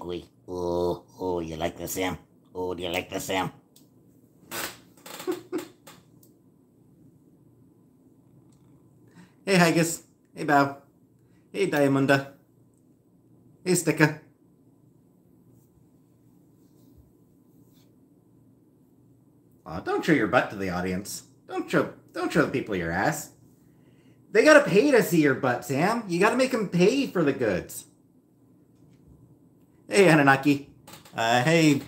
bakery. Oh, oh, you like the Sam? Oh, do you like the Sam? hey, Haggis. Hey, Bow. Hey, Diamunda. Hey, Sticker. Aw, don't show your butt to the audience. Don't show, don't show the people your ass. They gotta pay to see your butt, Sam. You gotta make them pay for the goods. Hey, Anunnaki. Uh, hey.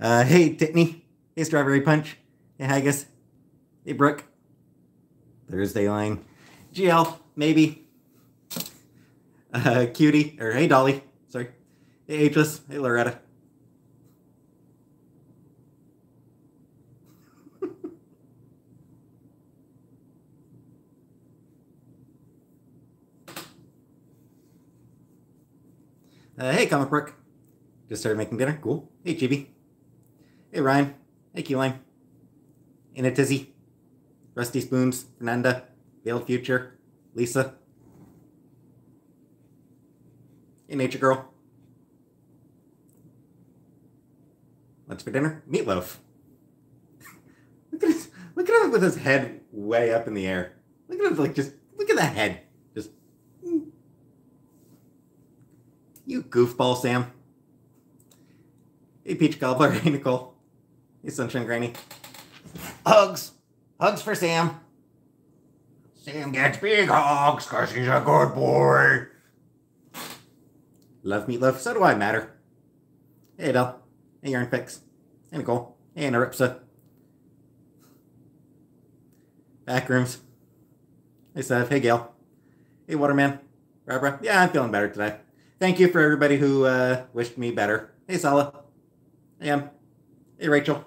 Uh, hey, Titney. Hey, Strawberry Punch. Hey, Haggis. Hey, Brooke. Thursday line. GL, maybe. Uh, Cutie. Or, hey, Dolly. Sorry. Hey, Ageless. Hey, Loretta. Uh, hey, Comic Book. Just started making dinner. Cool. Hey, Chibi. Hey, Ryan. Hey, Keyline. Anna Tizzy. Rusty Spoons. Fernanda. Veiled Future. Lisa. Hey, Nature Girl. What's for dinner? Meatloaf. look at his, look at him with his head way up in the air. Look at him, like, just, look at that head. Just, you goofball, Sam. Hey, Peach Gobbler. Hey, Nicole. Hey, Sunshine Granny. Hugs. Hugs for Sam. Sam gets big hugs because he's a good boy. Love meatloaf. So do I, Matter. Hey, Adele. Hey, Yarn Fix. Hey, Nicole. Hey, Anaripsa. Backrooms. Hey, Sev. Hey, Gail. Hey, Waterman. Barbara. Yeah, I'm feeling better today. Thank you for everybody who uh, wished me better. Hey, Sala. Hey, Em. Hey, Rachel.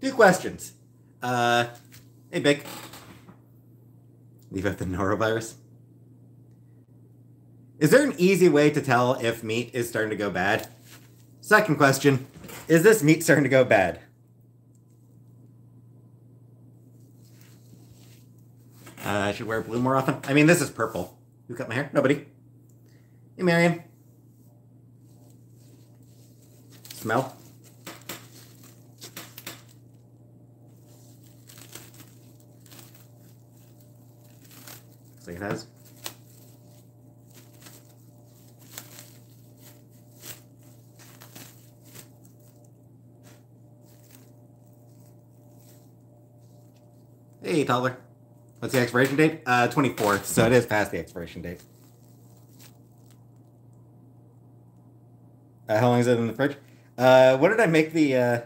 Two questions. Uh, hey, Vic. Leave out the norovirus. Is there an easy way to tell if meat is starting to go bad? Second question. Is this meat starting to go bad? Uh, I should wear blue more often. I mean, this is purple. Who cut my hair? Nobody. Hey, Marion. Smell. Like it has. Hey, toddler. What's the expiration date? Uh, 24th, so it is past the expiration date. Uh, how long is it in the fridge? Uh, what did I make the, uh,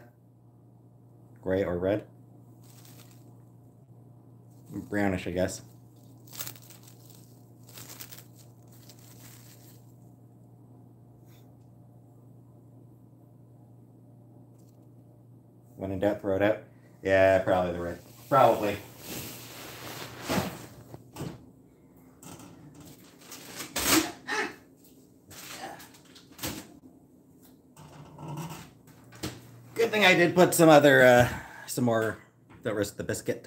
gray or red? Brownish, I guess. When in doubt, throw it out. Yeah, probably the red. Probably. I did put some other, uh, some more, rest of the biscuit.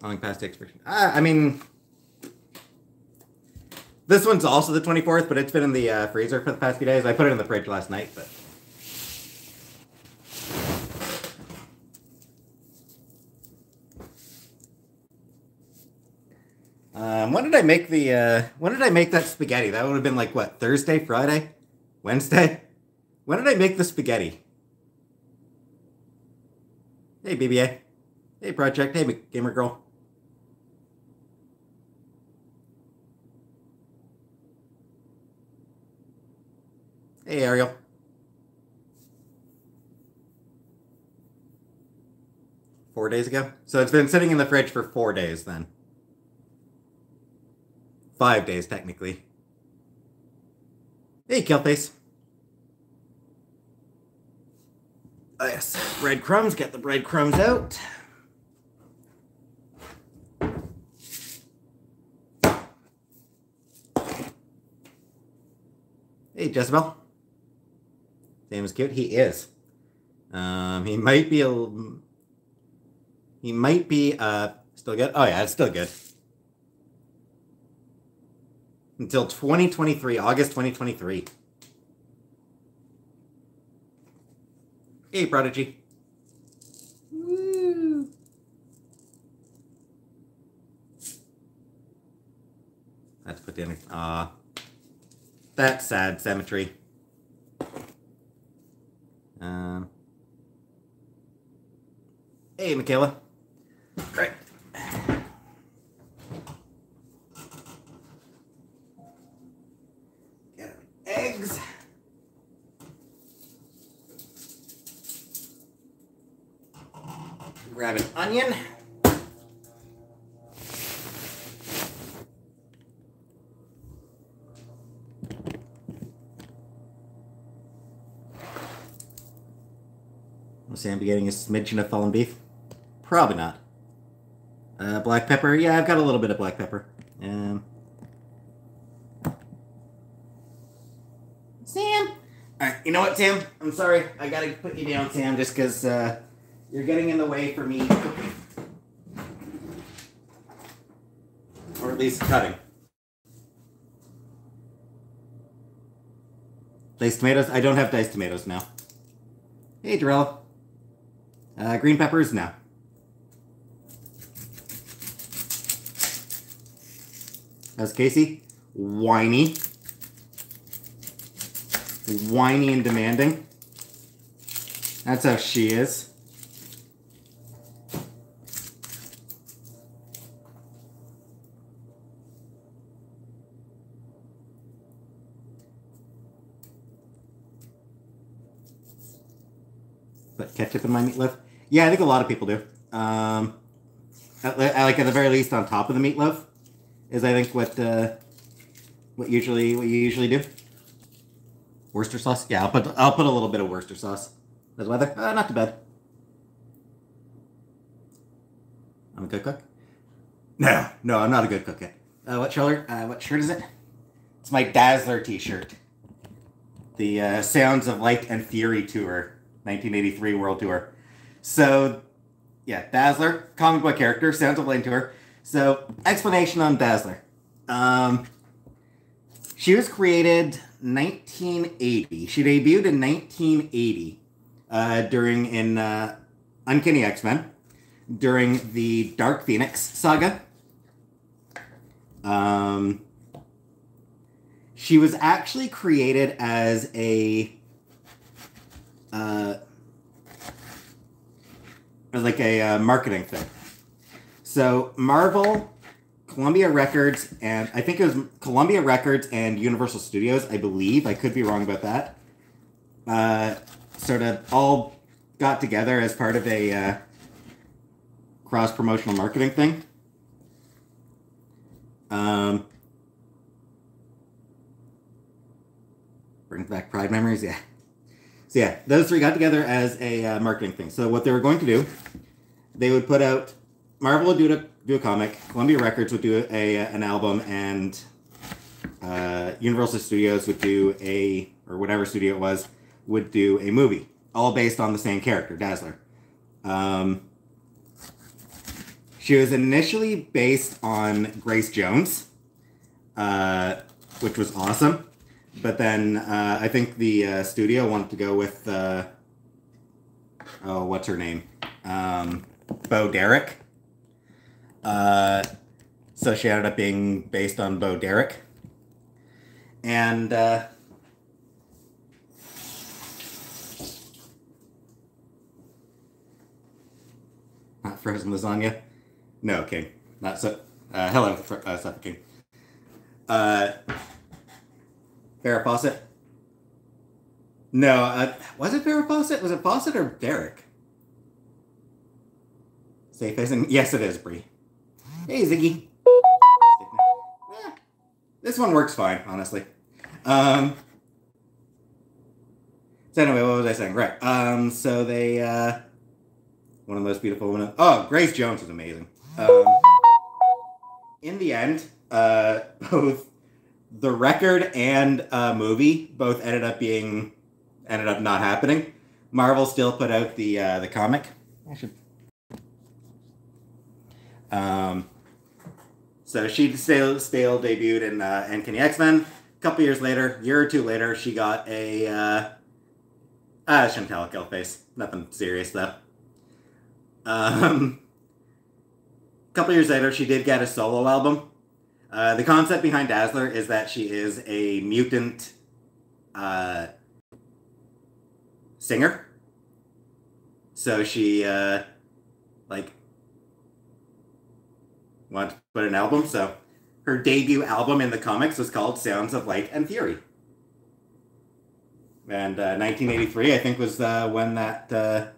Long past expiration. Uh, I mean, this one's also the 24th, but it's been in the uh, freezer for the past few days. I put it in the fridge last night, but. Um, when did I make the, uh, when did I make that spaghetti? That would have been like, what, Thursday, Friday? Wednesday? When did I make the spaghetti? Hey, BBA. Hey, Project. Hey, Gamer Girl. Hey, Ariel. Four days ago? So it's been sitting in the fridge for four days then. Five days, technically. Hey, Killface. Oh, yes. Breadcrumbs. Get the breadcrumbs out. Hey, Jezebel. Sam is cute. He is. Um, he might be a. He might be uh still good. Oh yeah, it's still good. Until 2023, August 2023. Hey, Prodigy. Woo. Let's put the Ah. That's sad. Cemetery. Um. Hey, Michaela. Great. Get eggs. Grab an onion. Sam be getting a smidgen of fallen beef? Probably not. Uh, black pepper. Yeah, I've got a little bit of black pepper. Um, Sam. All right. You know what, Sam? I'm sorry. I gotta put you down, Sam, just because uh, you're getting in the way for me cooking, or at least cutting. Diced tomatoes. I don't have diced tomatoes now. Hey, Darrell. Uh, green peppers now. That's Casey. Whiny. Whiny and demanding. That's how she is. Put ketchup in my meatloaf. Yeah, I think a lot of people do. Um, at, like at the very least, on top of the meatloaf is I think what uh, what usually what you usually do. Worcester sauce. Yeah, I'll put I'll put a little bit of Worcester sauce. How's weather? Uh, not too bad. I'm a good cook. No, no, I'm not a good cook. Uh, what shirt? Uh, what shirt is it? It's my Dazzler T-shirt. The uh, Sounds of Light and Fury tour, 1983 World Tour. So, yeah, Dazzler, comic book character, Sounds of Light tour. So, explanation on Dazzler. Um, she was created 1980. She debuted in 1980 uh, during in uh, Uncanny X Men during the Dark Phoenix saga. Um, she was actually created as a uh, like a uh, marketing thing. So Marvel, Columbia Records, and I think it was Columbia Records and Universal Studios. I believe I could be wrong about that. Uh, sort of all got together as part of a uh, cross promotional marketing thing. Um, brings back Pride memories, yeah. So yeah, those three got together as a uh, marketing thing. So what they were going to do, they would put out Marvel would do a, do a comic, Columbia Records would do a, a an album, and uh, Universal Studios would do a or whatever studio it was would do a movie, all based on the same character, Dazzler. Um, she was initially based on Grace Jones, uh, which was awesome. But then uh, I think the uh, studio wanted to go with, uh, oh, what's her name? Um, Bo Derek. Uh, so she ended up being based on Bo Derek. And uh, not frozen lasagna. No, King. Not so. Uh, hello, uh, Suffolk King. Farrah Fawcett? No, uh, was it Farrah Fawcett? Was it Fawcett or Derek? Safe in yes, it is Brie. Hey Ziggy. Eh, this one works fine, honestly. Um. So anyway, what was I saying? Right. Um. So they uh, one of the most beautiful women. Oh, Grace Jones was amazing. Um. In the end, uh, both the record and uh, movie both ended up being ended up not happening. Marvel still put out the uh, the comic. Um, so she still still debuted in uh, Uncanny X Men. A couple years later, year or two later, she got a uh, uh Chantal kill face. Nothing serious though. Um, a couple years later, she did get a solo album. Uh, the concept behind Dazzler is that she is a mutant uh, singer. So she uh, like wanted to put an album. So her debut album in the comics was called Sounds of Light and Fury. And uh, 1983, I think, was uh, when that uh,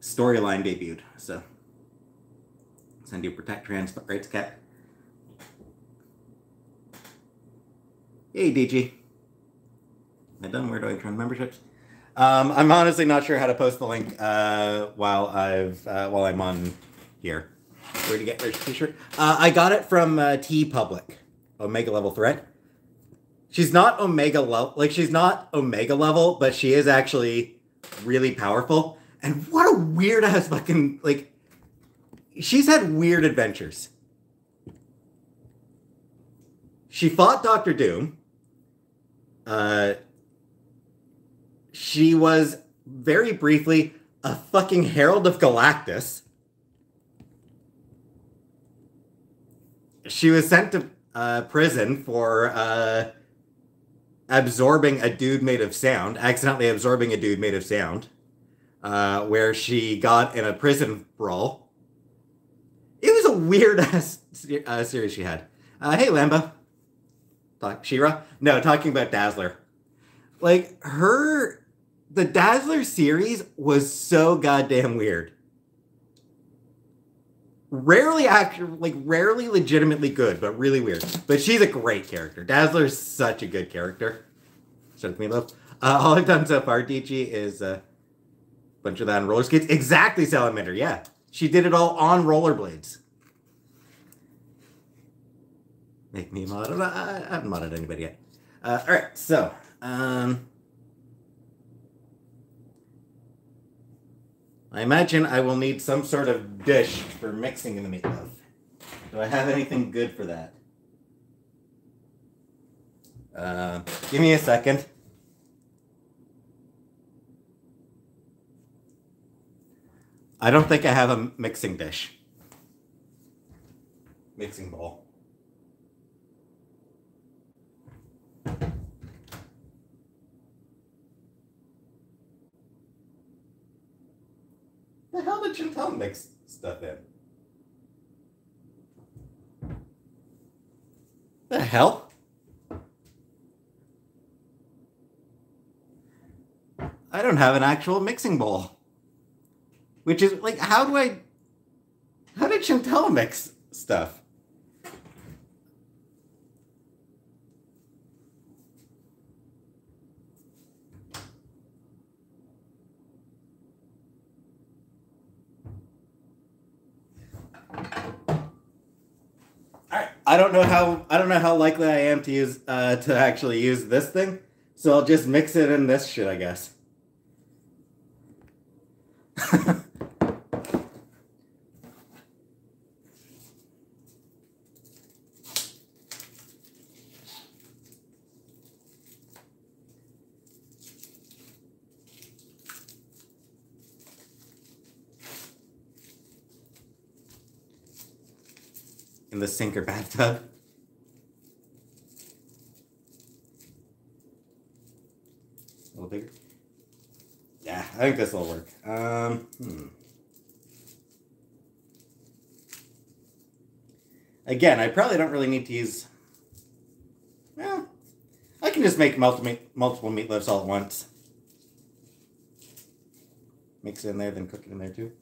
storyline debuted. So send you protect trans rights cat. Hey, DG. I done? Where do I turn memberships? Um, I'm honestly not sure how to post the link uh, while I've uh, while I'm on here. Where to get your t-shirt? Uh, I got it from uh, TeePublic, Omega level threat. She's not Omega level, like she's not Omega level, but she is actually really powerful. And what a weird ass fucking like. She's had weird adventures. She fought Doctor Doom. Uh, she was very briefly a fucking Herald of Galactus. She was sent to uh, prison for uh, absorbing a dude made of sound, accidentally absorbing a dude made of sound, uh, where she got in a prison brawl. It was a weird ass uh, series she had. Uh, hey, Lamba. Shira? No, talking about Dazzler. Like her, the Dazzler series was so goddamn weird. Rarely actually, like rarely legitimately good, but really weird. But she's a great character. Dazzler's such a good character. Shook me love. Uh, all I've done so far, DG, is a bunch of that on roller skates. Exactly, Salamander. Yeah, she did it all on rollerblades. Make me a mod. I haven't modded anybody yet. Uh, all right, so um, I imagine I will need some sort of dish for mixing in the meatloaf. Do I have anything good for that? Uh, give me a second. I don't think I have a mixing dish. Mixing bowl. The hell did Chantal mix stuff in? The hell? I don't have an actual mixing bowl. Which is like, how do I. How did Chantal mix stuff? Alright, I don't know how I don't know how likely I am to use uh, to actually use this thing, so I'll just mix it in this shit, I guess. the sink or bathtub. A little bigger. Yeah, I think this will work. Um, hmm. Again, I probably don't really need to use. Well, I can just make multiple multiple meatloafs all at once. Mix it in there, then cook it in there too.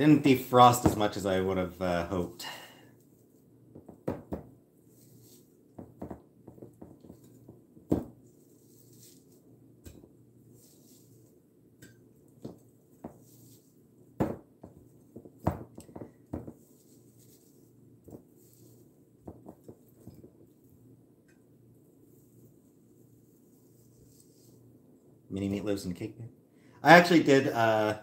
Didn't defrost as much as I would have uh, hoped. Mini meatloaves and cake. I actually did uh,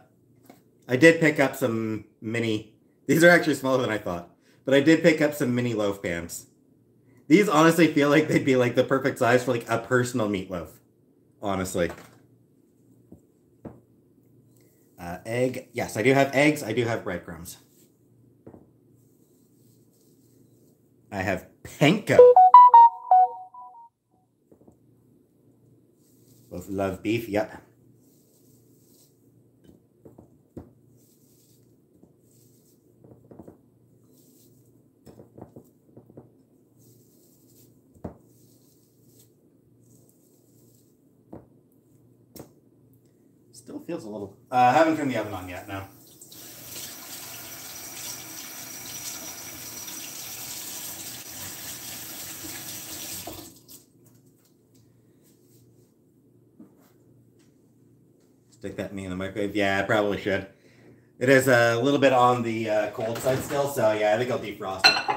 I did pick up some mini. These are actually smaller than I thought, but I did pick up some mini loaf pans. These honestly feel like they'd be like the perfect size for like a personal meatloaf. Honestly. Uh, egg. Yes, I do have eggs. I do have breadcrumbs. I have panko. Both love beef. Yep. Still feels a little. Uh, I haven't turned the oven on yet. No. Stick that meat in the microwave. Yeah, I probably should. It is a little bit on the uh, cold side still, so yeah, I think I'll defrost it.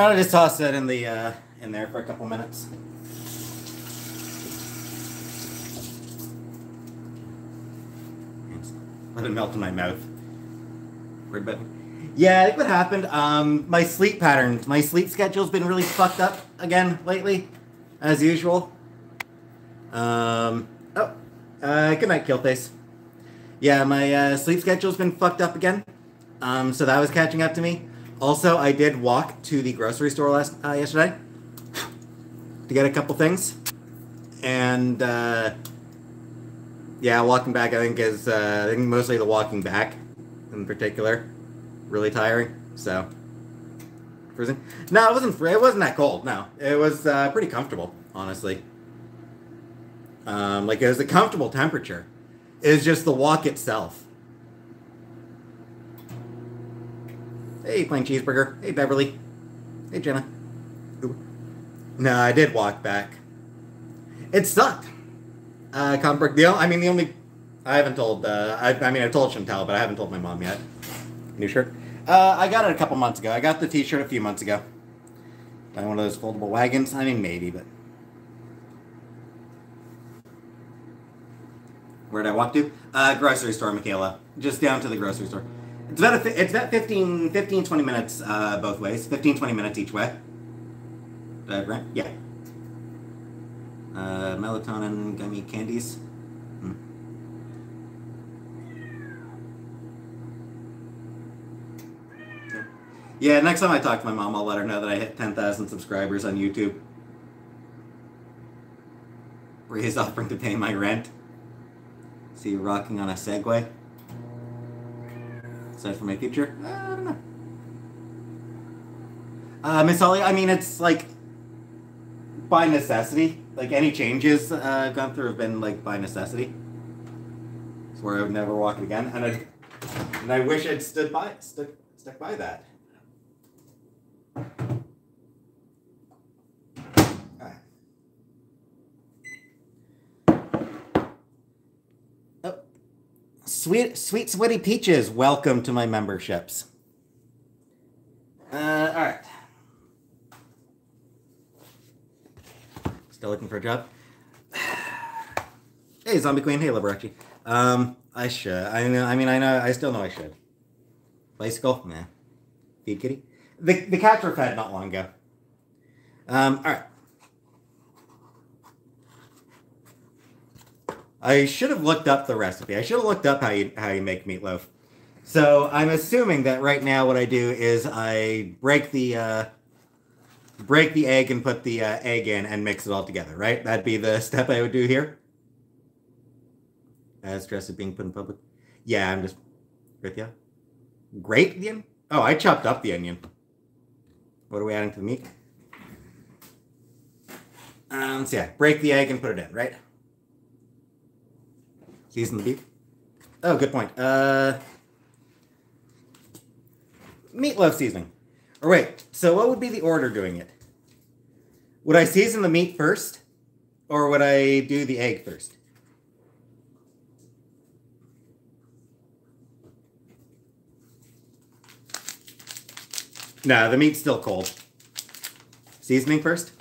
I'll just toss that in the uh, in there for a couple minutes. Let it melt in my mouth. Weird, but yeah, I think what happened. Um, my sleep pattern, my sleep schedule's been really fucked up again lately, as usual. Um, oh, uh, good night, Killface. Yeah, my uh, sleep schedule's been fucked up again. Um, so that was catching up to me. Also, I did walk to the grocery store last uh, yesterday to get a couple things, and uh, yeah, walking back I think is uh, I think mostly the walking back in particular really tiring. So freezing. No, it wasn't. It wasn't that cold. No, it was uh, pretty comfortable, honestly. Um, like it was a comfortable temperature. It was just the walk itself. Hey, plain cheeseburger. Hey, Beverly. Hey, Jenna. Ooh. No, I did walk back. It sucked. Uh, Comberg, the I mean, the only I haven't told. Uh, I, I mean, I told Chantel, but I haven't told my mom yet. New shirt. Uh, I got it a couple months ago. I got the T-shirt a few months ago. By one of those foldable wagons. I mean, maybe, but where did I walk to? Uh, grocery store, Michaela. Just down to the grocery store. It's about a, it's about 15, 15 20 minutes uh, both ways. 15, 20 minutes each way. Right? Yeah. Uh, melatonin gummy candies. Hmm. Yeah. Yeah, next time I talk to my mom, I'll let her know that I hit 10,000 subscribers on YouTube. Rhea's offering to pay my rent. See you rocking on a Segway. Aside from my future, uh, I don't know. Uh, Miss Holly, I mean, it's like by necessity. Like any changes uh, I've gone through have been like by necessity. It's where I would never walk again, and I and I wish I'd stood by stuck stuck by that. Sweet sweet sweaty peaches, welcome to my memberships. Uh, all right. Still looking for a job? hey, Zombie Queen. Hey, Liberace. Um, I should. I know. I mean, I know. I still know I should. Bicycle? man. Feed kitty? The, the cats were fed not long ago. Um, all right. I should have looked up the recipe. I should have looked up how you how you make meatloaf. So I'm assuming that right now what I do is I break the uh, break the egg and put the uh, egg in and mix it all together, right? That'd be the step I would do here. As stress is being put in public. Yeah, I'm just with you. Grate the onion? Oh, I chopped up the onion. What are we adding to the meat? Um, so yeah, break the egg and put it in, right? Season the beef. Oh, good point. Uh, meatloaf seasoning. Or wait, so what would be the order doing it? Would I season the meat first? Or would I do the egg first? No, the meat's still cold. Seasoning first?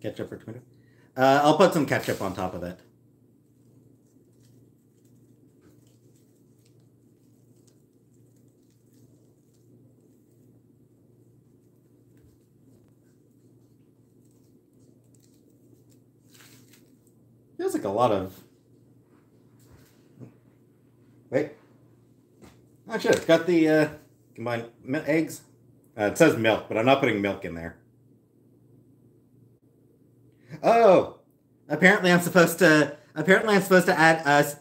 Ketchup for tomato? Uh, I'll put some ketchup on top of it. Feels like a lot of. Wait. Oh shit! It's got the uh, combined eggs. Uh, it says milk, but I'm not putting milk in there. Oh, apparently I'm supposed to. Apparently I'm supposed to add us.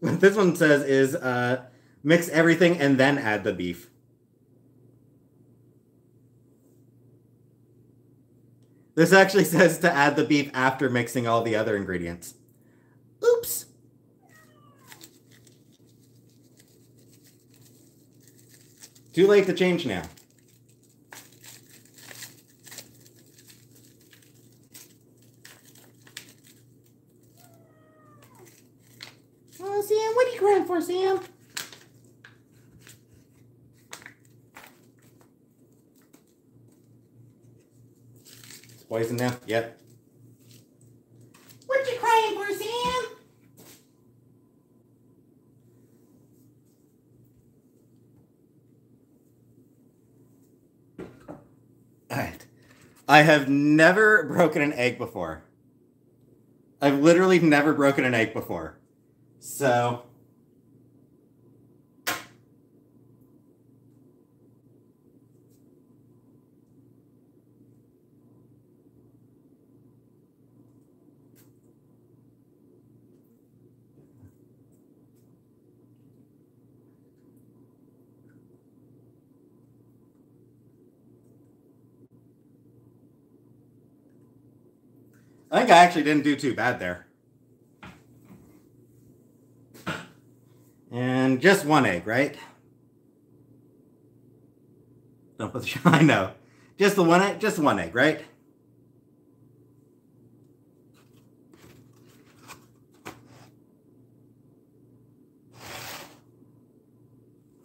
What this one says is uh, mix everything and then add the beef. This actually says to add the beef after mixing all the other ingredients. Oops. Too late to change now. Oh, Sam, what are you crying for, Sam? It's poison now? Yep. What you crying for, Sam? Alright. I have never broken an egg before. I've literally never broken an egg before. So. I think I actually didn't do too bad there. And just one egg, right? Don't put the I know. Just the one egg, just one egg, right?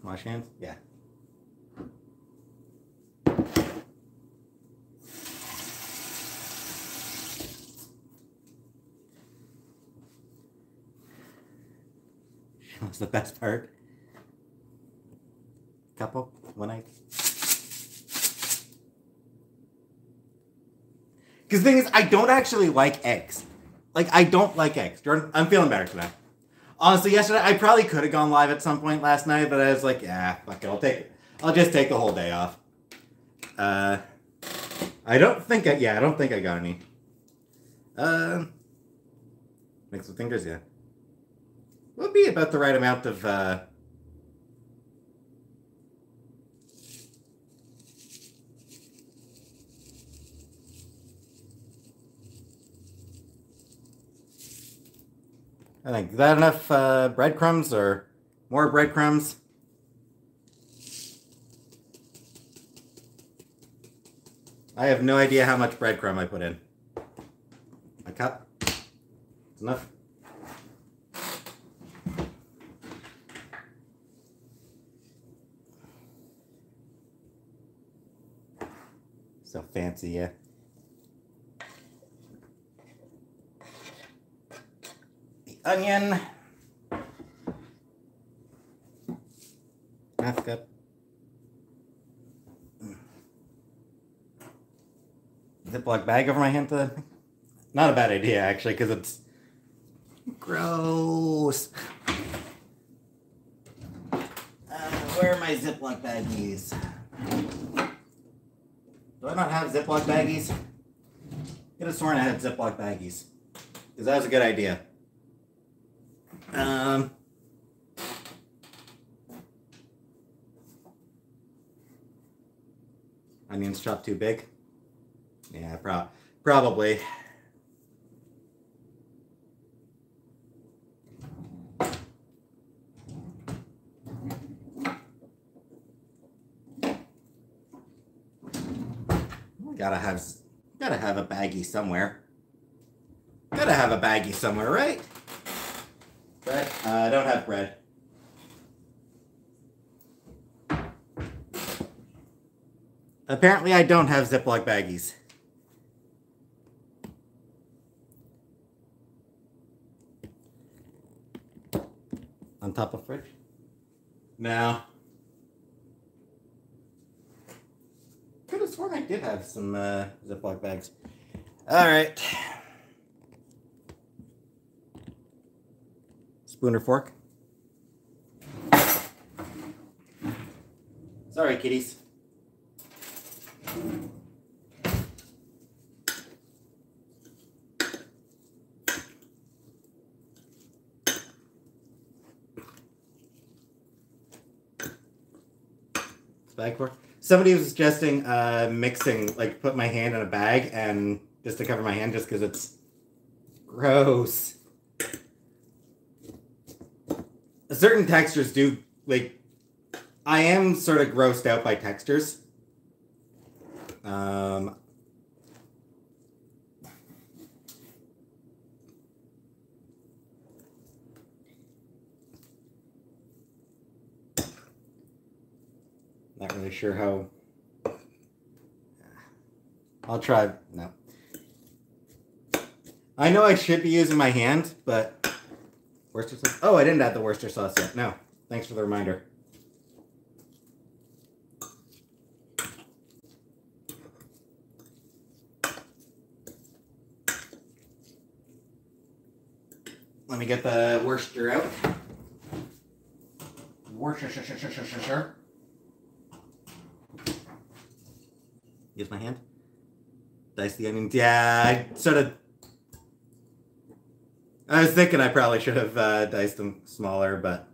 Wash hands? Yeah. That was the best part. Couple, one egg. Because the thing is, I don't actually like eggs. Like, I don't like eggs. Jordan, I'm feeling better today. Honestly, yesterday, I probably could have gone live at some point last night, but I was like, yeah, fuck it, I'll take it. I'll just take the whole day off. Uh, I don't think I, yeah, I don't think I got any. Uh, mix with fingers, yeah. Would be about the right amount of, uh, I think that enough uh, breadcrumbs or more breadcrumbs? I have no idea how much breadcrumb I put in. A cup? It's enough. So fancy, yeah. The onion. Half cup. Ziploc bag over my hand to. Not a bad idea, actually, because it's gross. Uh, where are my Ziploc baggies? Do I not have Ziploc baggies? I could have sworn I had Ziploc baggies. Because that was a good idea. Um, onions chopped too big? Yeah, pro probably. Gotta have, gotta have a baggie somewhere. Gotta have a baggie somewhere, right? Bread? Uh, I don't have bread. Apparently, I don't have Ziploc baggies. On top of fridge? No. Could have sworn I did have some uh, Ziploc bags. All right. Spoon or fork? Sorry, kitties. Bag fork. Somebody was suggesting uh, mixing, like put my hand in a bag and just to cover my hand, just because it's gross. Certain textures do like. I am sort of grossed out by textures. Um, not really sure how. I'll try. No. I know I should be using my hand, but Worcester sauce. Oh, I didn't add the Worcester sauce yet. No. Thanks for the reminder. Let me get the Worcester out. Worcester. Use my hand. Dice the onions. Yeah, I sort of. I was thinking I probably should have uh, diced them smaller, but.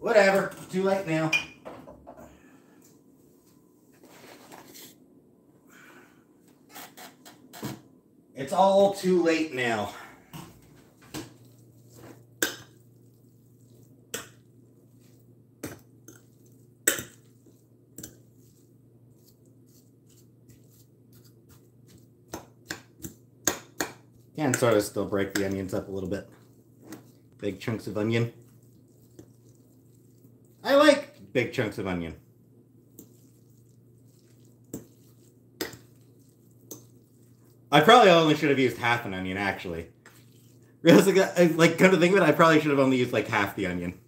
Whatever. Too late now. It's all too late now. Sort of still break the onions up a little bit. Big chunks of onion. I like big chunks of onion. I probably only should have used half an onion, actually. Realistically, like, come to think of it, I probably should have only used, like, half the onion.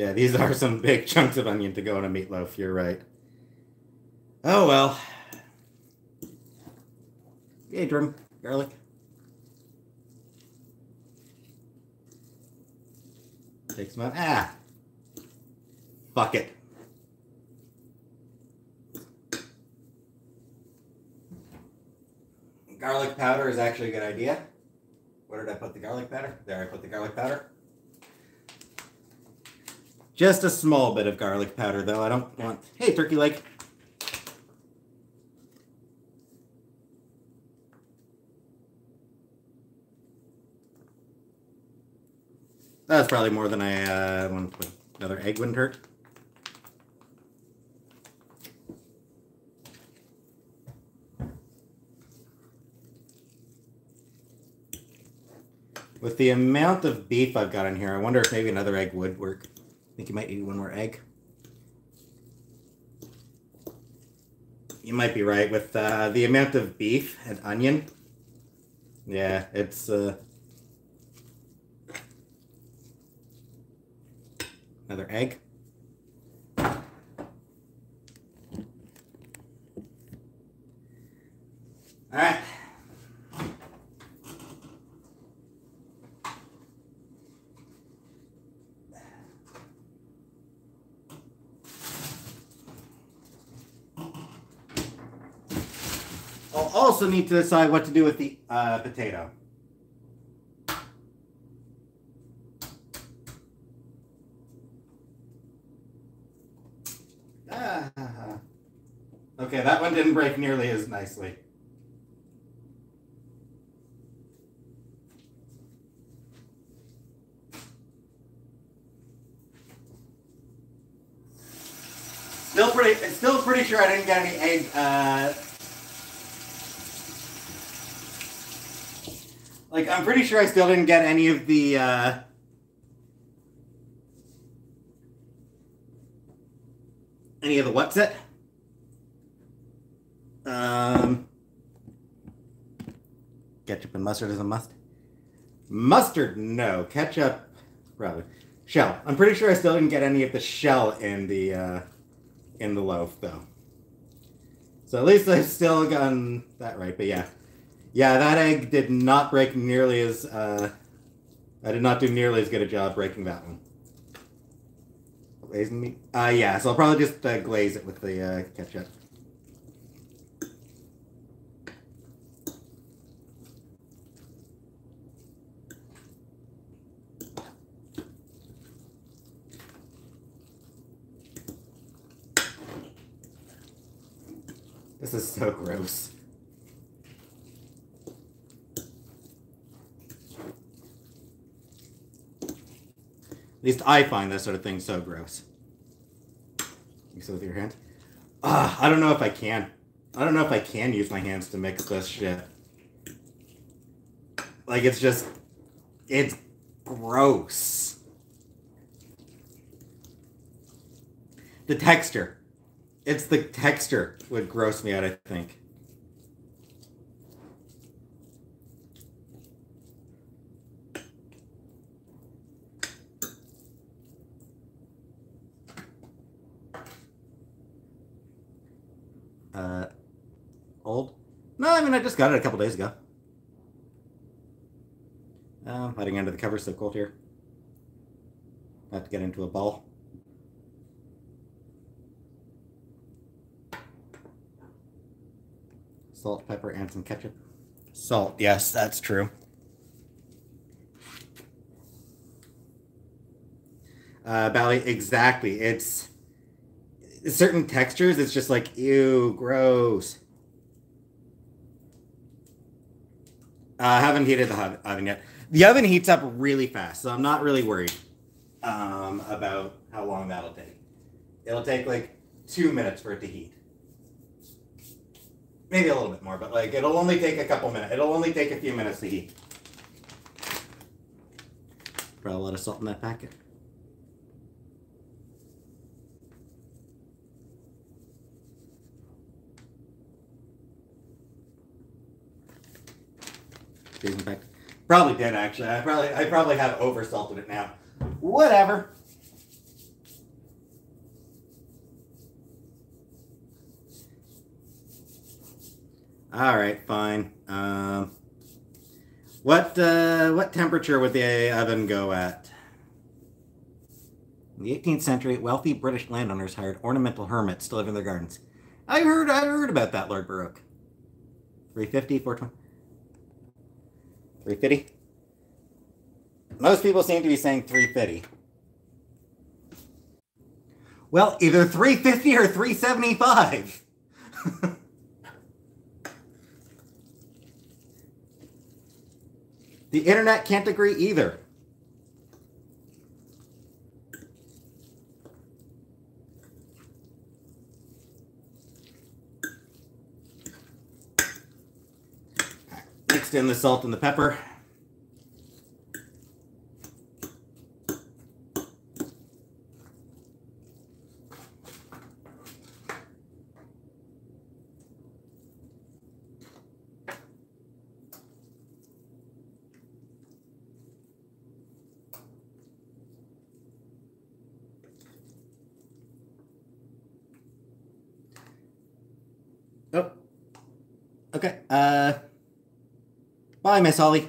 Yeah, these are some big chunks of onion to go in a meatloaf, you're right. Oh well. Hey, drum garlic. Take some out. Ah! Fuck it. Garlic powder is actually a good idea. Where did I put the garlic powder? There, I put the garlic powder. Just a small bit of garlic powder, though. I don't want. Hey, turkey leg. That's probably more than I uh, want to put. Another egg wouldn't hurt. With the amount of beef I've got in here, I wonder if maybe another egg would work. Think you might need one more egg. You might be right with uh, the amount of beef and onion. Yeah, it's uh, another egg. All right. I'll also need to decide what to do with the uh, potato. Ah. Okay, that one didn't break nearly as nicely. Still pretty, still pretty sure I didn't get any egg. Uh, like I'm pretty sure I still didn't get any of the. Uh, any of the what's it? Um, ketchup and mustard is a must. Mustard, no. Ketchup, probably. Shell. I'm pretty sure I still didn't get any of the shell in the uh, in the loaf though. So at least I've still gotten that right. But yeah, yeah, that egg did not break nearly as. Uh, I did not do nearly as good a job breaking that one. Glazing meat? Uh, yeah, so I'll probably just uh, glaze it with the uh, ketchup. This is so gross. At least I find this sort of thing so gross. Mix it with your hands. Ah, I don't know if I can. I don't know if I can use my hands to mix this shit. Like it's just, it's gross. The texture. It's the texture would gross me out, I think. Uh, old? No, I mean, I just got it a couple days ago. Um, hiding under the covers, so cold here. Have to get into a ball. Salt, pepper, and some ketchup. Salt, yes, that's true. Uh, Bally, exactly. It's certain textures. It's just like ew, gross. Uh, I haven't heated the oven yet. The oven heats up really fast, so I'm not really worried um, about how long that'll take. It'll take like two minutes for it to heat maybe a little bit more, but like it'll only take a couple minutes. It'll only take a few minutes to heat. Put a lot of salt in that packet. Probably did actually. I probably I probably have over salted it now. Whatever. All right, fine. Um, what uh, what temperature would the oven go at? In the 18th century, wealthy British landowners hired ornamental hermits to live in their gardens. I heard I heard about that, Lord Baruch. 350, 420. 350? Most people seem to be saying 350. Well, either 350 or 375. The internet can't agree either. In the salt and the pepper. Okay. Uh, bye, Miss Holly.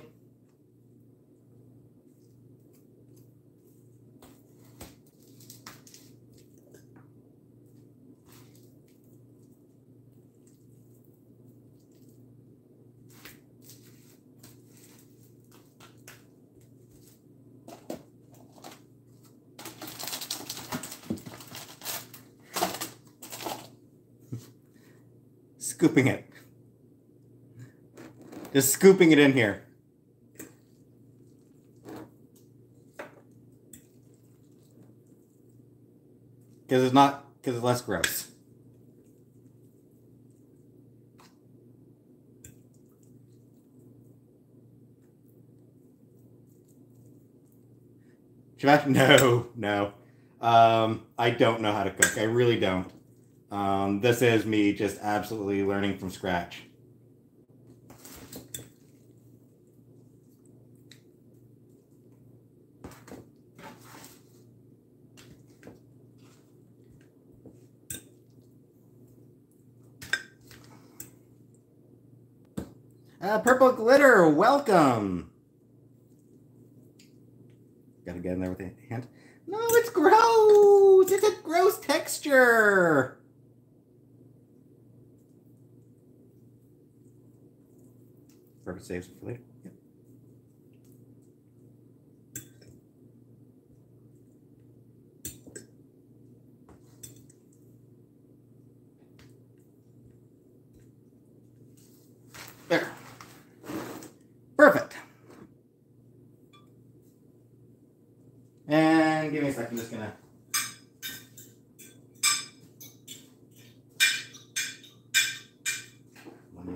scooping it. Just scooping it in here. Because it's not, because it's less gross. No, no. Um, I don't know how to cook. I really don't. Um, this is me just absolutely learning from scratch. Uh, purple glitter, welcome. Gotta get in there with the hand. No, it's gross. It's a gross texture. Perfect saves for later. Yep. There. Perfect. And give me a second, I'm gonna.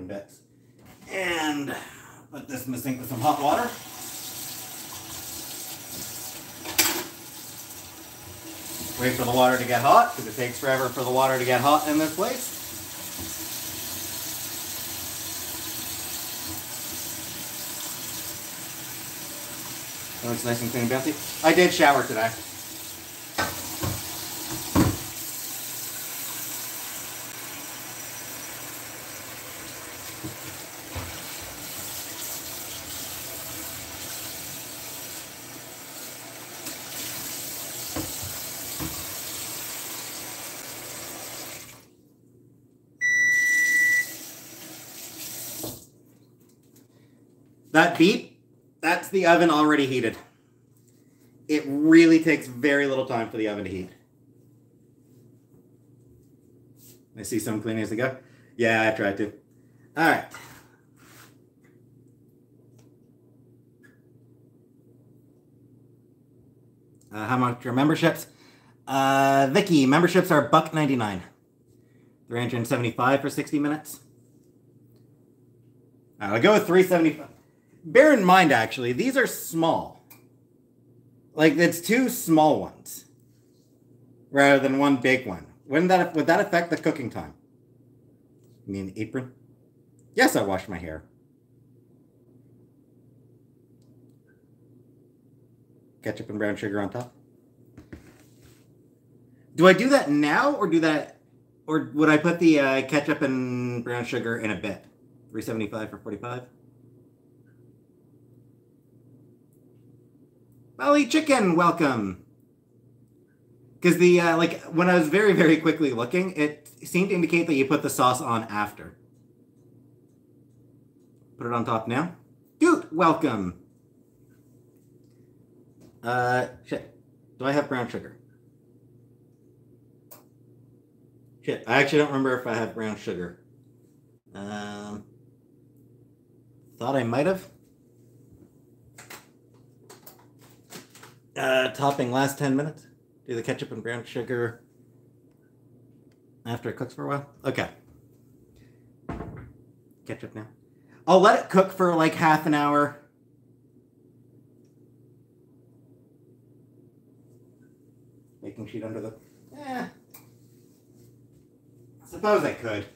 Bits. And put this in the sink with some hot water. Wait for the water to get hot, because it takes forever for the water to get hot in this place. Oh, it's nice and clean bouncy. I did shower today. That beep, that's the oven already heated. It really takes very little time for the oven to heat. I see some cleaning as they go. Yeah, I tried to. All right. Uh, how much are memberships? Uh, Vicky, memberships are buck ninety nine. Three hundred and seventy five for sixty minutes. I'll go with three seventy five. Bear in mind, actually, these are small. Like it's two small ones rather than one big one. Wouldn't that would that affect the cooking time? You mean apron? Yes, I wash my hair. Ketchup and brown sugar on top. Do I do that now or do that or would I put the uh, ketchup and brown sugar in a bit? 375 for 45? Valley Chicken, welcome. Because the uh, like when I was very very quickly looking, it seemed to indicate that you put the sauce on after. Put it on top now. Dude, welcome. Uh, shit. Do I have brown sugar? Shit, I actually don't remember if I have brown sugar. Um, thought I might have. Uh, topping last 10 minutes. Do the ketchup and brown sugar after it cooks for a while. Okay. Ketchup now. I'll let it cook for like half an hour. Baking sheet under the. Eh. I suppose I could.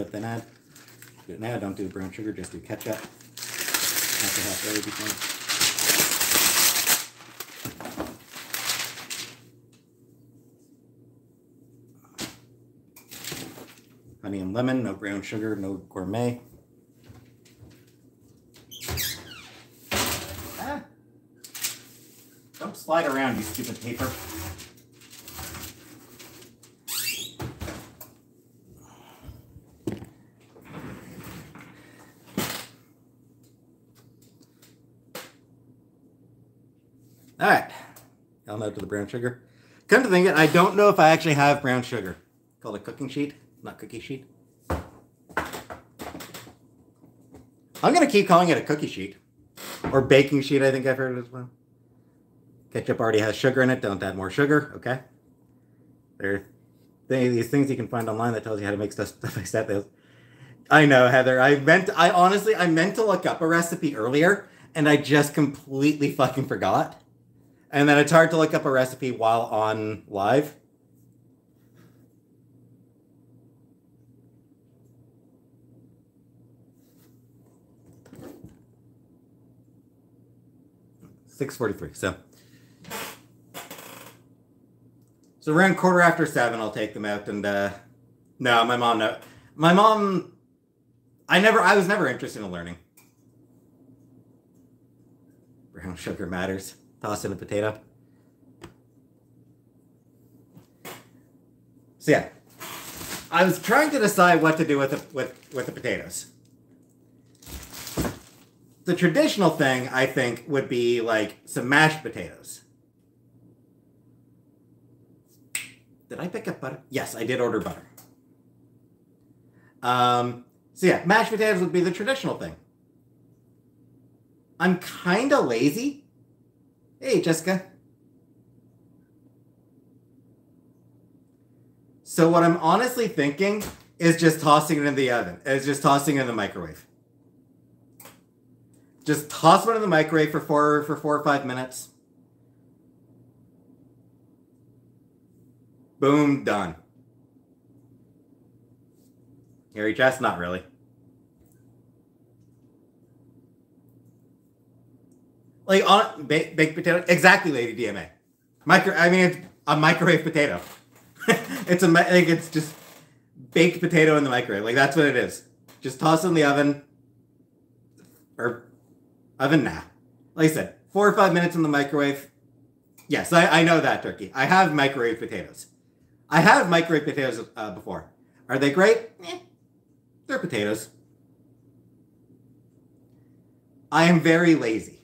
Bit, then it now. Don't do brown sugar. Just do ketchup. Half ready before. Honey and lemon. No brown sugar. No gourmet. Ah. Don't slide around, you stupid paper. All right. I'll note to the brown sugar. Come to think of it, I don't know if I actually have brown sugar. Called a cooking sheet, not cookie sheet. I'm gonna keep calling it a cookie sheet. Or baking sheet, I think I've heard it as well. Ketchup already has sugar in it, don't add more sugar, okay? There are these things you can find online that tells you how to make stuff, stuff like that. I know, Heather. I meant, I honestly, I meant to look up a recipe earlier, and I just completely fucking forgot. And then it's hard to look up a recipe while on live. Six forty-three. So, so around quarter after seven, I'll take them out. And uh, no, my mom. No, my mom. I never. I was never interested in learning. Brown sugar matters. Toss in a potato. So yeah, I was trying to decide what to do with the, with with the potatoes. The traditional thing, I think, would be like some mashed potatoes. Did I pick up butter? Yes, I did order butter. Um, so yeah, mashed potatoes would be the traditional thing. I'm kind of lazy. Hey, Jessica. So what I'm honestly thinking is just tossing it in the oven. Is just tossing it in the microwave. Just toss it in the microwave for four for four or five minutes. Boom, done. Harry Chess, not really. Like on baked, baked potato, exactly, Lady DMA. Micro, I mean, it's a microwave potato. it's a, like it's just baked potato in the microwave. Like that's what it is. Just toss it in the oven, or oven. Nah, like I said, four or five minutes in the microwave. Yes, I, I know that turkey. I have microwave potatoes. I have microwave potatoes uh, before. Are they great? Eh, they're potatoes. I am very lazy.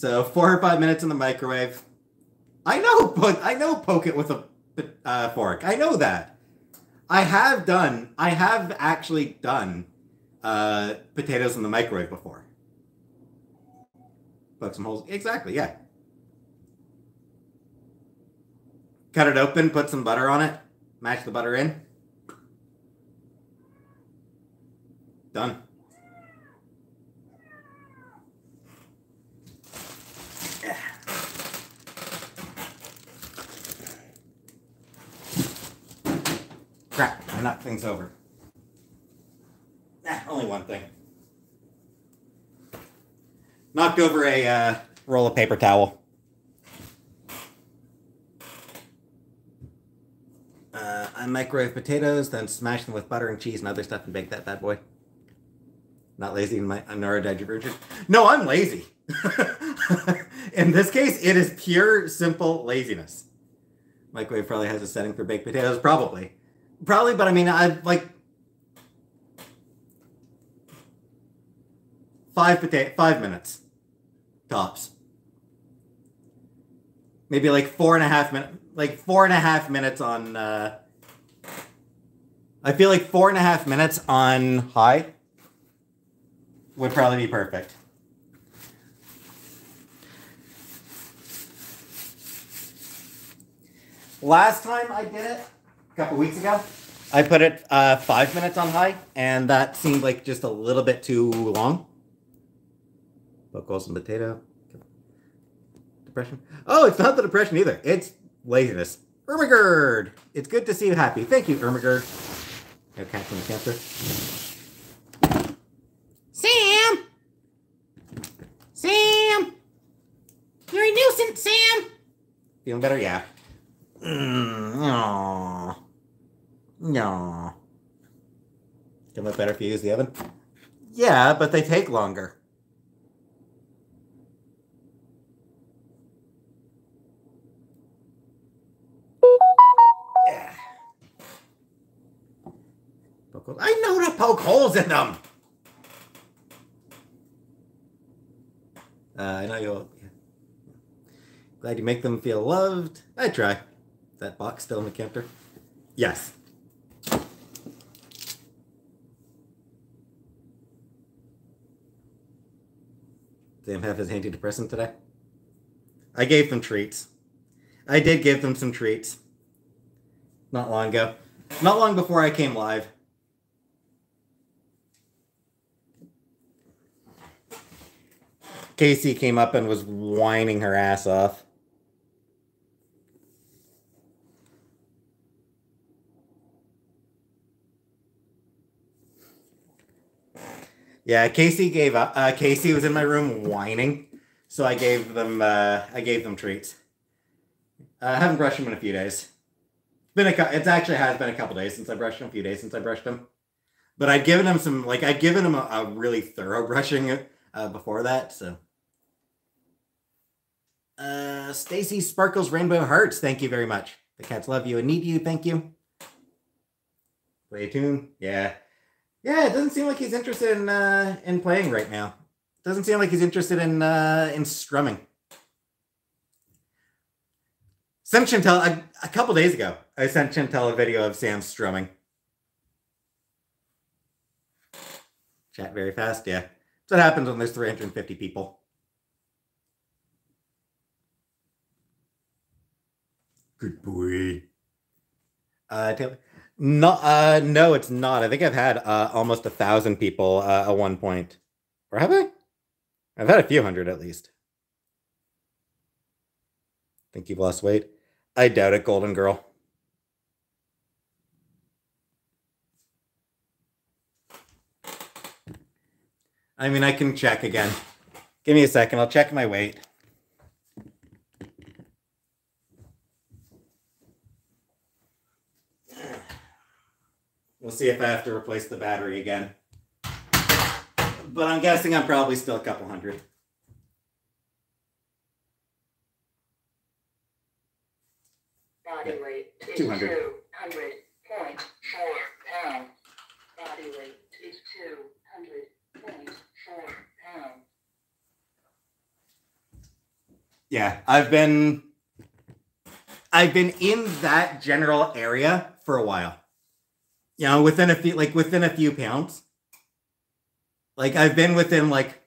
So four or five minutes in the microwave. I know, but I know poke it with a uh, fork. I know that. I have done. I have actually done uh, potatoes in the microwave before. Poke some holes. Exactly. Yeah. Cut it open. Put some butter on it. Mash the butter in. Done. Crap, I knocked things over. Ah, only one thing. Knocked over a uh, roll of paper towel. Uh, I microwave potatoes, then smash them with butter and cheese and other stuff and bake that bad boy. Not lazy in my neurodivergent. No, I'm lazy. in this case, it is pure, simple laziness. Microwave probably has a setting for baked potatoes, probably. Probably, but I mean, I've like five five minutes tops. Maybe like four and a half minutes, like four and a half minutes on. Uh, I feel like four and a half minutes on high would probably be perfect. Last time I did it, a couple weeks ago. I put it uh, five minutes on high, and that seemed like just a little bit too long. Buckles and potato. Depression. Oh, it's not the depression either. It's laziness. Ermagerd! It's good to see you happy. Thank you, Ermagerd. No catching the cancer. Sam! Sam! You're a nuisance, Sam! Feeling better? Yeah. Mm. No. Can look better if you use the oven? Yeah, but they take longer. Yeah. I know to poke holes in them. Uh, I know you'll. Glad you make them feel loved. I try. That box still in the counter? Yes. Sam have his antidepressant today? I gave them treats. I did give them some treats. Not long ago. Not long before I came live. Casey came up and was whining her ass off. Yeah, Casey gave up. Uh, Casey was in my room whining, so I gave them. Uh, I gave them treats. Uh, I haven't brushed them in a few days. It's been a. It's actually has been a couple days since I brushed them. A few days since I brushed them, but I'd given them some. Like I'd given them a, a really thorough brushing uh, before that. So. Uh, Stacy Sparkles Rainbow Hearts. Thank you very much. The cats love you and need you. Thank you. Play a tune. Yeah. Yeah, it doesn't seem like he's interested in uh, in playing right now. Doesn't seem like he's interested in uh, in strumming. Sent Chantel a, a couple days ago. I sent Chantel a video of Sam strumming. Chat very fast, yeah. That's what happens when there's 350 people. Good boy. Uh, Taylor. No, uh, no, it's not. I think I've had uh, almost a thousand people uh, at one point. Or have I? I've had a few hundred at least. Think you've lost weight? I doubt it, Golden Girl. I mean, I can check again. Give me a second. I'll check my weight. We'll see if I have to replace the battery again. But I'm guessing I'm probably still a couple hundred. Body weight is 200. 200.4 pounds. Body weight is 200.4 pounds. Yeah, I've been I've been in that general area for a while. You know, within a few like within a few pounds. Like I've been within like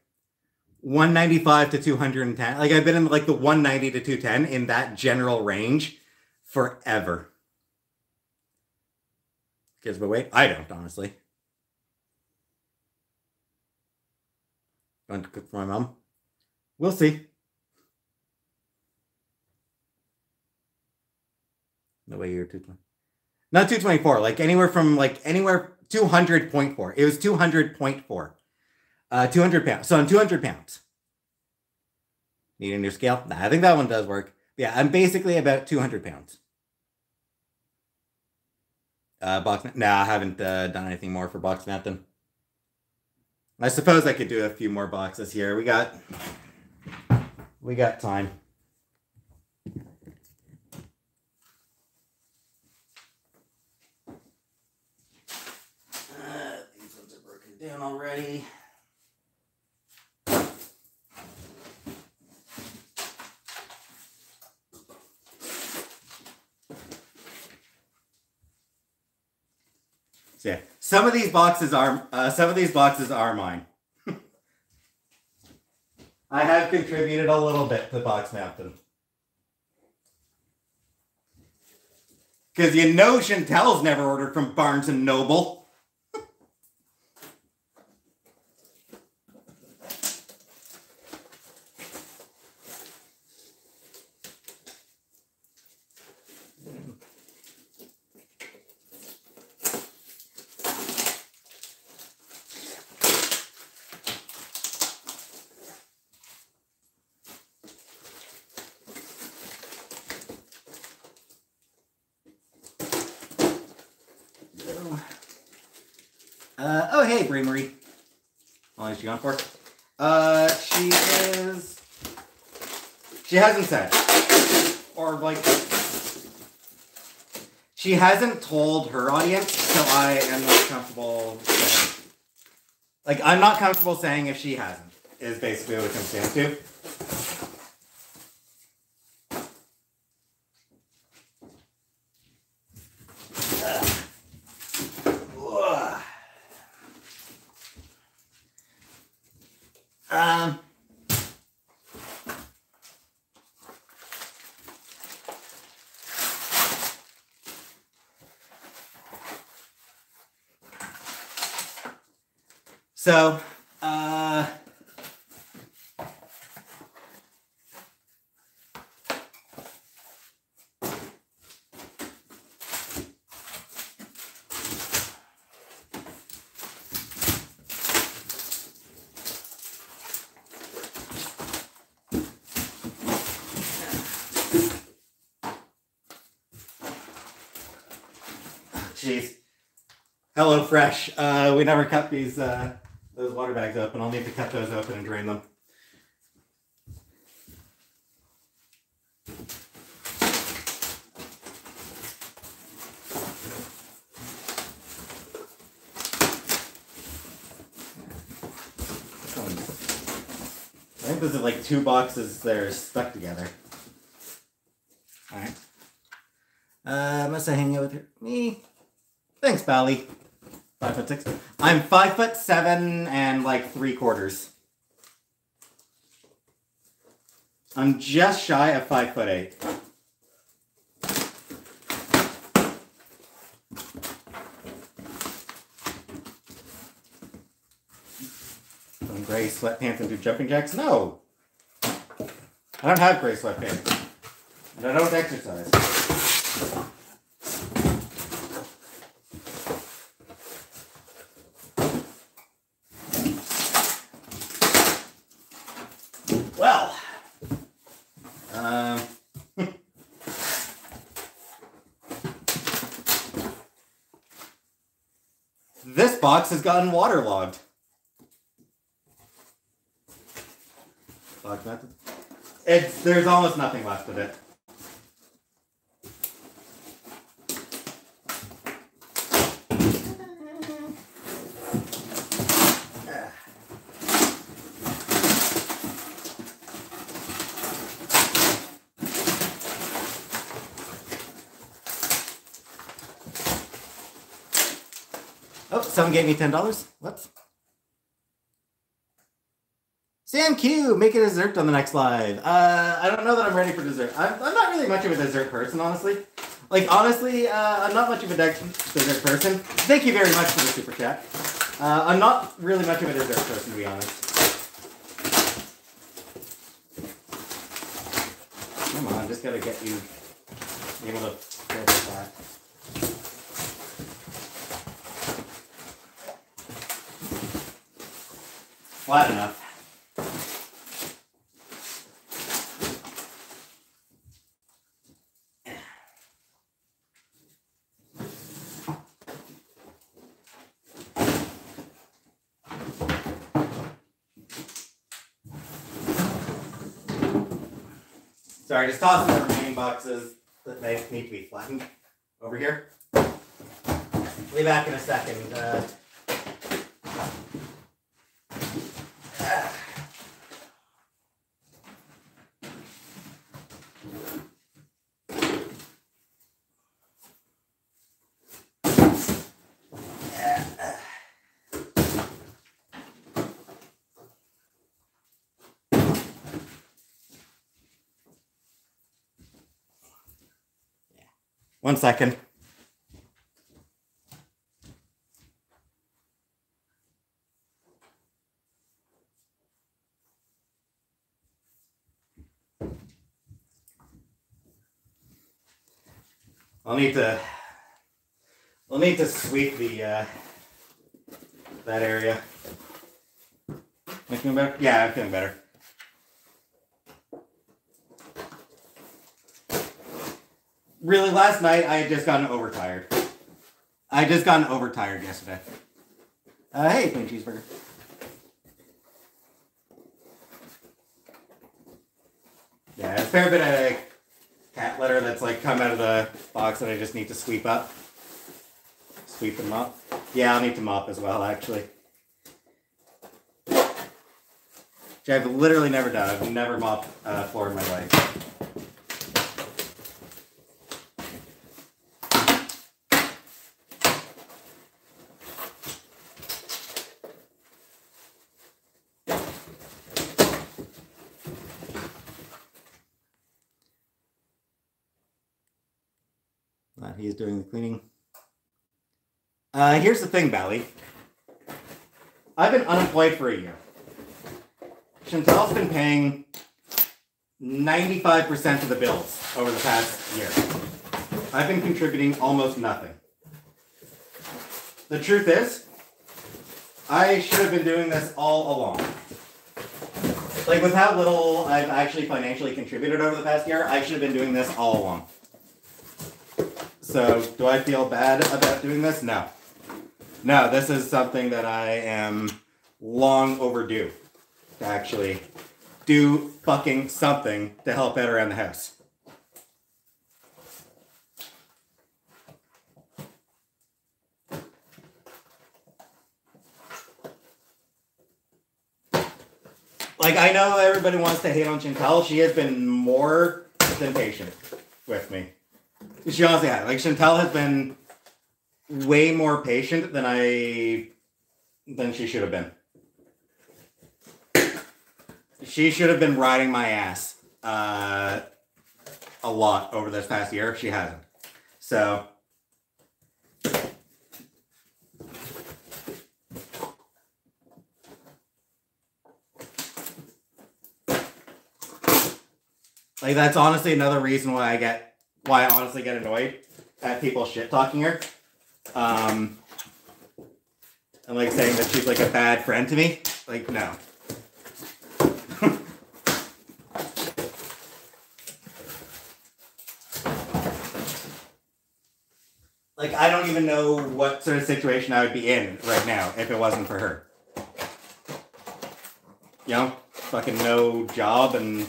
195 to 210. Like I've been in like the 190 to 210 in that general range forever. Gives my weight? I don't, honestly. Going to cook for my mom? We'll see. No way you're 220. Not 224, like anywhere from like anywhere 200.4. It was 200.4. Uh 200 pounds. So I'm 200 pounds. Need a new scale? Nah, I think that one does work. Yeah, I'm basically about 200 pounds. Uh box nah, I haven't uh, done anything more for box napkin. I suppose I could do a few more boxes here. We got we got time. Uh, these ones are already. So yeah, some of these boxes are uh, some of these boxes are mine. I have contributed a little bit to box napkin. Because you know Chantel's never ordered from Barnes and Noble. Uh, oh, hey, Brie Marie. How long is she gone for? Uh, she is. She hasn't said. Or, like. She hasn't told her audience, so I am not comfortable saying. Like, I'm not comfortable saying if she hasn't, is basically what it comes down to. So, uh, Jeez. Hello, Fresh. Uh, we never cut these uh, those water bags open. I'll need to cut those open and drain them. I think this is like two boxes that are stuck together. Alright. Uh, must I hang out with her? Me? Thanks, Bally. Five foot six. I'm five foot seven and like three quarters. I'm just shy of five foot eight. Some gray sweatpants and do jumping jacks? No! I don't have gray sweatpants. And I don't exercise. Well, um, this box has gotten waterlogged. There's almost nothing left of it. Oh, someone gave me ten dollars. Whoops. Sam Q, make a dessert on the next live. Uh, I don't know that I'm ready for dessert. I'm, I'm not really much of a dessert person, honestly. Like, honestly, uh, I'm not much of a de- dessert person. Thank you very much for the super chat. Uh, I'm not really much of a dessert person, to be honest. Come on, just gotta get you able to finish that. Flat enough. Sorry, just tossing the remaining boxes that may need to be flattened over here. We'll Be back in a second. Uh, One second. I'll need to. I'll need to sweep the uh, that area. Am feeling better? Yeah, I'm feeling better. Really last night I had just gotten overtired. I had just gotten overtired yesterday. Uh, hey, plain cheeseburger. Yeah, a fair bit of cat litter that's like come out of the box that I just need to sweep up. Sweep them up. Yeah, I'll need to mop as well, actually. Which I've literally never done. I've never mopped uh, floor in my life. Doing the cleaning. Uh, here's the thing, Bally. I've been unemployed for a year. Chantel's been paying 95% of the bills over the past year. I've been contributing almost nothing. The truth is, I should have been doing this all along. Like with how little I've actually financially contributed over the past year, I should have been doing this all along. So, do I feel bad about doing this? No. No, this is something that I am long overdue to actually do fucking something to help out around the house. Like I know everybody wants to hate on Chantel. She has been more than patient with me. She honestly has. Like Chantel has been way more patient than I than she should have been. She should have been riding my ass uh, a lot over this past year. She hasn't. So like that's honestly another reason why I get why I honestly get annoyed at people shit talking her. Um, and like saying that she's like a bad friend to me. Like, no. like, I don't even know what sort of situation I would be in right now if it wasn't for her. You know, fucking no job and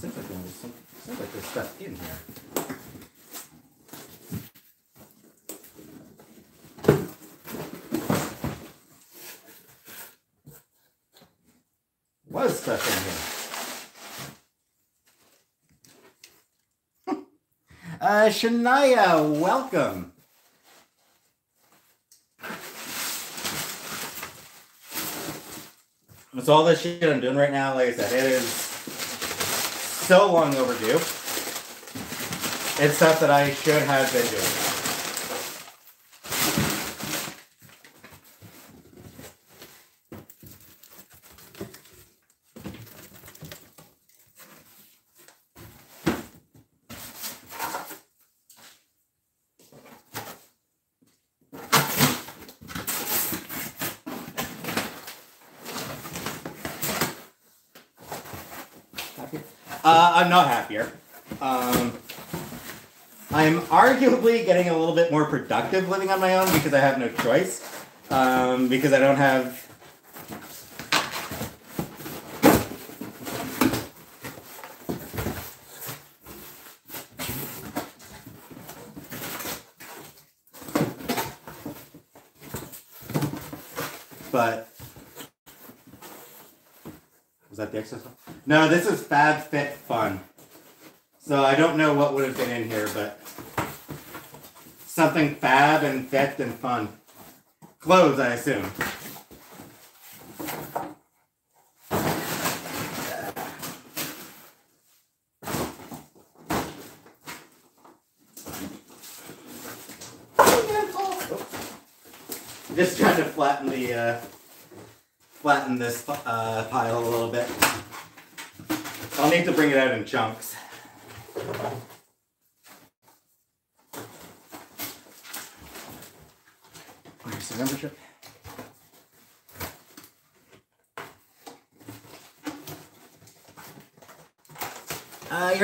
Seems like there's some, seems like there's stuff in here. Was stuff in here. Shania, welcome. That's all this shit I'm doing right now. Like I said, it is so long overdue. It's stuff that I should have been doing. Happier? Uh, I'm not happier. Um, I'm arguably getting a little bit more productive living on my own because I have no choice. Um, because I don't have. But was that the exercise? No, this is FabFitFun. So I don't know what would have been in here, but something fab and fit and fun. Clothes, I assume. Just trying to flatten the uh, flatten this uh, pile a little bit. I'll need to bring it out in chunks. Where's the membership?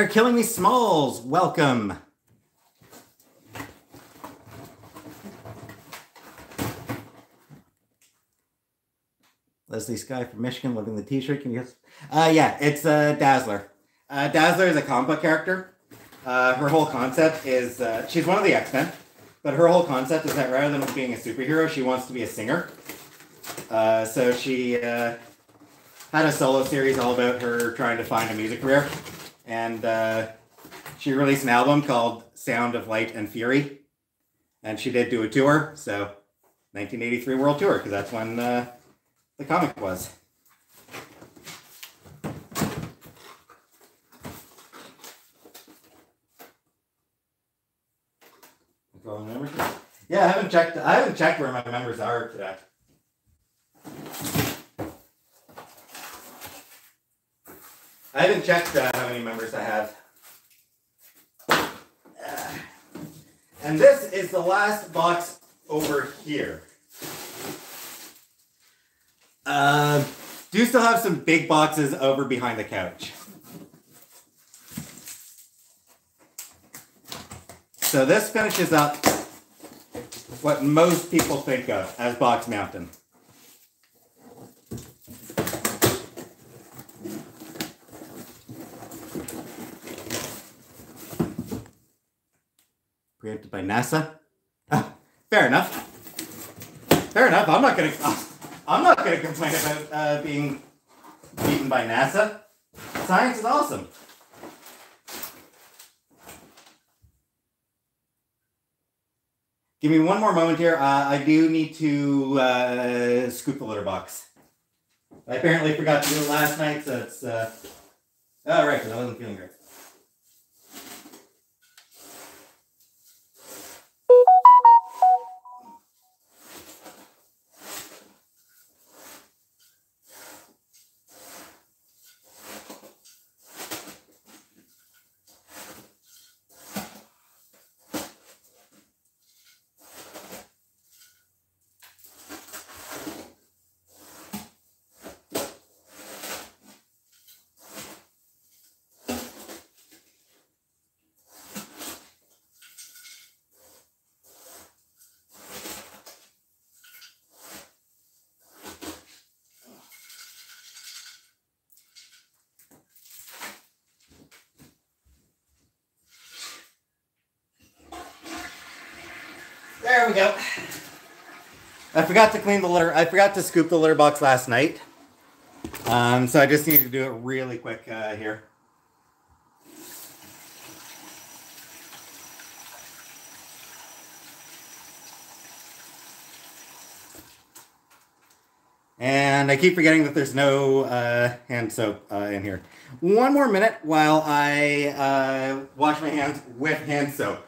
Killing me, Smalls. Welcome. Leslie Sky from Michigan, loving the T-shirt. Can you guess? Uh, yeah, it's uh, Dazzler. Uh, Dazzler is a comic character. Uh, her whole concept is uh, she's one of the X Men, but her whole concept is that rather than being a superhero, she wants to be a singer. Uh, so she uh, had a solo series all about her trying to find a music career, and uh, she released an album called Sound of Light and Fury, and she did do a tour. So, 1983 World Tour because that's when uh, the comic was. Yeah, I haven't checked. I haven't checked where my members are today. I haven't checked uh, how many members I have. Uh, And this is the last box over here. Uh, do still have some big boxes over behind the couch. So this finishes up what most people think of as Box Mountain. Preempted by NASA. Ah, fair enough. Fair enough. I'm not gonna. I'm not gonna complain about uh, being beaten by NASA. Science is awesome. Give me one more moment here. Uh, I do need to uh, scoop the litter box. I apparently forgot to do it last night, so it's. Uh... Right, because I wasn't feeling great. There we go. I forgot to clean the litter. I forgot to scoop the litter box last night. Um, so I just need to do it really quick uh, here. And I keep forgetting that there's no uh, hand soap uh, in here. One more minute while I uh, wash my hands with hand soap.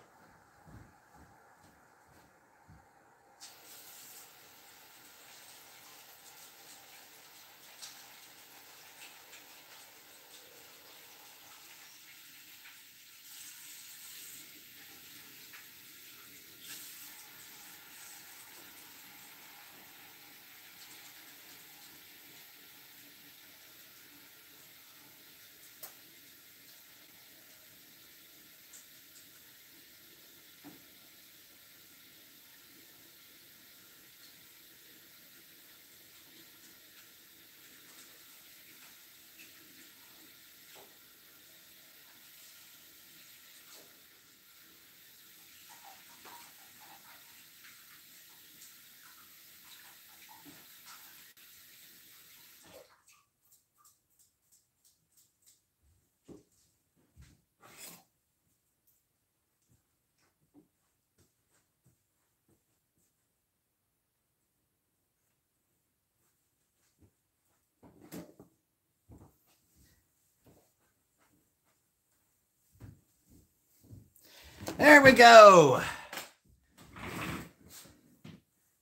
There we go.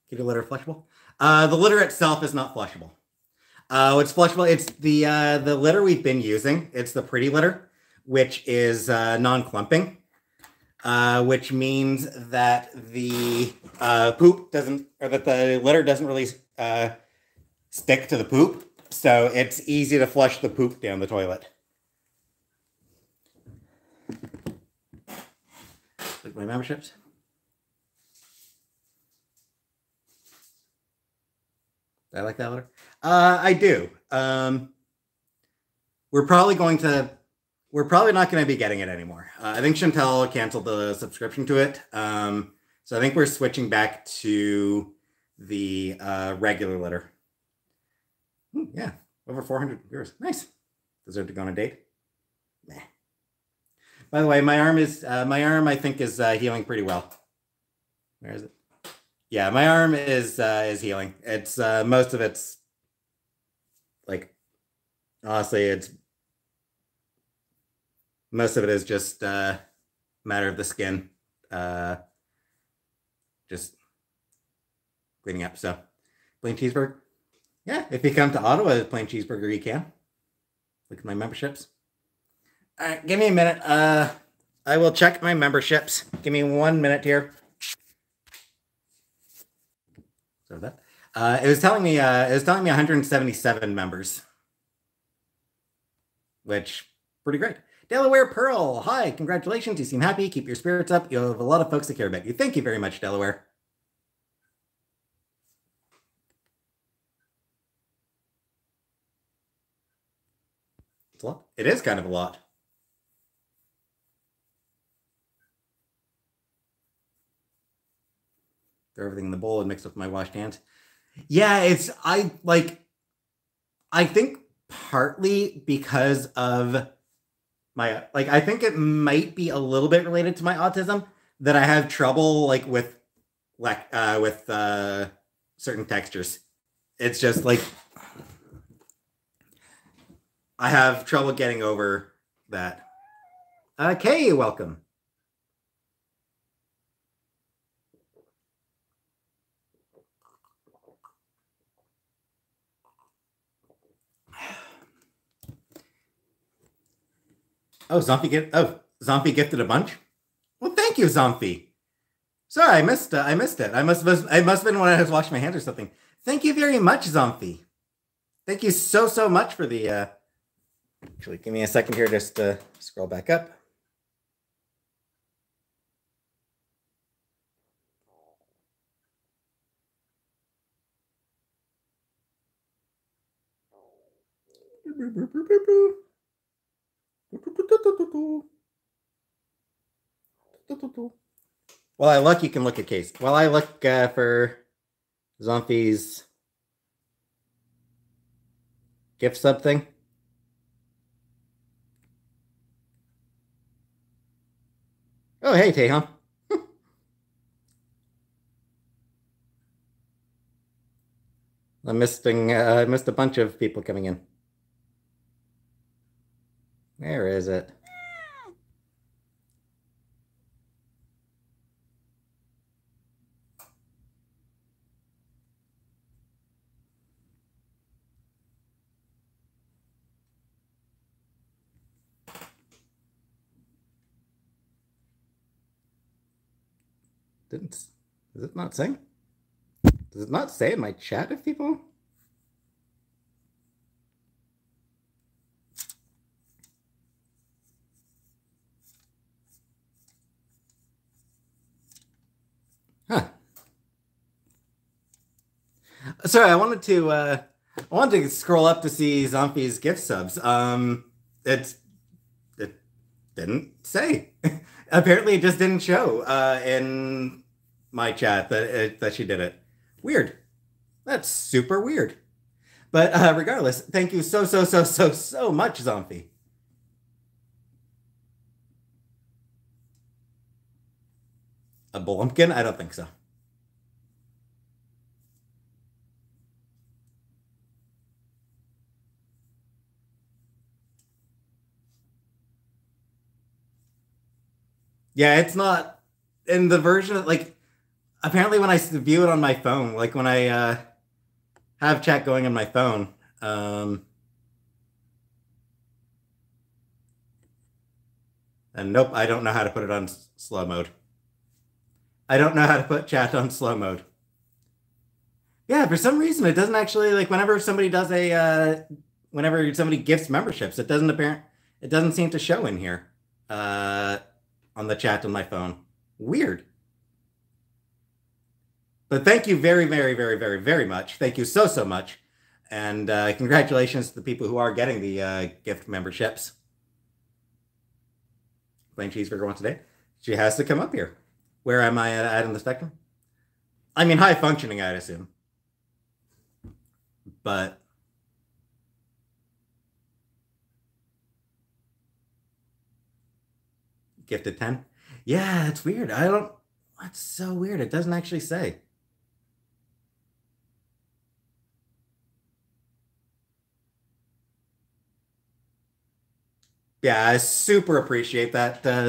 Kitty litter flushable. Uh, the litter itself is not flushable. Uh, what's flushable? It's the uh, the litter we've been using. It's the pretty litter, which is uh, non-clumping, uh, which means that the uh, poop doesn't, or that the litter doesn't really uh, stick to the poop. So it's easy to flush the poop down the toilet. Like my memberships. I like that letter. Uh, I do. Um, we're probably going to. We're probably not going to be getting it anymore. Uh, I think Chantel canceled the subscription to it. Um, so I think we're switching back to the uh, regular letter. Ooh, yeah, over 400 viewers. Nice. Deserve to go on a date. By the way, my arm is uh, my arm. I think is uh, healing pretty well. Where is it? Yeah, my arm is uh, is healing. It's uh, most of it's like honestly, it's most of it is just uh matter of the skin. Uh just cleaning up. So plain cheeseburger. Yeah, if you come to Ottawa, plain cheeseburger you can. Look at my memberships. Right, give me a minute. Uh I will check my memberships. Give me one minute here. So that uh, it was telling me uh, it was telling me 177 members, which pretty great. Delaware Pearl, hi, congratulations. You seem happy. Keep your spirits up. You have a lot of folks that care about you. Thank you very much, Delaware. It's a lot. It is kind of a lot. Throw everything in the bowl and mix with my washed hands. Yeah, it's I like I think partly because of my like I think it might be a little bit related to my autism that I have trouble like with like uh with uh certain textures. It's just like I have trouble getting over that. Okay, welcome. Oh, Zombie get oh Zombie gifted a bunch. Well, thank you, Zombie. Sorry, I missed. Uh, I missed it. I must. I must have been when I was washing my hands or something. Thank you very much, Zombie. Thank you so so much for the. uh Actually, give me a second here just to scroll back up. While I look, you can look at case. While I look uh, for Zombie's gift something. Oh, hey, Tehan. I missed, uh, I missed a bunch of people coming in. Where is it? Didn't does it not say? Does it not say in my chat if people? Huh. Sorry, I wanted to uh I wanted to scroll up to see Zombie's gift subs. Um it's it didn't say. Apparently it just didn't show uh in my chat that it, that she did it. Weird. That's super weird. But uh regardless, thank you so so so so so much, Zombie. A Blumpkin? I don't think so. Yeah, it's not in the version of like apparently when I view it on my phone, like when I uh have chat going on my phone, um and nope, I don't know how to put it on slow mode. I don't know how to put chat on slow mode. Yeah, for some reason it doesn't actually like whenever somebody does a uh whenever somebody gifts memberships, it doesn't apparent it doesn't seem to show in here. Uh on the chat on my phone. Weird. But thank you very, very, very, very, very much. Thank you so, so much. And uh, congratulations to the people who are getting the uh, gift memberships. Plain cheeseburger once a day. She has to come up here. Where am I at in the spectrum? I mean, high functioning, I'd assume. But gifted 10. Yeah, it's weird. I don't, that's so weird. It doesn't actually say. Yeah, I super appreciate that, uh,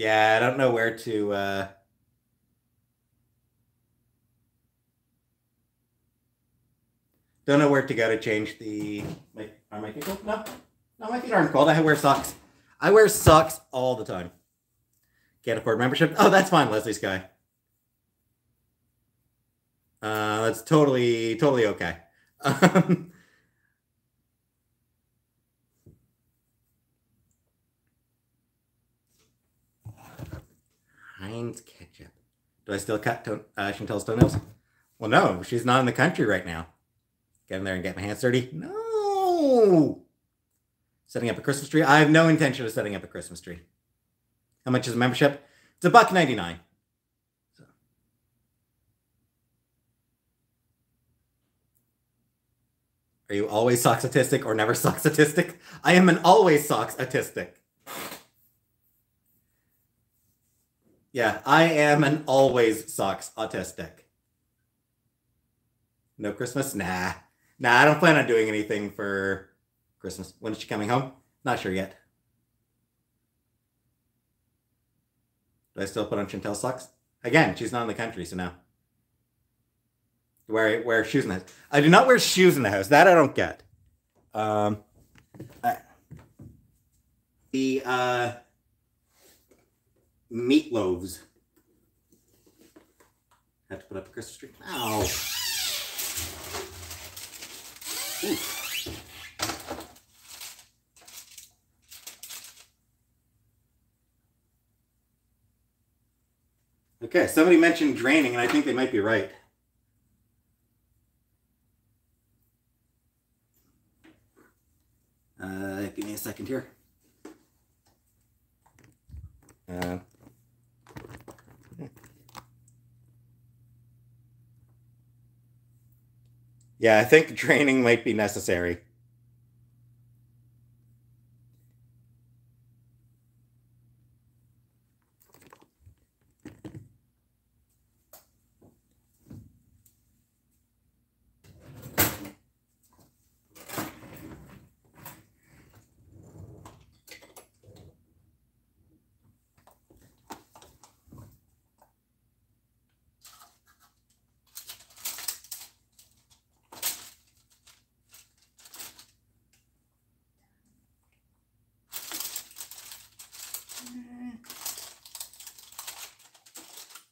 Yeah, I don't know where to. Uh... Don't know where to go to change the. My, are my feet cold? No, no, my feet aren't cold. I wear socks. I wear socks all the time. Can't afford membership. Oh, that's fine, Leslie Sky. Uh, that's totally, totally okay. Um, Heinz ketchup. Do I still cut to- uh, Chantel's toenails? Well, no, she's not in the country right now. Get in there and get my hands dirty? No. Setting up a Christmas tree? I have no intention of setting up a Christmas tree. How much is a membership? It's a buck ninety nine. So. Are you always sock statistic or never sock statistic? I am an always sock statistic. Yeah, I am an always socks autistic. No Christmas? Nah. Nah, I don't plan on doing anything for Christmas. When is she coming home? Not sure yet. Do I still put on Chantel socks? Again, she's not in the country, so no. Wear wear shoes in the house. I do not wear shoes in the house. That I don't get. Um, I- the uh, meatloaves. Have to put up a Christmas tree. Ow. Okay, somebody mentioned draining, and I think they might be right. Uh, give me a second here. Uh, yeah, I think training might be necessary.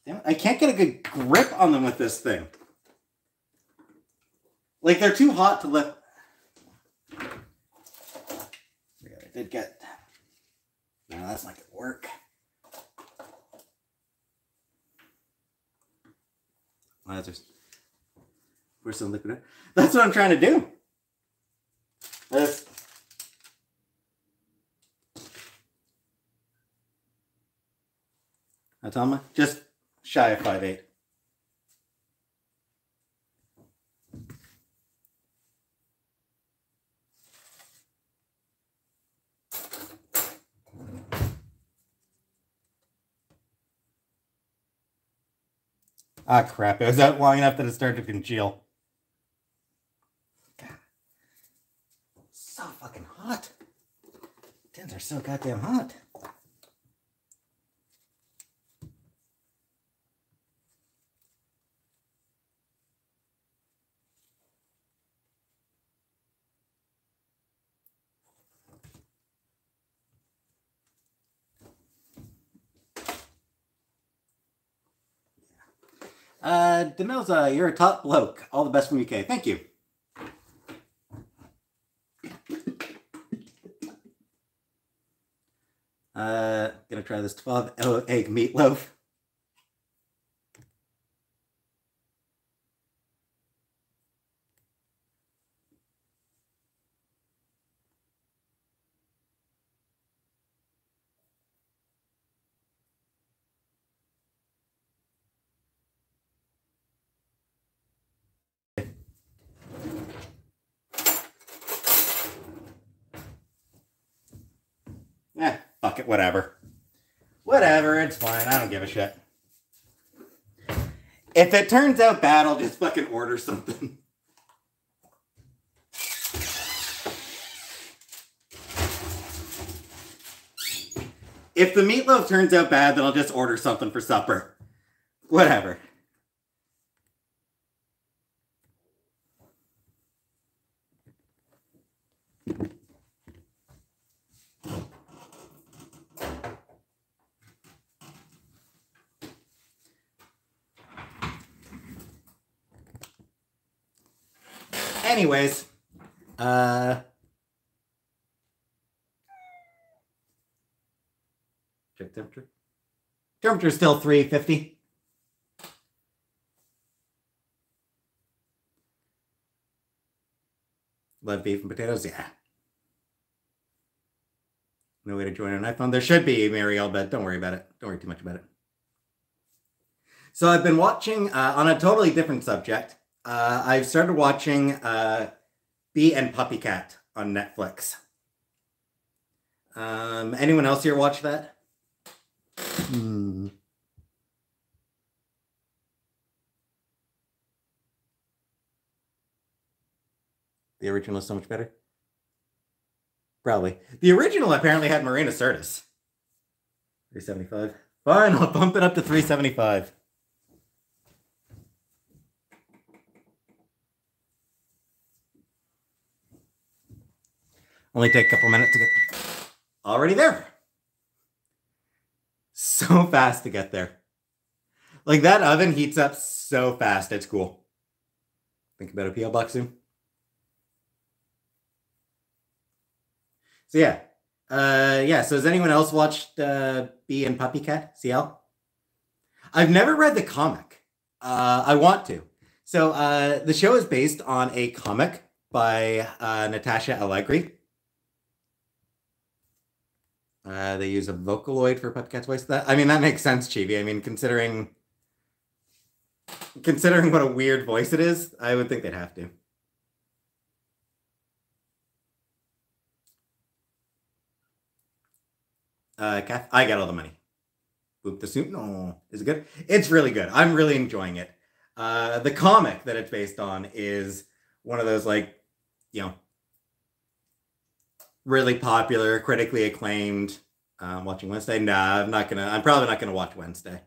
Damn it, I can't get a good grip on them with this thing. Like they're too hot to. Yeah, I did get. No, that's not gonna work. Well, that's just. Pour some liquid. in. That's what I'm trying to do. That's. Atama, just shy of five eight. Ah, crap. It was out long enough that it started to congeal. God. So fucking hot. Tins are so goddamn hot. Uh, Demelza, you're a top bloke. All the best from UK. Thank you. Uh, gonna try this 12 egg meatloaf. Whatever. Whatever, it's fine. I don't give a shit. If it turns out bad, I'll just fucking order something. If the meatloaf turns out bad, then I'll just order something for supper. Whatever. Anyways, uh check temperature. Temperature is still 350. Love beef and potatoes, yeah. No way to join an iPhone. There should be, Mariel, but don't worry about it. Don't worry too much about it. So I've been watching uh, on a totally different subject. Uh, I've started watching uh, Bee and Puppy Cat on Netflix. Um, anyone else here watch that? Hmm. The original is so much better. Probably. The original apparently had Marina Sirtis. 375. Fine, I'll bump it up to 375. Only take a couple minutes to get already there. So fast to get there. Like that oven heats up so fast. It's cool. Think about a PL box soon. So yeah. Uh yeah, so has anyone else watched uh Bee and Puppy Cat? CL? I've never read the comic. Uh I want to. So uh the show is based on a comic by uh Natasha Allegri. Uh, they use a Vocaloid for Puppy Cat's voice. That I mean, that makes sense, Chibi. I mean, considering considering what a weird voice it is, I would think they'd have to. Uh, Kath, I got all the money. Boop the suit. No, is it good? It's really good. I'm really enjoying it. Uh, the comic that it's based on is one of those like, you know, really popular, critically acclaimed. Um, watching Wednesday? Nah, I'm not gonna. I'm probably not gonna watch Wednesday.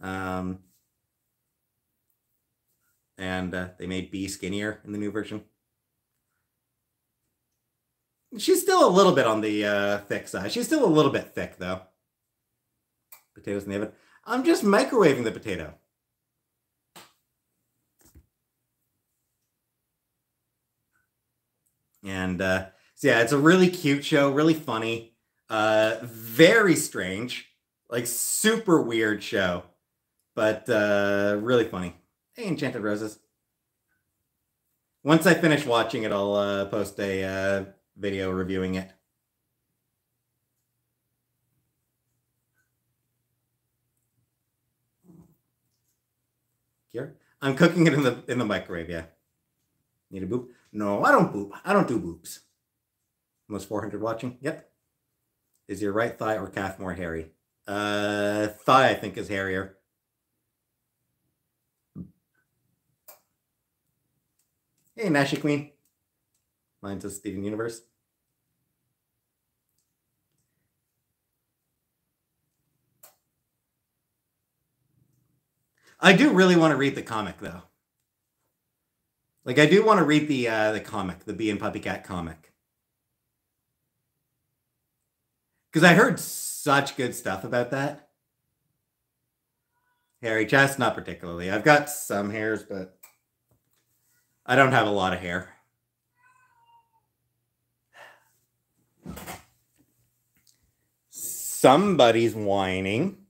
Um, and uh, they made Bee skinnier in the new version. She's still a little bit on the uh, thick side. She's still a little bit thick though. Potatoes in the oven. I'm just microwaving the potato. And uh, so yeah, it's a really cute show, really funny, uh, very strange, like super weird show, but uh, really funny. Hey, Enchanted Roses. Once I finish watching it, I'll uh, post a uh, video reviewing it. Here, I'm cooking it in the in the microwave. Yeah. Need a boop? No, I don't boop. I don't do boops. Almost 400 watching. Yep. Is your right thigh or calf more hairy? Uh, thigh, I think, is hairier. Hey, Nashi Queen. Mine's a Steven Universe. I do really want to read the comic, though. Like, I do want to read the uh, the comic, the Bee and Puppy Cat comic. Because I heard such good stuff about that. Hairy chest, not particularly. I've got some hairs, but I don't have a lot of hair. Somebody's whining.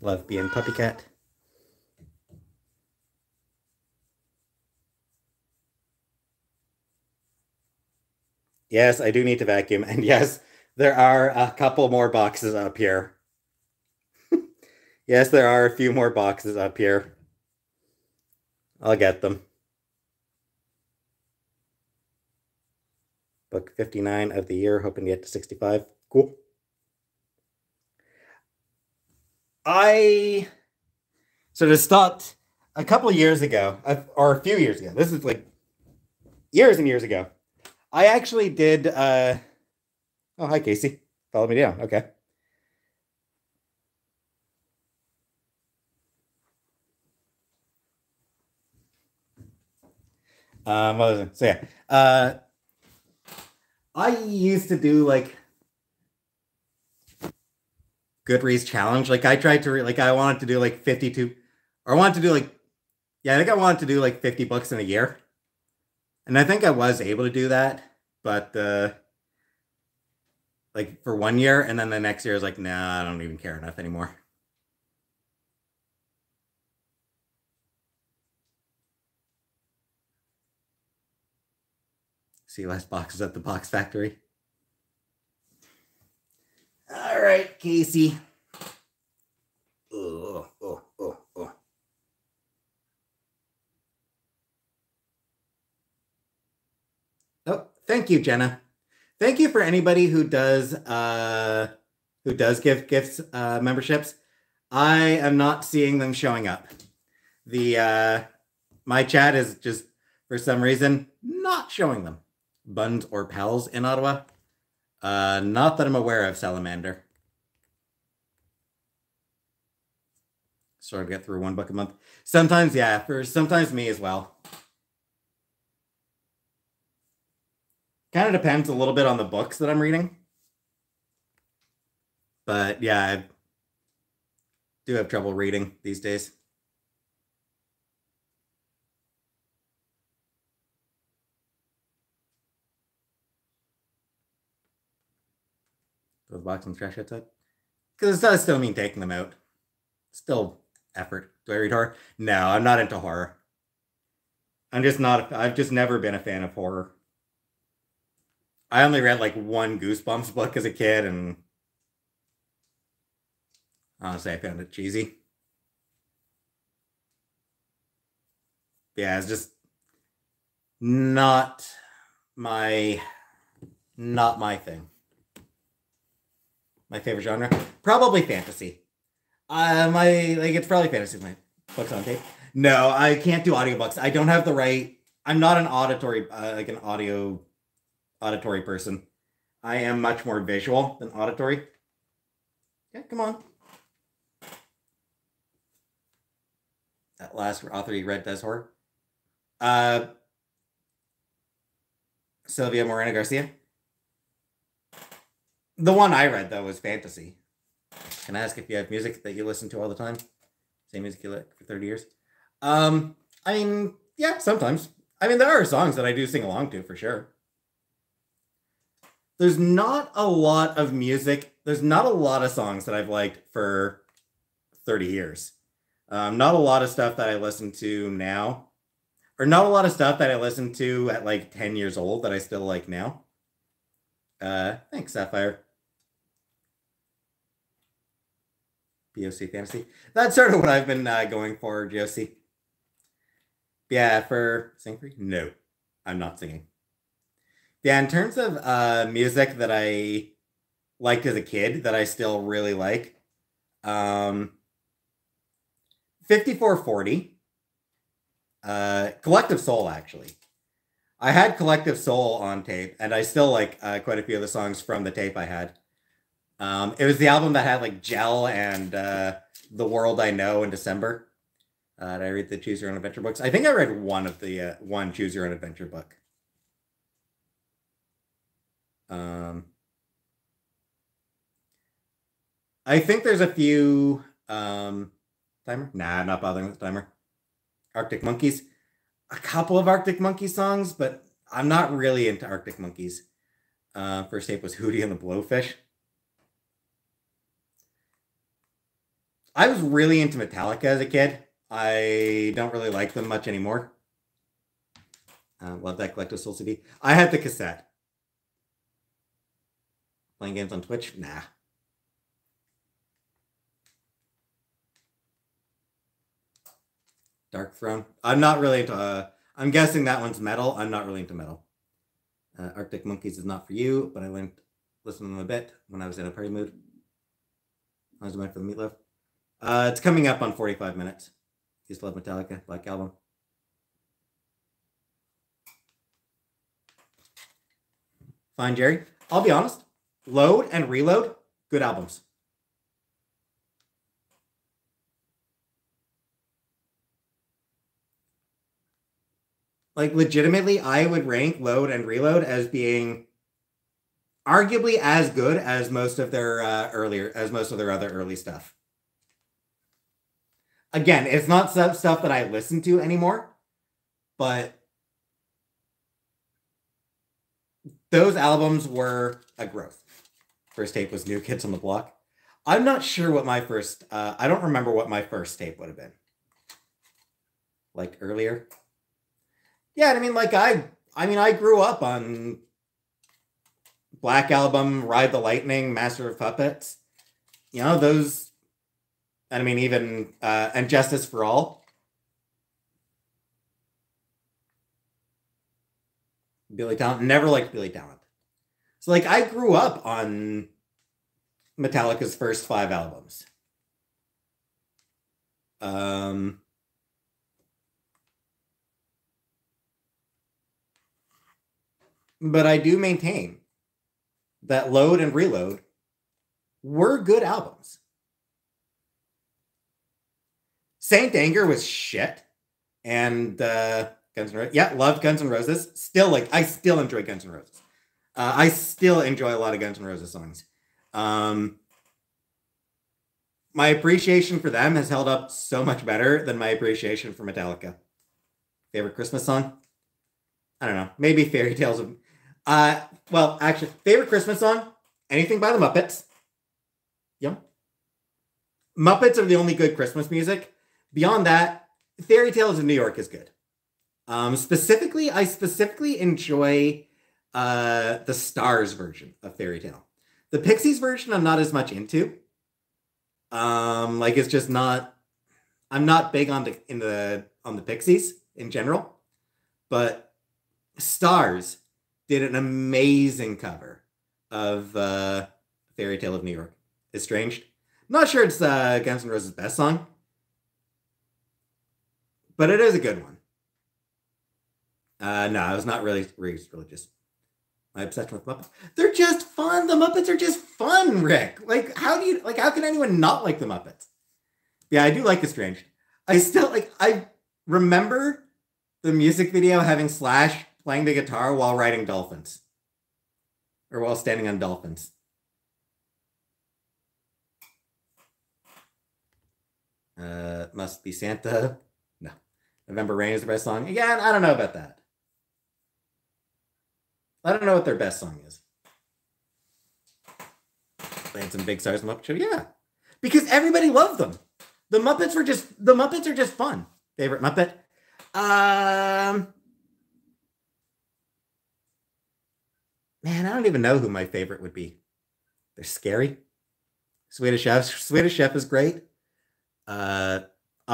Love being puppy cat. Yes, I do need to vacuum. And yes, there are a couple more boxes up here. Yes, there are a few more boxes up here. I'll get them. Book 59 of the year, hoping to get to 65. Cool. I sort of stopped a couple years ago, or a few years ago. This is like years and years ago. I actually did. Uh, oh, hi, Casey. Follow me down. Okay. Um? So yeah, uh, I used to do like Goodreads challenge. Like I tried to re- like I wanted to do like fifty two, or I wanted to do like yeah, I think I wanted to do like fifty books in a year, and I think I was able to do that, but uh, like for one year, and then the next year I was like, nah, I don't even care enough anymore. See less boxes at the box factory. All right, Casey. Oh, oh, oh, oh. Oh, thank you, Jenna. Thank you for anybody who does uh who does give gifts uh memberships. I am not seeing them showing up. The uh my chat is just for some reason not showing them. Buns or pals in Ottawa. Uh, not that I'm aware of, Salamander. Sort of get through one book a month. Sometimes, yeah, for sometimes me as well. Kind of depends a little bit on the books that I'm reading. But yeah, I do have trouble reading these days. Those boxing trash outside? Because it does still mean taking them out. Still effort. Do I read horror? No, I'm not into horror. I'm just not, I've just never been a fan of horror. I only read like one Goosebumps book as a kid, and honestly, I found it cheesy. Yeah, it's just not my not my thing. My favorite genre? Probably fantasy. Uh, my like it's probably fantasy. My books on tape. No, I can't do audiobooks. I don't have the right. I'm not an auditory uh, like an audio auditory person. I am much more visual than auditory. Yeah, come on. That last author you read does horror. Uh, Silvia Moreno-Garcia. The one I read though was fantasy. Can I ask if you have music that you listen to all the time? Same music you like for 30 years? Um, I mean, yeah, sometimes. I mean, there are songs that I do sing along to for sure. There's not a lot of music. There's not a lot of songs that I've liked for 30 years. Um, not a lot of stuff that I listen to now, or not a lot of stuff that I listened to at like 10 years old that I still like now. Uh, thanks, Sapphire. BOC Fantasy. That's sort of what I've been uh, going for, Josie. Yeah, for sing free? No, I'm not singing. Yeah, in terms of uh, music that I liked as a kid that I still really like, um, 54-40, uh, Collective Soul, actually. I had Collective Soul on tape, and I still like uh, quite a few of the songs from the tape I had. Um, it was the album that had like Gel and uh, The World I Know in December. Uh, did I read the Choose Your Own Adventure books? I think I read one of the uh, one Choose Your Own Adventure book. Um, I think there's a few um, timer. Nah, I'm not bothering with the timer. Arctic Monkeys, a couple of Arctic Monkeys songs, but I'm not really into Arctic Monkeys. Uh, first tape was Hootie and the Blowfish. I was really into Metallica as a kid. I don't really like them much anymore. Uh, love that Collective Soul CD. I had the cassette. Playing games on Twitch? Nah. Darkthrone. I'm not really into. Uh, I'm guessing that one's metal. I'm not really into metal. Uh, Arctic Monkeys is not for you, but I went listen to them a bit when I was in a party mood. I was waiting for the meatloaf. Uh, it's coming up on 45 minutes. To love Metallica, Black Album. Fine, Jerry. I'll be honest. Load and Reload, good albums. Like legitimately, I would rank Load and Reload as being arguably as good as most of their uh, earlier as most of their other early stuff. Again, it's not stuff that I listen to anymore, but those albums were a growth. First tape was New Kids on the Block. I'm not sure what my first. Uh, I don't remember what my first tape would have been. Like earlier. Yeah, I mean, like I. I mean, I grew up on Black Album, Ride the Lightning, Master of Puppets. You know, those, I mean, even, uh, and Justice for All. Billy Talent, never liked Billy Talent. So, like, I grew up on Metallica's first five albums. Um, but I do maintain that Load and Reload were good albums. St. Anger was shit. And uh, Guns N' Roses, yeah, loved Guns N' Roses. Still like, I still enjoy Guns N' Roses. Uh, I still enjoy a lot of Guns N' Roses songs. Um, my appreciation for them has held up so much better than my appreciation for Metallica. Favorite Christmas song? I don't know. Maybe Fairy Tales of uh, well, actually, favorite Christmas song? Anything by the Muppets. Yep. Muppets are the only good Christmas music. Beyond that, Fairy Tales of New York is good. Um, specifically, I specifically enjoy uh, the Stars version of Fairy Tale. The Pixies version, I'm not as much into. Um, like it's just not. I'm not big on the in the on the Pixies in general, but Stars did an amazing cover of uh, Fairy Tale of New York. Estranged. Not sure it's uh, Guns N' Roses' best song, but it is a good one. Uh, no, I was not really religious. My obsession with Muppets. They're just fun. The Muppets are just fun, Rick. Like, how do you like? How can anyone not like the Muppets? Yeah, I do like Estranged. I still like. I remember the music video having Slash playing the guitar while riding dolphins or while standing on dolphins. Uh, must be Santa. No. November Rain is the best song. Again, I don't know about that. I don't know what their best song is. Playing some big stars Muppet Show. Yeah. Because everybody loved them. The Muppets were just the Muppets are just fun. Favorite Muppet? Um man, I don't even know who my favorite would be. They're scary. Swedish Chef, Swedish Chef is great. Uh,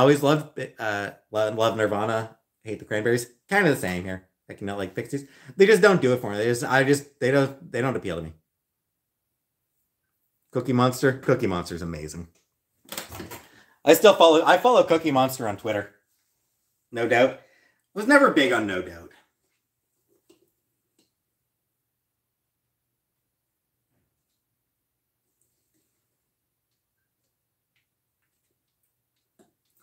always love, uh, love, love Nirvana. Hate the Cranberries. Kind of the same here. I cannot like Pixies. They just don't do it for me. They just, I just, they don't, they don't appeal to me. Cookie Monster. Cookie Monster is amazing. I still follow. I follow Cookie Monster on Twitter. No doubt. Was never big on No Doubt.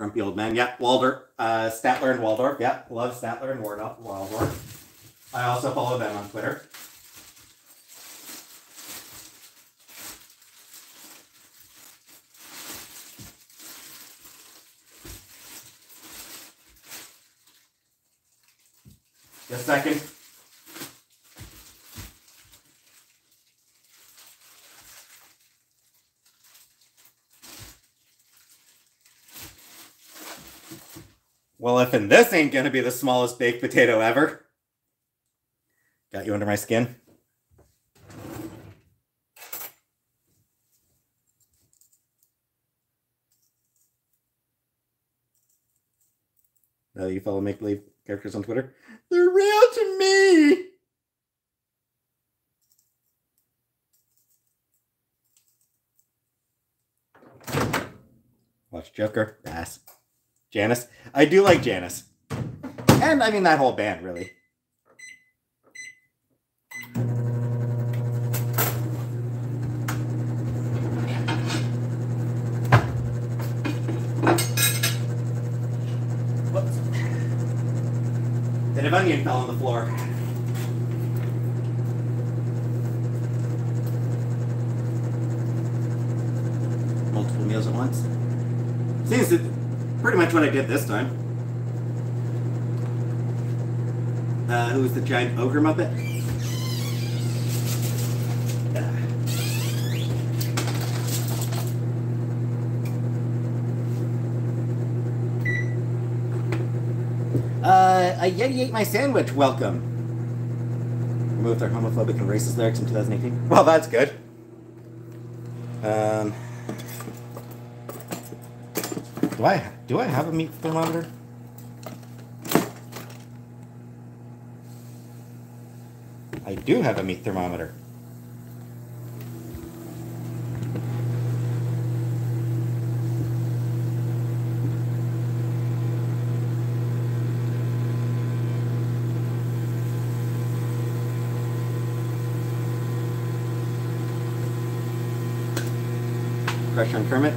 Grumpy old man. Yep. Waldorf, uh, Statler and Waldorf. Yeah, love Statler and Waldorf. I also follow them on Twitter. Just a second. Well, if and this ain't gonna be the smallest baked potato ever. Got you under my skin. Uh, you follow make believe characters on Twitter? They're real to me. Watch Joker. Pass. Janice. I do like Janice. And I mean that whole band, really. Whoops. Of onion fell on the floor. Multiple meals at once. Seems to pretty much what I did this time. Uh, who was the giant ogre muppet? Uh, a Yeti ate my sandwich. Welcome. Removed their homophobic and racist lyrics in 2018. Well, that's good. Um, do I do I have a meat thermometer? I do have a meat thermometer. Crush on Kermit?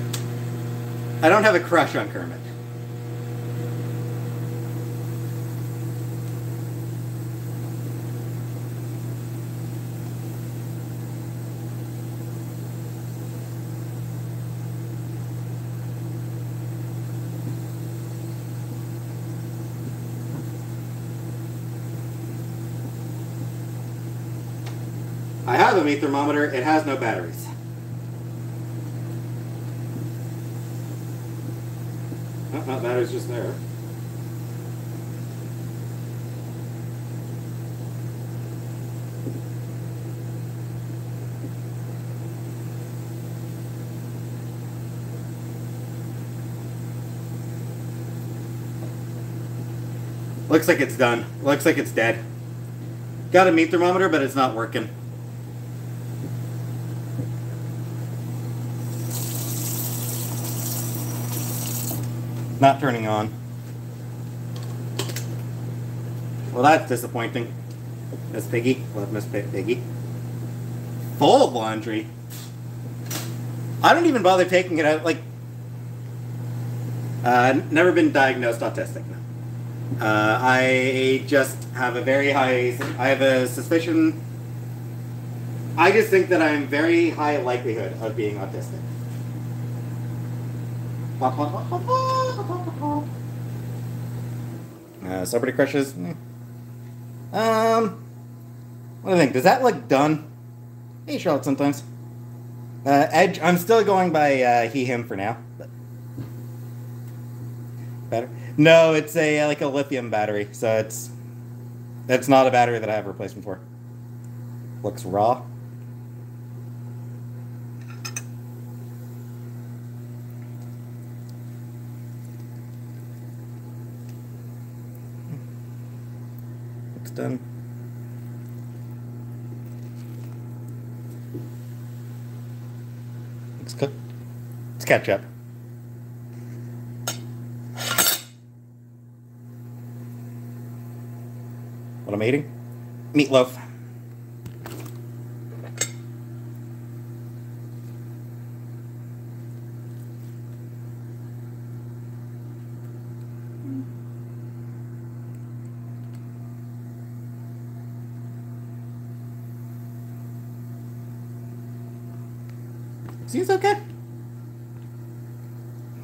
I don't have a crush on Kermit. I have a meat thermometer. It has no batteries. Oh, no, battery's just there. Looks like it's done. Looks like it's dead. Got a meat thermometer, but it's not working. Not turning on. Well, that's disappointing. Miss Piggy. Love Miss Pi- Piggy. Full of laundry. I don't even bother taking it out. Like, uh, never been diagnosed autistic. No. Uh, I just have a very high. I have a suspicion. I just think that I'm very high likelihood of being autistic. Uh, celebrity crushes. eh. Um, what do you think? Does that look done? Hey, Charlotte. Sometimes. Uh, Edge. I'm still going by uh, he him for now. But better. No, it's a uh, like a lithium battery, so it's it's not a battery that I have replacement for. Looks raw. Done. Looks cooked. It's up. What I'm eating? Meatloaf. Seems okay.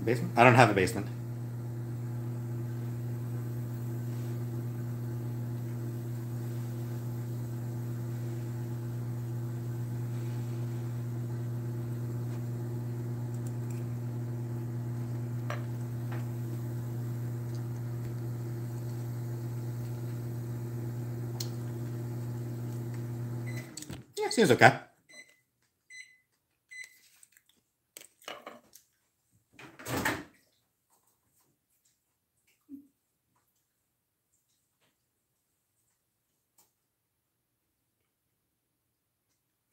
Basement? I don't have a basement. Yeah, seems okay.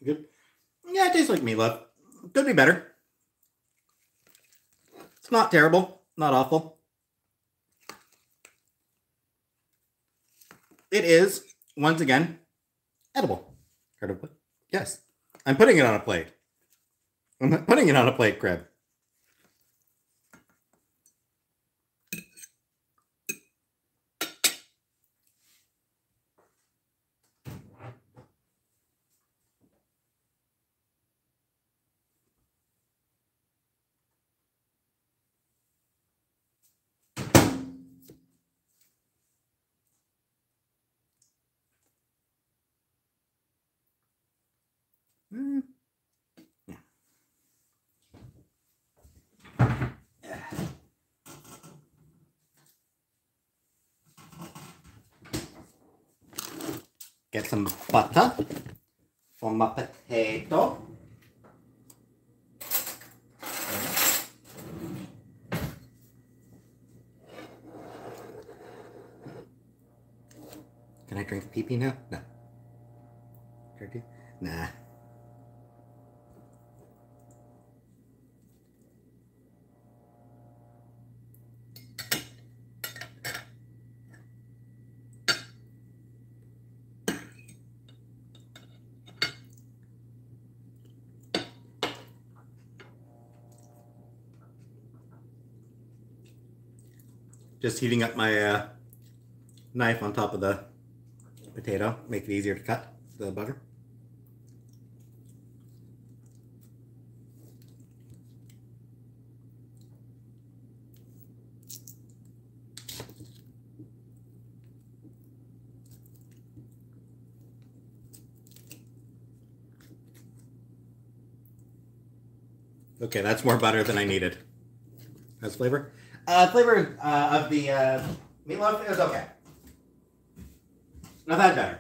Good. Yeah, it tastes like meatloaf. Could be better. It's not terrible. Not awful. It is, once again, edible. Yes. I'm putting it on a plate. I'm putting it on a plate, Crab. Mm. Yeah. Get some butter for my potato. Can I drink pee pee now? No. Can I do? Nah. Just heating up my uh, knife on top of the potato, make it easier to cut the butter. Okay, that's more butter than I needed. That's flavor. Uh, flavor uh, of the uh, meatloaf is okay. Not that better.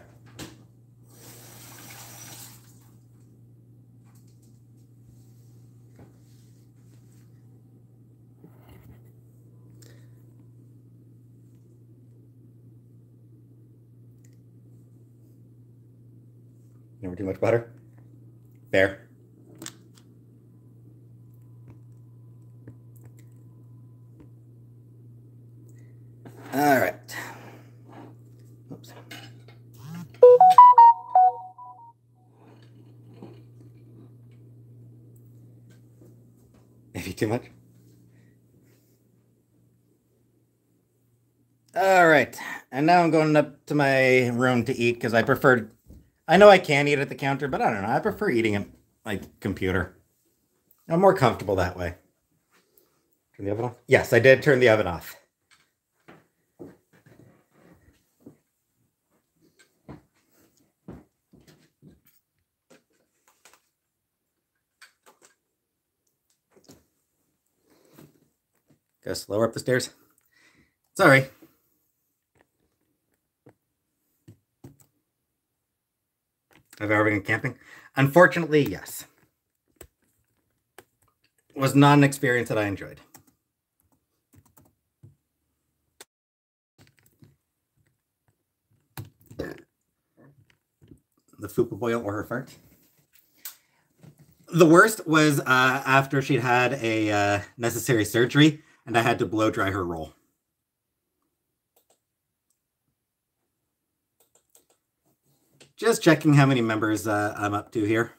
Never too much butter. I'm going up to my room to eat because I prefer. I know I can eat at the counter, but I don't know. I prefer eating at my computer. I'm more comfortable that way. Turn the oven off? Yes, I did turn the oven off. Go slower up the stairs. Sorry. Have ever been camping? Unfortunately, yes. It was not an experience that I enjoyed. The fupa boil or her fart. The worst was uh, after she'd had a uh, necessary surgery and I had to blow dry her roll. Just checking how many members uh, I'm up to here.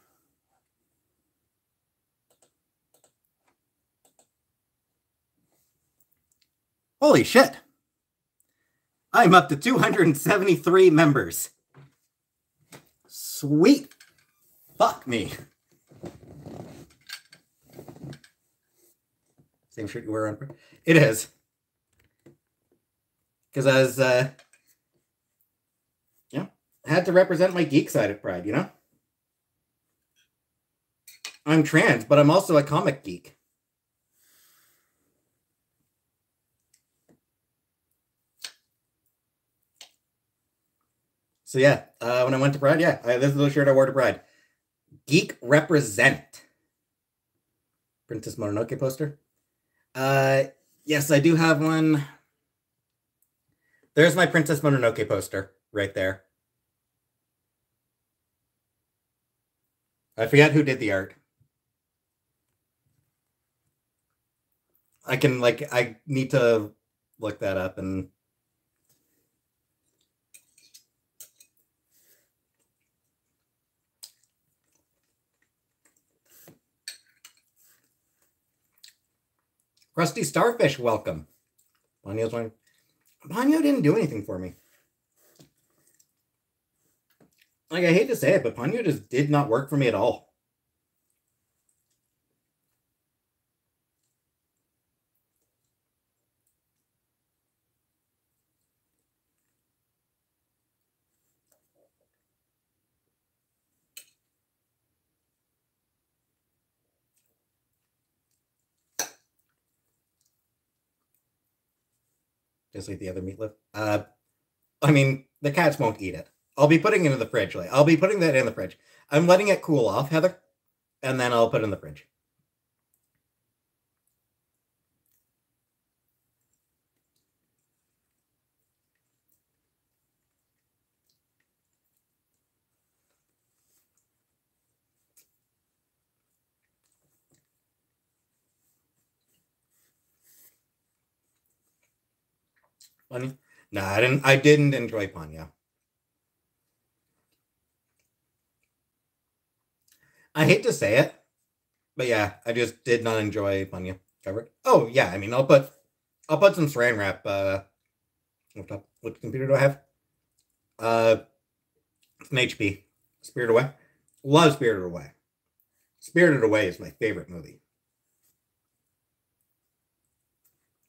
Holy shit. I'm up to 273 members. Sweet. Fuck me. Same shirt you wear on. It is. Because I was, uh, Had to represent my geek side of Pride, you know? I'm trans, but I'm also a comic geek. So yeah, uh, when I went to Pride, yeah, I, this is the shirt I wore to Pride. Geek represent. Princess Mononoke poster. Uh, yes, I do have one. There's my Princess Mononoke poster right there. I forget who did the art. I can like I need to look that up and Rusty Starfish, welcome. Ponyo's one. Ponyo didn't do anything for me. Like I hate to say it, but Ponyo just did not work for me at all. Just like the other meatloaf. Uh, I mean, the cats won't eat it. I'll be putting it in the fridge. Like, I'll be putting that in the fridge. I'm letting it cool off, Heather, and then I'll put it in the fridge. Funny. No, I didn't. I didn't enjoy Ponyo. I hate to say it, but yeah, I just did not enjoy Ponyo cover. Oh yeah, I mean, I'll put, I'll put some Saran wrap. Uh, what, what computer do I have? Uh, it's an HP. Spirited Away. Love Spirited Away. Spirited Away is my favorite movie.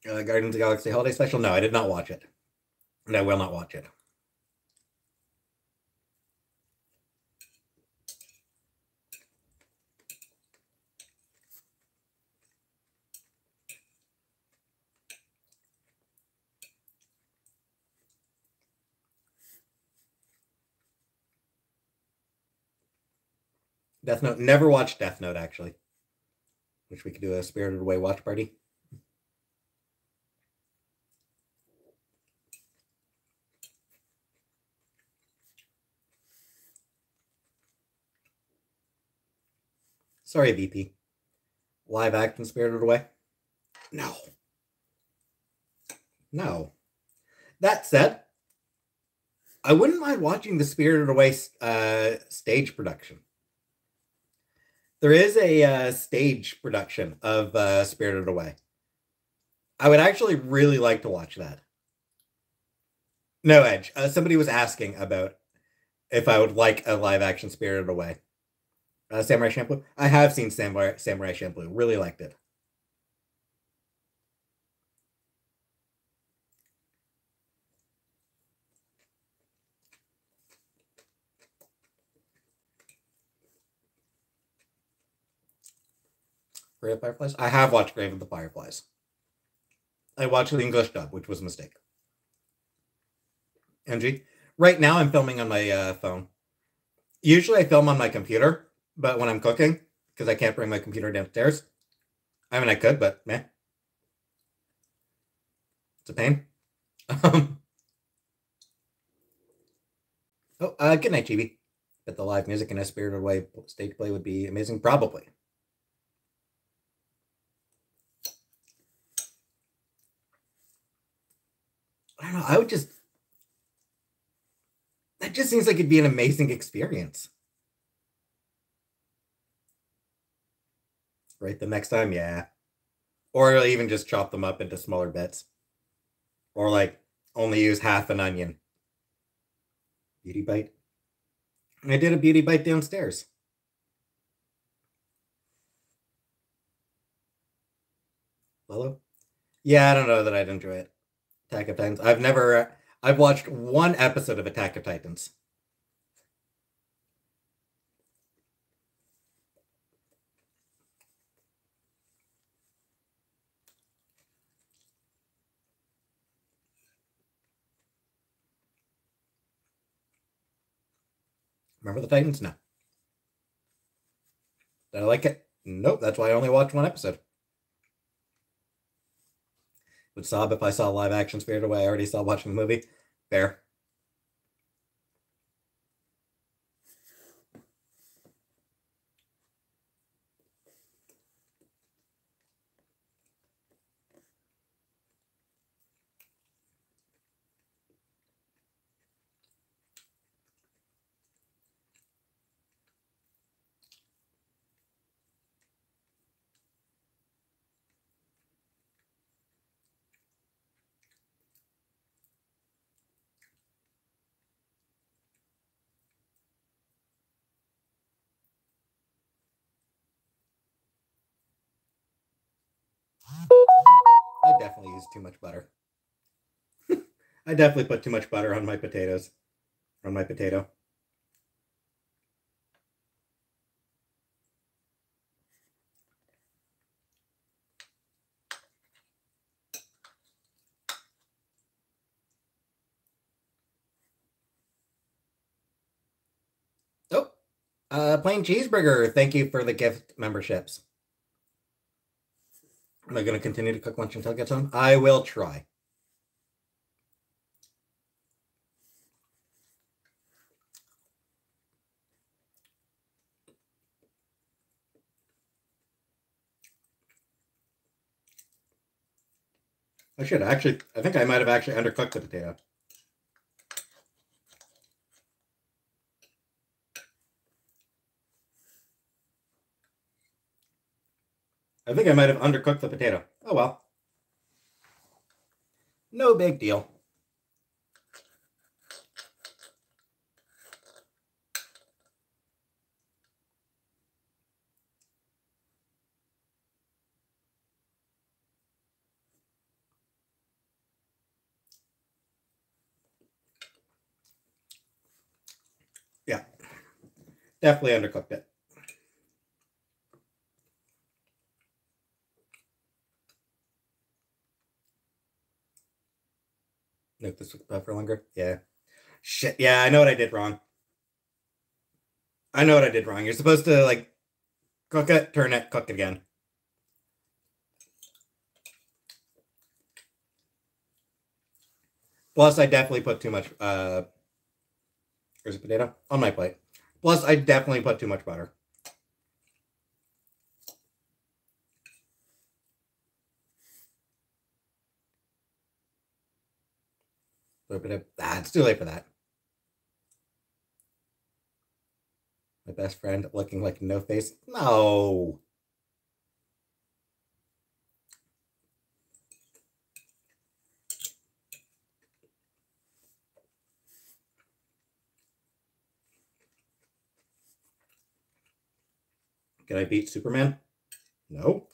Uh, Guardians of the Galaxy Holiday Special? No, I did not watch it. And I will not watch it. Death Note. Never watched Death Note, actually. Wish we could do a Spirited Away watch party. Sorry, VP. Live action Spirited Away? No. No. That said, I wouldn't mind watching the Spirited Away uh, stage production. There is a uh, stage production of uh, Spirited Away. I would actually really like to watch that. No Edge. Uh, somebody was asking about if I would like a live action Spirited Away. Uh, Samurai Champloo. I have seen Samurai Samurai Champloo. Really liked it. Grave of Fireflies? I have watched Grave of the Fireflies. I watched the English dub, which was a mistake. MG. Right now, I'm filming on my uh, phone. Usually, I film on my computer, but when I'm cooking, because I can't bring my computer downstairs, I mean, I could, but man, it's a pain. Um, oh, uh, good night, Chibi. But the live music in Spirited Away stage play would be amazing, probably. I don't know. I would just. That just seems like it'd be an amazing experience. Right, the next time, yeah. Or even just chop them up into smaller bits. Or like only use half an onion. Beauty bite. I did a beauty bite downstairs. Hello? Yeah, I don't know that I'd enjoy it. Attack of Titans. I've never. I've watched one episode of Attack of Titans. Remember the Titans? No. Did I like it? Nope. That's why I only watched one episode. Would sob if I saw live action Spirited Away. I already saw watching the movie. Fair. Definitely too much butter. I definitely put too much butter on my potatoes. On my potato. Oh, uh, plain cheeseburger. Thank you for the gift memberships. Am I going to continue to cook lunch until it gets home? I will try. I should actually, I think I might have actually undercooked the potato. I think I might have undercooked the potato. Oh well. No big deal. Yeah. Definitely undercooked it. Make this with for longer. Yeah. Shit. Yeah, I know what I did wrong. I know what I did wrong. You're supposed to like cook it, turn it, cook it again. Plus, I definitely put too much. Uh, there's a potato on my plate. Plus, I definitely put too much butter. Ah, it's too late for that. My best friend looking like No-Face. No. Can I beat Superman? No.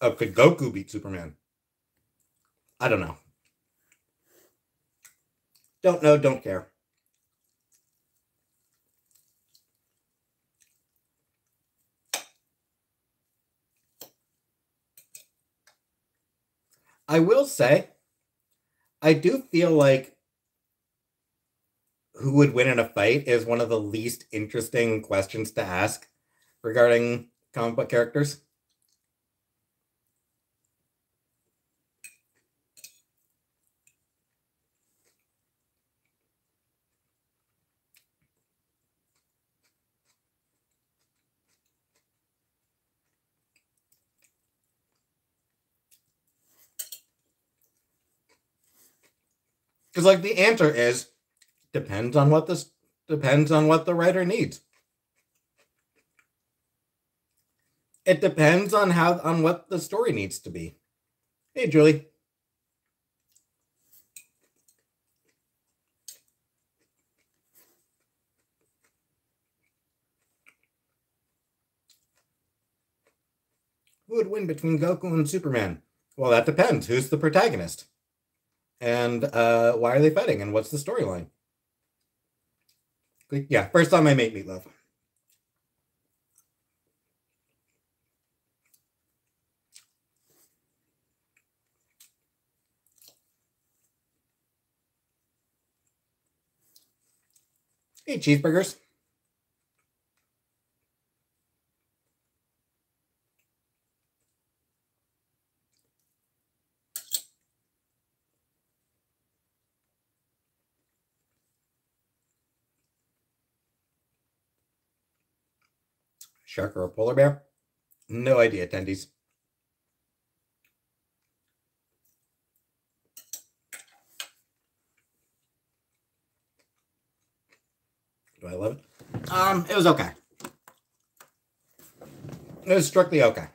Oh, could Goku beat Superman? I don't know. Don't know, don't care. I will say, I do feel like who would win in a fight is one of the least interesting questions to ask regarding comic book characters. Because like the answer is depends on what this depends on what the writer needs. It depends on how on what the story needs to be. Hey Julie. Who would win between Goku and Superman? Well, that depends. Who's the protagonist? And uh, why are they fighting and what's the storyline? Yeah, first time I made meatloaf. Hey, cheeseburgers. Shark or a polar bear? No idea, attendees. Do I love it? Um, it was okay. It was strictly okay.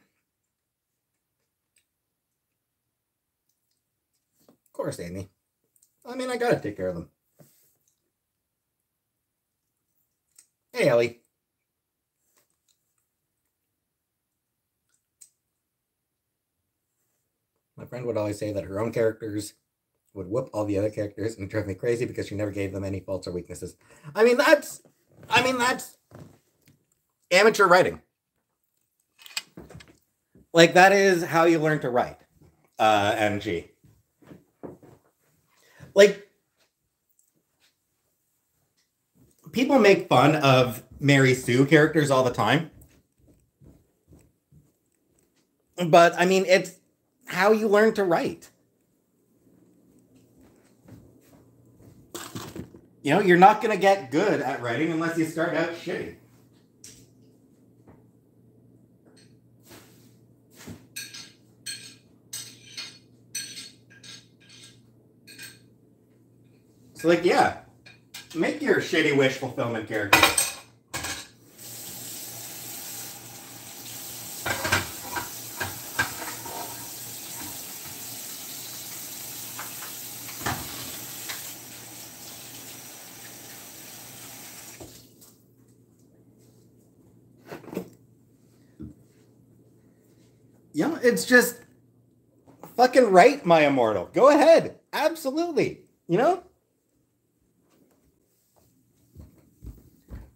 Of course, Amy. I mean, I gotta take care of them. Hey, Ellie. Friend would always say that her own characters would whoop all the other characters and drive me crazy because she never gave them any faults or weaknesses. I mean, that's, I mean, that's amateur writing. Like that is how you learn to write. Uh, MG. Like people make fun of Mary Sue characters all the time. But I mean, it's how you learn to write. You know, you're not going to get good at writing unless you start out shitty. So, like, yeah, make your shitty wish fulfillment character. Yeah, it's just fucking right, my immortal. Go ahead. Absolutely. You know?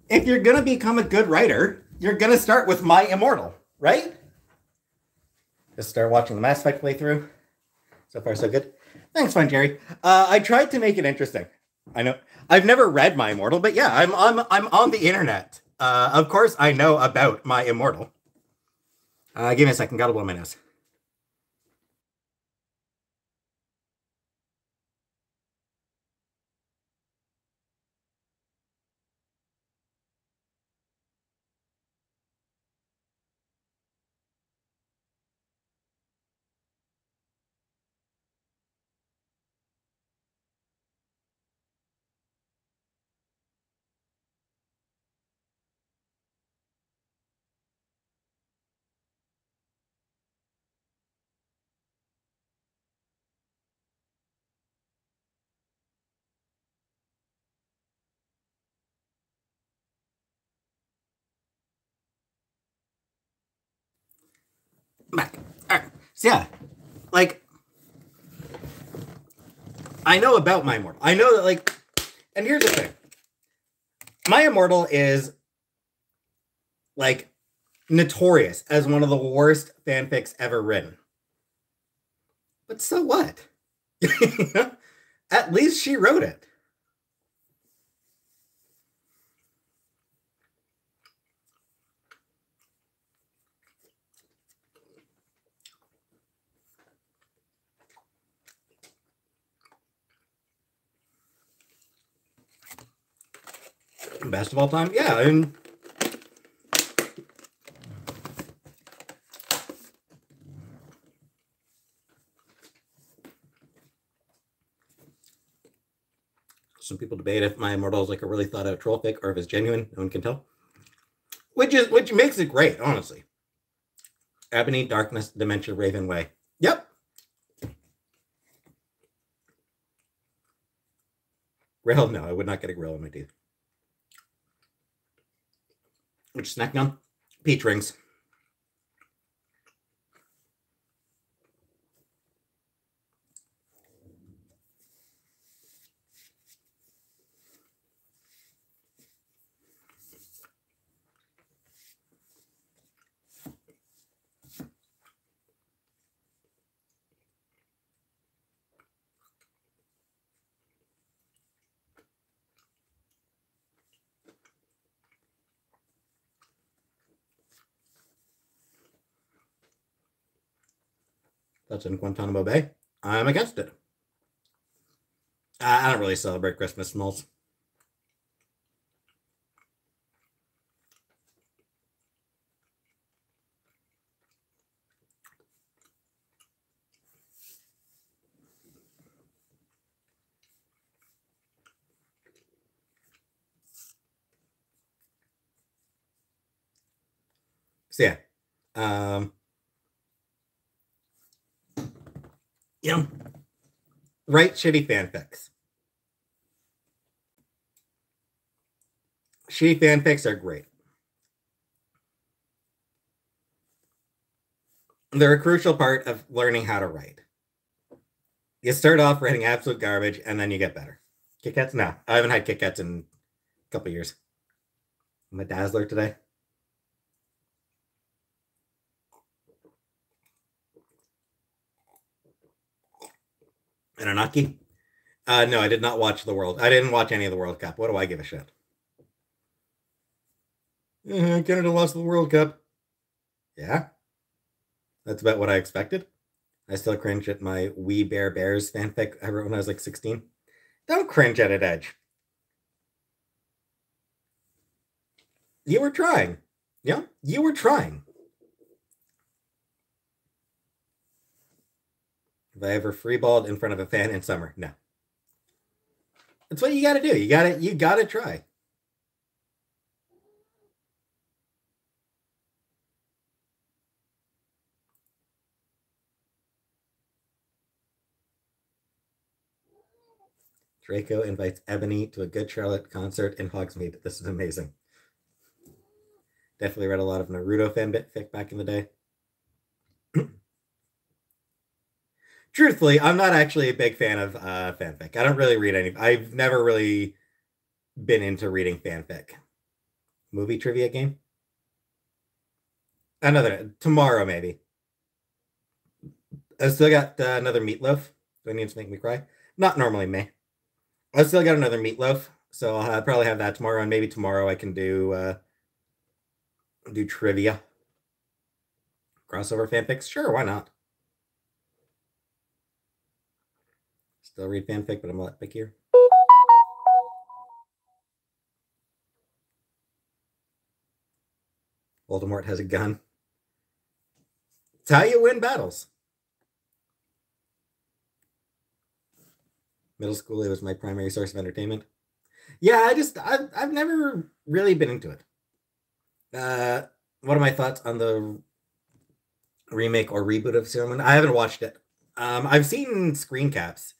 If you're gonna become a good writer, you're gonna start with my immortal, right? Just start watching the Mass Effect playthrough. So far, so good. Thanks, fun Jerry. Uh, I tried to make it interesting. I know I've never read my immortal, but yeah, I'm I'm I'm on the internet. Uh, of course, I know about my immortal. Uh, give me a second. Gotta blow my nose. back. All right. So yeah, like I know about my immortal. I know that like, and here's the thing. My immortal is like notorious as one of the worst fanfics ever written. But so what? At least she wrote it. Best of all time? Yeah, and some people debate if my immortal is like a really thought out troll fic or if it's genuine. No one can tell. Which is which makes it great, honestly. Ebony, Darkness, Dementia, Raven Way. Yep. Grill? No, I would not get a grill in my teeth. Which snack on? Peach rings. That's in Guantanamo Bay. I'm against it. I don't really celebrate Christmas smalls. So yeah. Um you know, write shitty fanfics. Shitty fanfics are great. They're a crucial part of learning how to write. You start off writing absolute garbage, and then you get better. Kit Kats? No, I haven't had Kit Kats in a couple years. I'm a Dazzler today. And Anaki? Uh, no, I did not watch the World. I didn't watch any of the World Cup. What do I give a shit? Canada lost the World Cup. Yeah. That's about what I expected. I still cringe at my We Bare Bears fanfic I wrote when I was like 16. Don't cringe at it, Edge. You were trying. Yeah, you were trying. Have I ever freeballed in front of a fan in summer? No. That's what you gotta do. You gotta you gotta try. Draco invites Ebony to a Good Charlotte concert in Hogsmeade. This is amazing. Definitely read a lot of Naruto fanfic back in the day. Truthfully, I'm not actually a big fan of uh, fanfic. I don't really read any. I've never really been into reading fanfic. Movie trivia game? Another tomorrow, maybe. I still got uh, another meatloaf. That needs to make me cry. Not normally me. I still got another meatloaf, so I'll probably have that tomorrow, and maybe tomorrow I can do uh, do trivia, crossover fanfics. Sure, why not? Still read fanfic, but I'm a lot pickier. Voldemort has a gun. It's how you win battles. middle school it was my primary source of entertainment yeah i just i've, I've never really been into it uh what are my thoughts on the remake or reboot of Sailor Moon? I haven't watched it. Um, I've seen screen caps,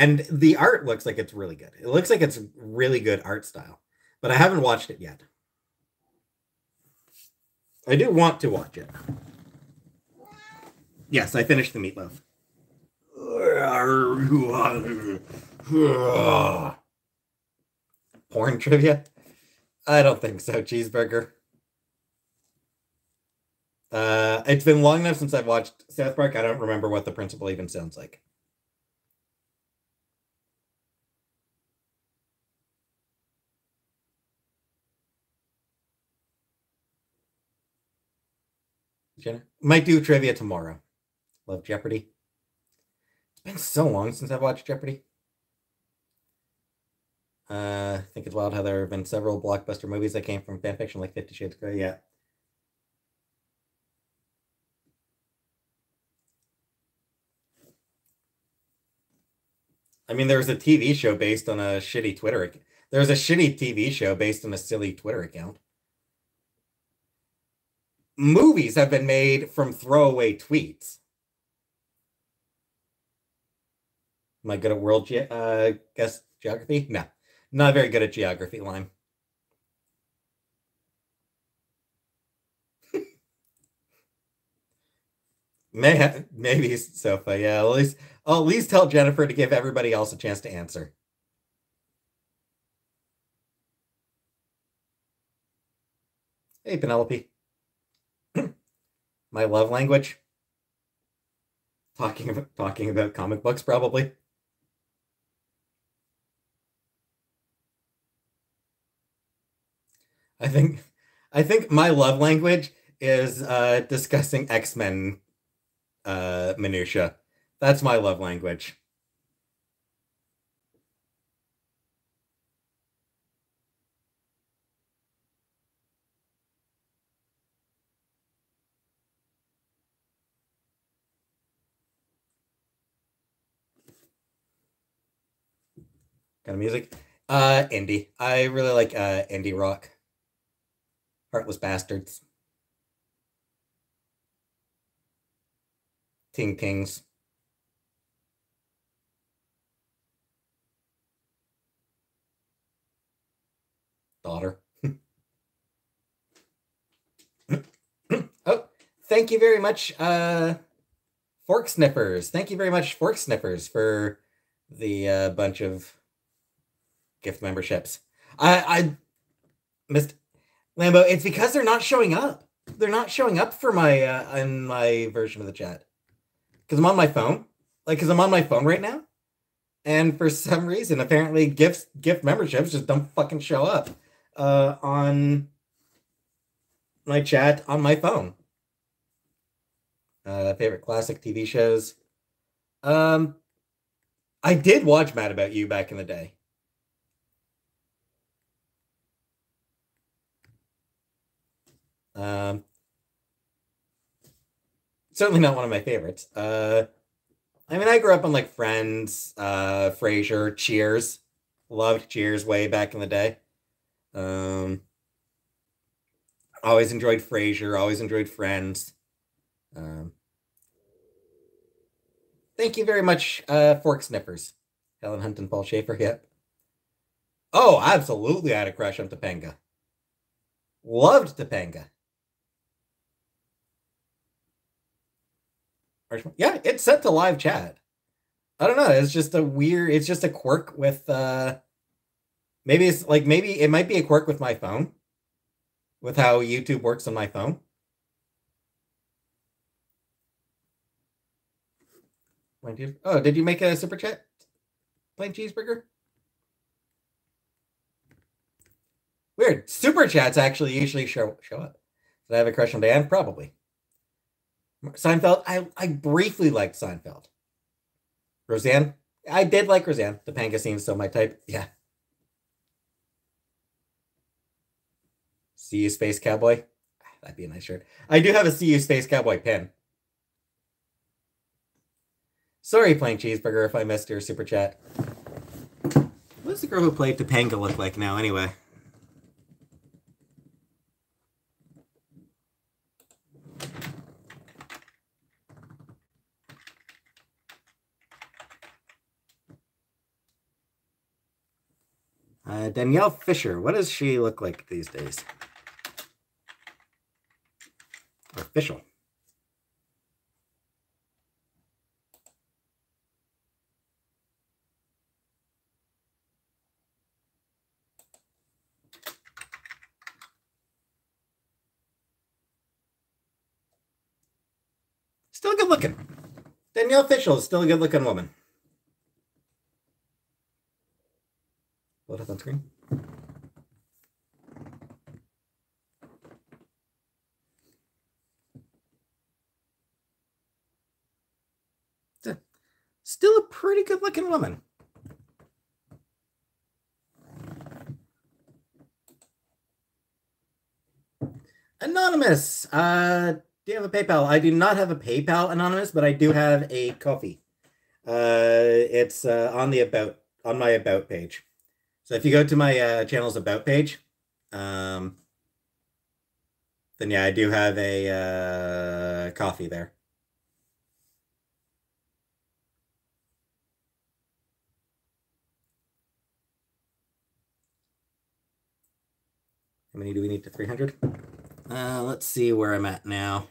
and the art looks like it's really good. It looks like it's really good art style, but I haven't watched it yet. I do want to watch it. Yes, I finished the meatloaf. Porn trivia? I don't think so. Cheeseburger. Uh, it's been long enough since I've watched South Park. I don't remember what the principal even sounds like. Jenna? Might do trivia tomorrow. Love Jeopardy. It's been so long since I've watched Jeopardy. Uh, I think it's wild how there have been several blockbuster movies that came from fanfiction, like Fifty Shades of Grey. Yeah. I mean, there was a TV show based on a shitty Twitter. There was a shitty TV show based on a silly Twitter account. Movies have been made from throwaway tweets. Am I good at world ge- uh, guess geography? No, not very good at geography. Lime. May have, maybe Sofa. Yeah, at least I'll at least tell Jennifer to give everybody else a chance to answer. Hey, Penelope. My love language. Talking about talking about comic books, probably. I think I think my love language is uh discussing X-Men uh minutia. That's my love language. Kind of music. Uh indie. I really like uh indie rock. Heartless Bastards. Ting Tings. Daughter. oh, thank you very much uh, Fork Snippers. Thank you very much, Fork Snippers, for the uh, bunch of gift memberships. I I missed Lambo. It's because they're not showing up. They're not showing up for my uh, in my version of the chat because I'm on my phone. Like, because I'm on my phone right now, and for some reason, apparently, gifts gift memberships just don't fucking show up uh, on my chat on my phone. Uh, favorite classic TV shows. Um, I did watch Mad About You back in the day. Um, certainly not one of my favorites. Uh, I mean, I grew up on like Friends, uh, Frasier, Cheers. Loved Cheers way back in the day. Um, always enjoyed Frasier. Always enjoyed Friends. Um, thank you very much, uh, Fork Snippers. Helen Hunt and Paul Schaefer. Yep. Oh, absolutely. I had a crush on Topanga. Loved Topanga. Yeah, it's set to live chat. I don't know. It's just a weird. It's just a quirk with. uh Maybe it's like maybe it might be a quirk with my phone, with how YouTube works on my phone. Oh, did you make a super chat? Plain cheeseburger. Weird. Super chats actually usually show show up. Did I have a crush on Dan? Probably. Seinfeld, I, I briefly liked Seinfeld. Roseanne, I did like Roseanne. Topanga seems so my type. Yeah. See you, Space Cowboy. That'd be a nice shirt. I do have a See you, Space Cowboy pin. Sorry, Plain Cheeseburger, if I missed your super chat. What does the girl who played Topanga look like now, anyway? Uh, Danielle Fisher, what does she look like these days? Official. Still good looking. Danielle Fishel is still a good looking woman. Load up on screen. Still a pretty good looking woman. Anonymous. Uh, do you have a PayPal? I do not have a PayPal, Anonymous, but I do have a Ko-fi. Uh, it's uh, on the about on my about page. So if you go to my uh, channel's about page, um, then yeah, I do have a uh, Ko-fi there. How many do we need to 300? Uh, let's see where I'm at now.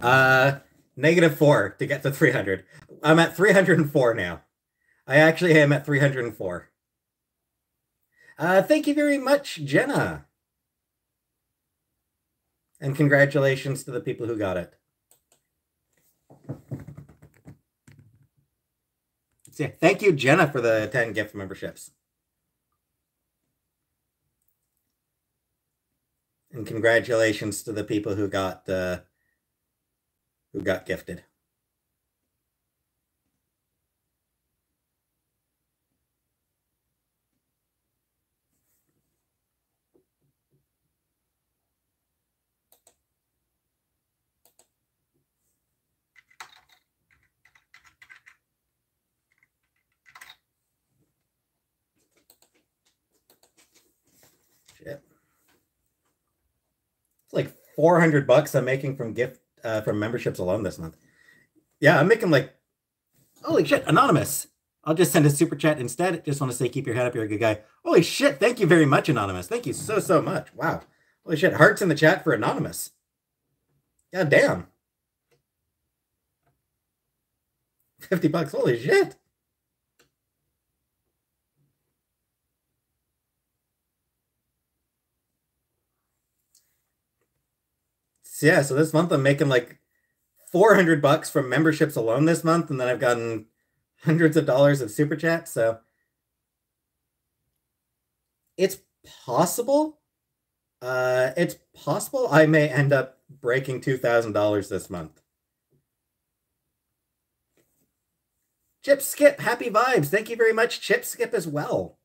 Uh, negative four to get to 300. I'm at 304 now. I actually am at 304. Uh, thank you very much, Jenna. And congratulations to the people who got it. Yeah, thank you, Jenna, for the 10 gift memberships. And congratulations to the people who got uh, who got gifted. Shit. It's like 400 bucks I'm making from gift uh, from memberships alone this month. Yeah, I'm making like, holy shit, anonymous I'll just send a super chat instead. Just want to say, keep your head up. You're a good guy. Holy shit. Thank you very much, Anonymous. Thank you so, so much. Wow. Holy shit. Hearts in the chat for Anonymous. God damn. 50 bucks. Holy shit. So yeah, so this month I'm making like 400 bucks from memberships alone this month, and then I've gotten hundreds of dollars of super chat. So it's possible. Uh, it's possible I may end up breaking $2,000 this month. Chip Skip, happy vibes. Thank you very much, Chip Skip, as well.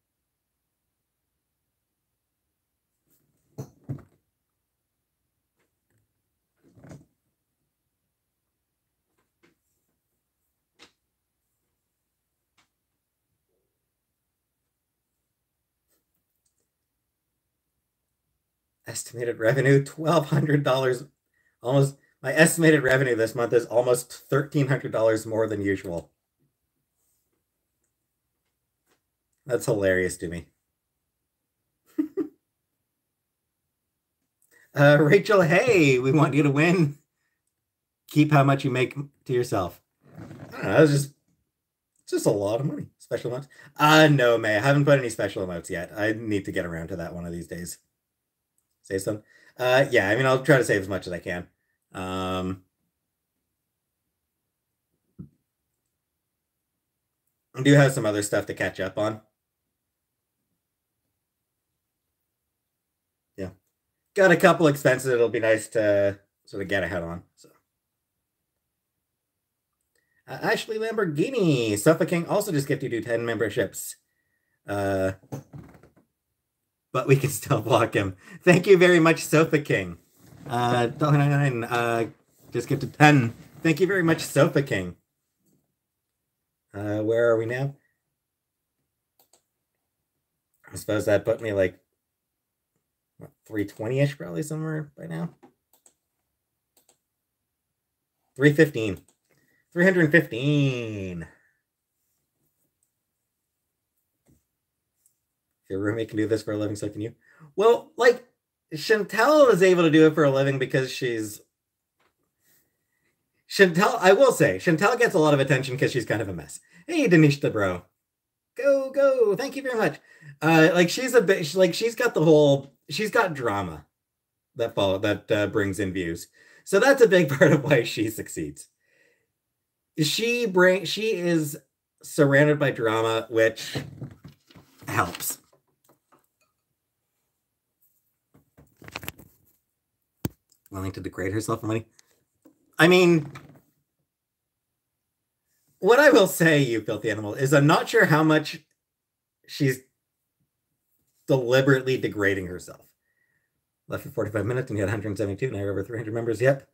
Estimated revenue $1,200. Almost my estimated revenue this month is almost $1,300 more than usual. That's hilarious to me. uh, Rachel, hey, we want you to win. Keep how much you make to yourself. I don't know. Just, it's just a lot of money. Special amounts. Uh, no, May. I haven't put any special amounts yet. I need to get around to that one of these days. Save some. Uh, yeah, I mean, I'll try to save as much as I can. Um, I do have some other stuff to catch up on. Yeah. Got a couple expenses it'll be nice to sort of get ahead on. So. Uh, Ashley Lamborghini, Sofa King also just gifted you 10 memberships. Uh, but we can still block him. Thank you very much, Sofa King. Uh, $1.99, uh, just get to 10. Thank you very much, Sofa King. Uh, where are we now? I suppose that put me like 320-ish probably somewhere by now. 315. 315. Your roommate can do this for a living, so can you. Well, like Chantel is able to do it for a living because she's Chantel. I will say Chantel gets a lot of attention because she's kind of a mess. Hey, Danish the bro, go go! Thank you very much. Uh, like she's a bit like she's got the whole she's got drama that follow that uh, brings in views. So that's a big part of why she succeeds. She bring she is surrounded by drama, which helps. Willing to degrade herself for money. I mean, what I will say, you filthy animal, is I'm not sure how much she's deliberately degrading herself. Left for 45 minutes and you had 172, now you're over 300 members. Yep.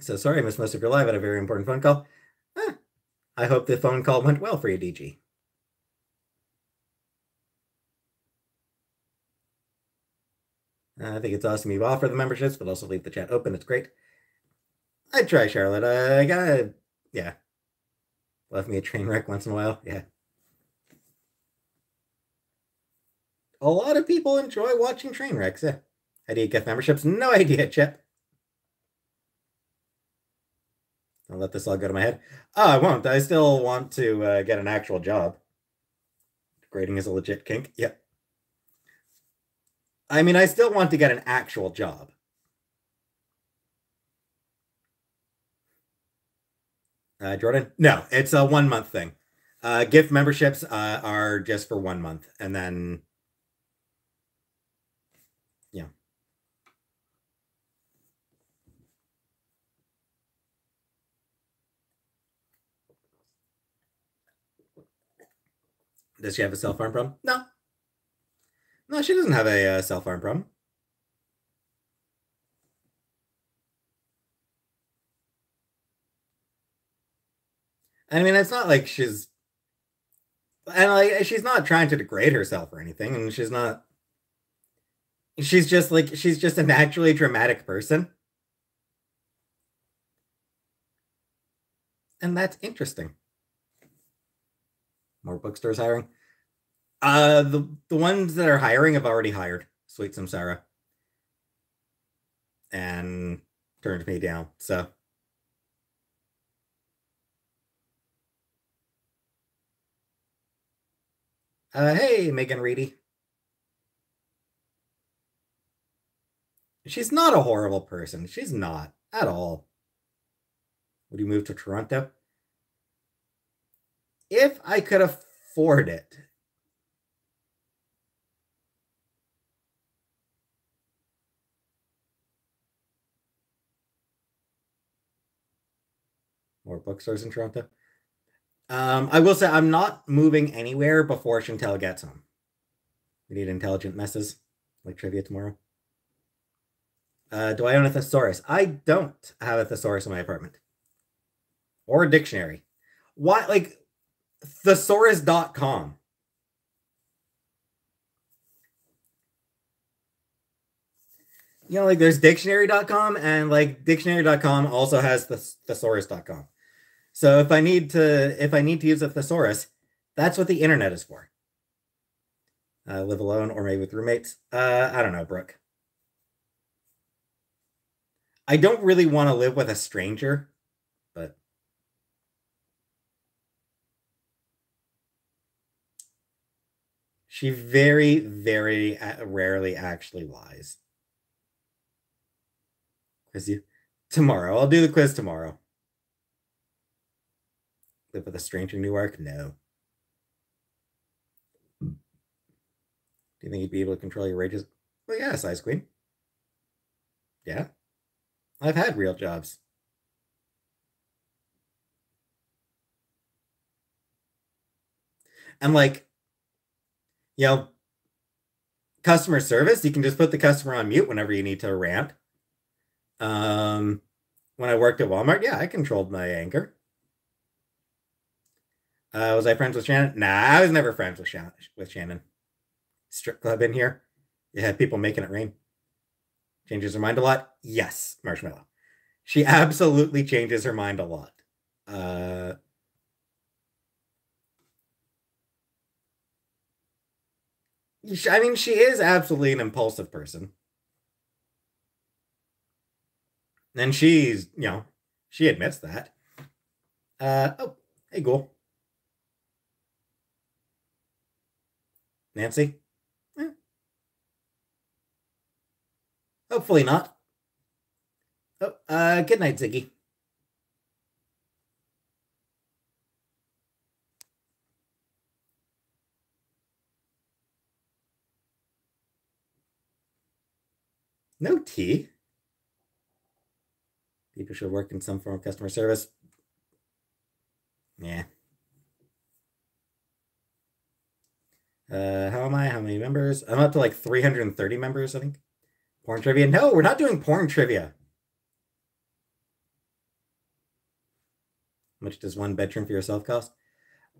So sorry I missed most of your live. I had a very important phone call. Eh, I hope the phone call went well for you, DG. Uh, I think it's awesome you offer the memberships, but also leave the chat open. It's great. I'd try, Charlotte. I gotta, yeah. Left me a train wreck once in a while. Yeah. A lot of people enjoy watching train wrecks. Yeah. How do you get memberships? No idea, Chip. I'll let this all go to my head. Oh, I won't. I still want to uh, get an actual job. Grading is a legit kink. Yep. I mean, I still want to get an actual job. Uh, Jordan? No, it's a one month thing. Uh, gift memberships uh, are just for one month. And then, yeah. Does she have a cell phone problem? No. No, she doesn't have a uh, self harm problem. I mean, it's not like she's, and like she's not trying to degrade herself or anything, and she's not. She's just like she's just a naturally dramatic person. and that's interesting. More bookstores hiring. Uh, the the ones that are hiring have already hired Sweet Samsara and turned me down. So Uh, hey, Megan Reedy. She's not a horrible person. She's not at all. Would you move to Toronto? If I could afford it. More bookstores in Toronto. Um, I will say I'm not moving anywhere before Chantel gets home. We need intelligent messes like trivia tomorrow. Uh, do I own a thesaurus? I don't have a thesaurus in my apartment or a dictionary. Why, like, thesaurus.com? You know, like, there's dictionary.com, and like, dictionary.com also has the thesaurus.com. So if I need to, if I need to use a thesaurus, that's what the internet is for. Uh, live alone or maybe with roommates. Uh, I don't know, Brooke. I don't really want to live with a stranger, but she very, very rarely actually lies. Quiz you tomorrow. I'll do the quiz tomorrow. Live with a stranger in Newark? No. Do you think you'd be able to control your rages? Well, yeah, size queen. Yeah. I've had real jobs. And like, you know, customer service, you can just put the customer on mute whenever you need to rant. Um, when I worked at Walmart, yeah, I controlled my anger. Uh, was I friends with Shannon? Nah, I was never friends with Shannon. With Shannon. Strip club in here. You had people making it rain. Changes her mind a lot. Yes, Marshmallow. She absolutely changes her mind a lot. Uh, I mean, she is absolutely an impulsive person. And she's, you know, she admits that. Uh, oh, hey, Ghoul. Nancy? Eh. Hopefully not. Oh, uh, good night, Ziggy. No tea. People should work in some form of customer service. Yeah. Uh, how am I? How many members? I'm up to like 330 members, I think. Porn trivia. No, we're not doing porn trivia. How much does one bedroom for yourself cost?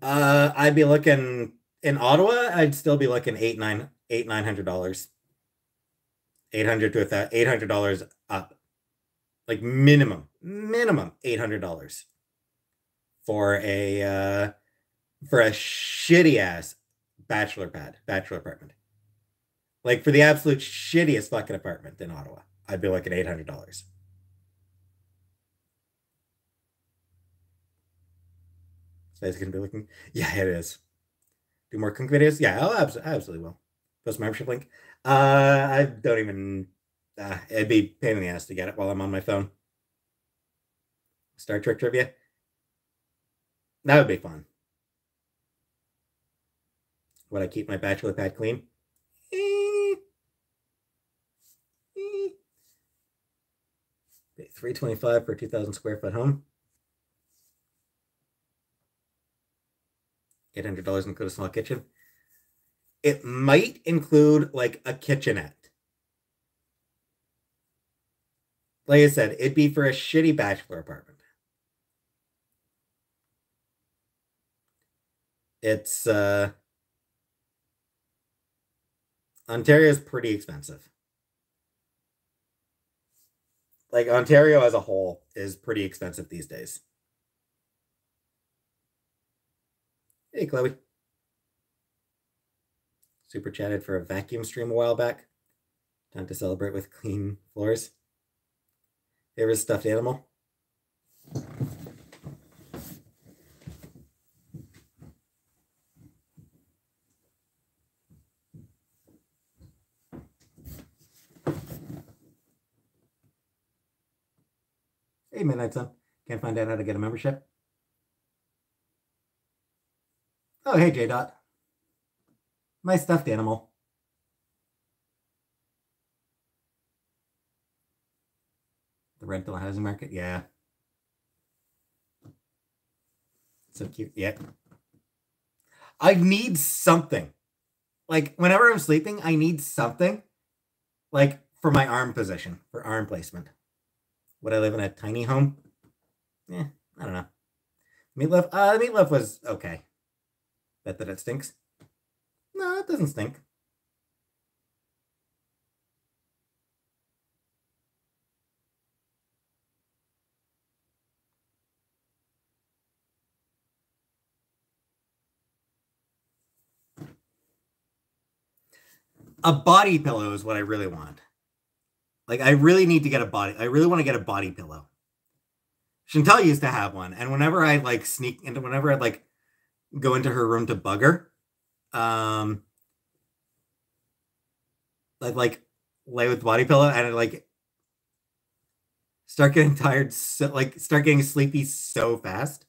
Uh, I'd be looking in Ottawa. I'd still be looking eight nine eight nine hundred dollars. Eight hundred to a eight hundred dollars up, like minimum minimum eight hundred dollars for a uh, for a shitty ass bachelor pad, bachelor apartment. Like for the absolute shittiest fucking apartment in Ottawa, I'd be like looking eight hundred dollars. Space gonna be looking. Yeah, it is. Do more cook videos? Yeah, I'll absolutely, absolutely will. Post membership link. Uh, I don't even. Uh, it'd be pain in the ass to get it while I'm on my phone. Star Trek trivia. That would be fun. Would I keep my bachelor pad clean? Eh. 325 for 2000 square foot home. $800 include a small kitchen. It might include like a kitchenette. Like I said, it'd be for a shitty bachelor apartment. It's uh Ontario is pretty expensive. Like Ontario as a whole is pretty expensive these days. Hey, Chloe. Super chatted for a vacuum stream a while back. Time to celebrate with clean floors. Favorite stuffed animal? Hey, Midnight Sun. Can't find out how to get a membership. Oh, hey, J Dot. My stuffed animal. The rental housing market, yeah. So cute. Yeah. I need something. Like whenever I'm sleeping, I need something like for my arm position, for arm placement. Would I live in a tiny home? Yeah, I don't know. Meatloaf, uh, meatloaf was okay. Bet that it stinks. No, it doesn't stink. A body pillow is what I really want. Like, I really need to get a body. I really want to get a body pillow. Chantel used to have one, and whenever I like sneak into, whenever I like go into her room to bug her, um, like like lay with the body pillow, and I like start getting tired, so like start getting sleepy so fast.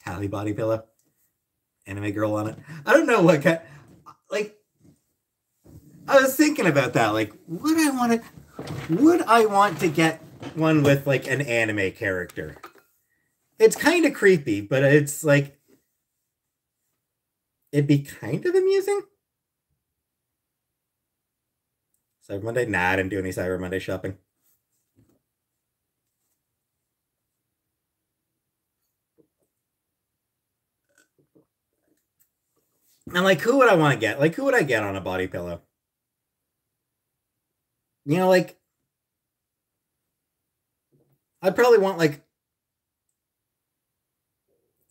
Tally body pillow, anime girl on it. I don't know what kind. Like, I was thinking about that. Like, would I want to? Would I want to get one with like an anime character? It's kind of creepy, but it's like it'd be kind of amusing. Cyber Monday? Nah, I didn't do any Cyber Monday shopping. And like, who would I want to get? Like, who would I get on a body pillow? You know, like, I'd probably want like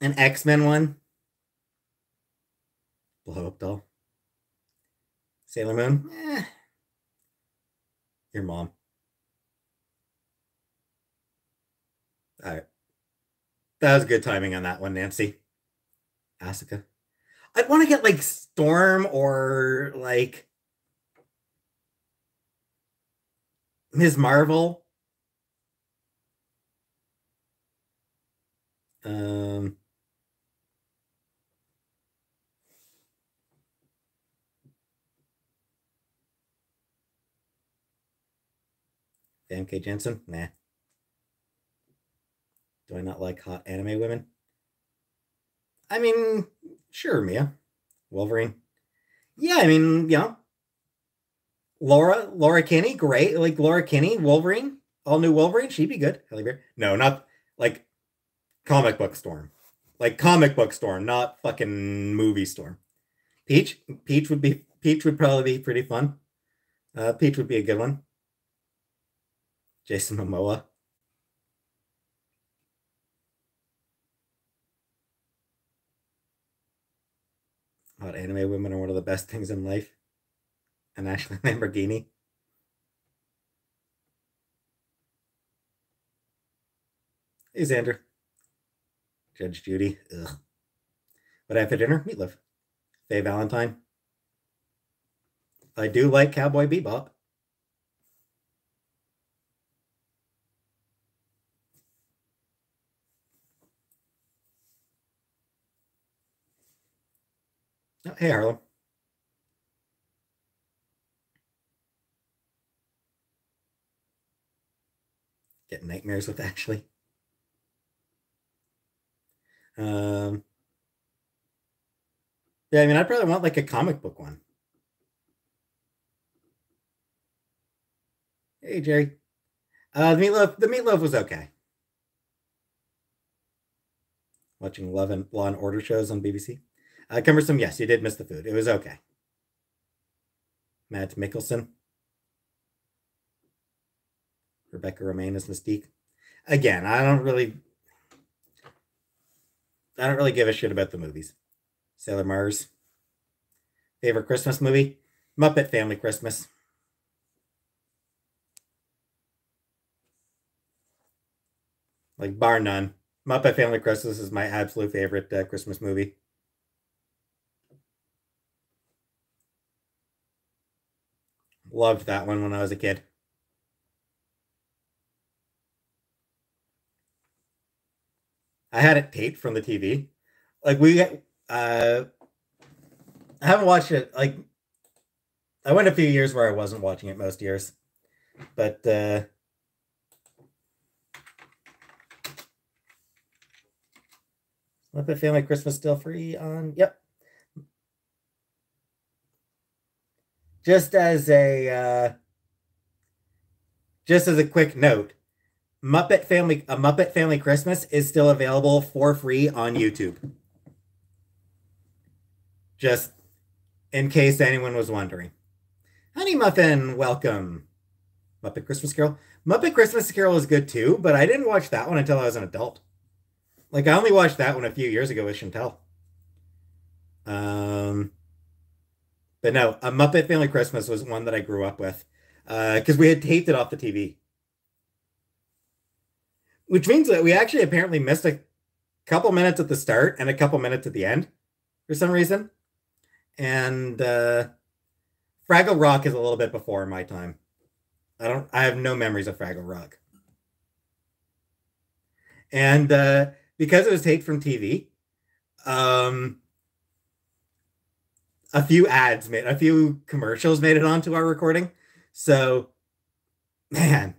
an X Men one. Blow up doll. Sailor Moon. Eh. Your mom. All right. That was good timing on that one, Nancy. Asuka. I'd want to get like Storm or like Ms. Marvel. Um, Famke Janssen? Nah. Do I not like hot anime women? I mean, sure, Mia. Wolverine. Yeah, I mean, you know, Laura, Laura Kinney, great. Like Laura Kinney, Wolverine, all new Wolverine, she'd be good. No, not like comic book storm. Like comic book storm, not fucking movie storm. Peach, Peach would be Peach would probably be pretty fun. Uh, Peach would be a good one. Jason Momoa. Hot anime women are one of the best things in life. And Ashley Lamborghini. Hey, Xander. Judge Judy. Ugh. What I have for dinner? Meatloaf. Faye Valentine. I do like Cowboy Bebop. Oh, hey, Harlem. Get nightmares with actually. Um, yeah, I mean, I'd probably want like a comic book one. Hey, Jerry. Uh, the meatloaf. The meatloaf was okay. Watching Love and Law and Order shows on BBC. Uh, cumbersome. Yes, you did miss the food. It was okay. Mads Mikkelsen. Rebecca Romijn as Mystique. Again, I don't really I don't really give a shit about the movies. Sailor Mars. Favorite Christmas movie? Muppet Family Christmas. Like bar none. Muppet Family Christmas is my absolute favorite uh, Christmas movie. Loved that one when I was a kid. I had it taped from the TV. Like we uh I haven't watched it like I went a few years where I wasn't watching it most years. But uh Muppet Family Christmas still free on yep. Just as a uh just as a quick note, Muppet Family a Muppet Family Christmas is still available for free on YouTube. Just in case anyone was wondering. Honey Muffin, welcome. Muppet Christmas Carol. Muppet Christmas Carol is good too, but I didn't watch that one until I was an adult. Like I only watched that one a few years ago with Chantel. Um, but no, a Muppet Family Christmas was one that I grew up with because uh, we had taped it off the TV, which means that we actually apparently missed a couple minutes at the start and a couple minutes at the end for some reason. And uh, Fraggle Rock is a little bit before my time. I don't. I have no memories of Fraggle Rock. And uh, because it was taped from TV, um, a few ads made, a few commercials made it onto our recording. So, man,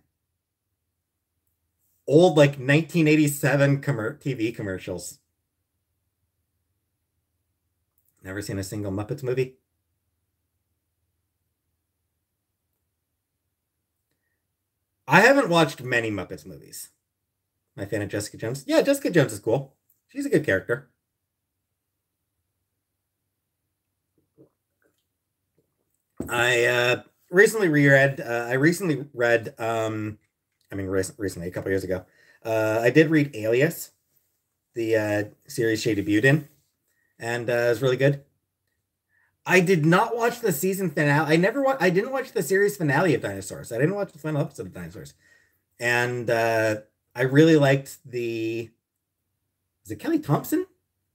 old like 1987 com- TV commercials. Never seen a single Muppets movie. I haven't watched many Muppets movies. My fan of Jessica Jones. Yeah, Jessica Jones is cool. She's a good character. I uh, recently reread. Uh, I recently read. Um, I mean, recently, a couple years ago. Uh, I did read Alias, the uh, series she debuted in, and uh, it was really good. I did not watch the season finale. I never watched. I didn't watch the series finale of Dinosaurs. I didn't watch the final episode of Dinosaurs, and uh, I really liked the. Is it Kelly Thompson?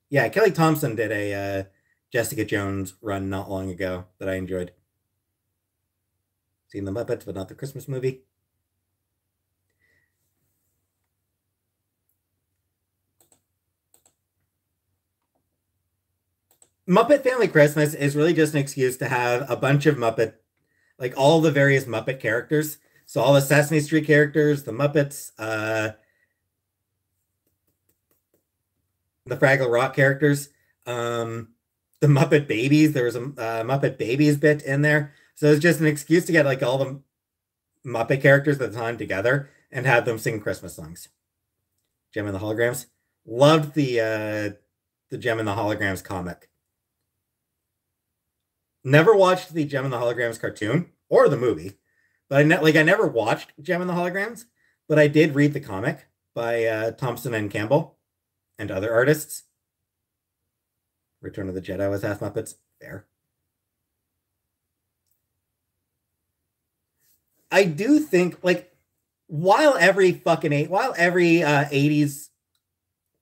Yeah, Kelly Thompson did a uh, Jessica Jones run not long ago that I enjoyed. Seen the Muppets, but not the Christmas movie. Muppet Family Christmas is really just an excuse to have a bunch of Muppet, like all the various Muppet characters so all the Sesame Street characters, the Muppets, uh, the Fraggle Rock characters, um, the Muppet Babies. There was a uh, Muppet Babies bit in there, so it's just an excuse to get like all the Muppet characters at the time together and have them sing Christmas songs. Jem and the Holograms. Loved the uh, the Jem and the Holograms comic. Never watched the Jem and the Holograms cartoon or the movie. But I ne- like I never watched Jem and the Holograms, but I did read the comic by uh, Thompson and Campbell and other artists. Return of the Jedi was half Muppets. There. I do think like while every fucking eight while every uh 80s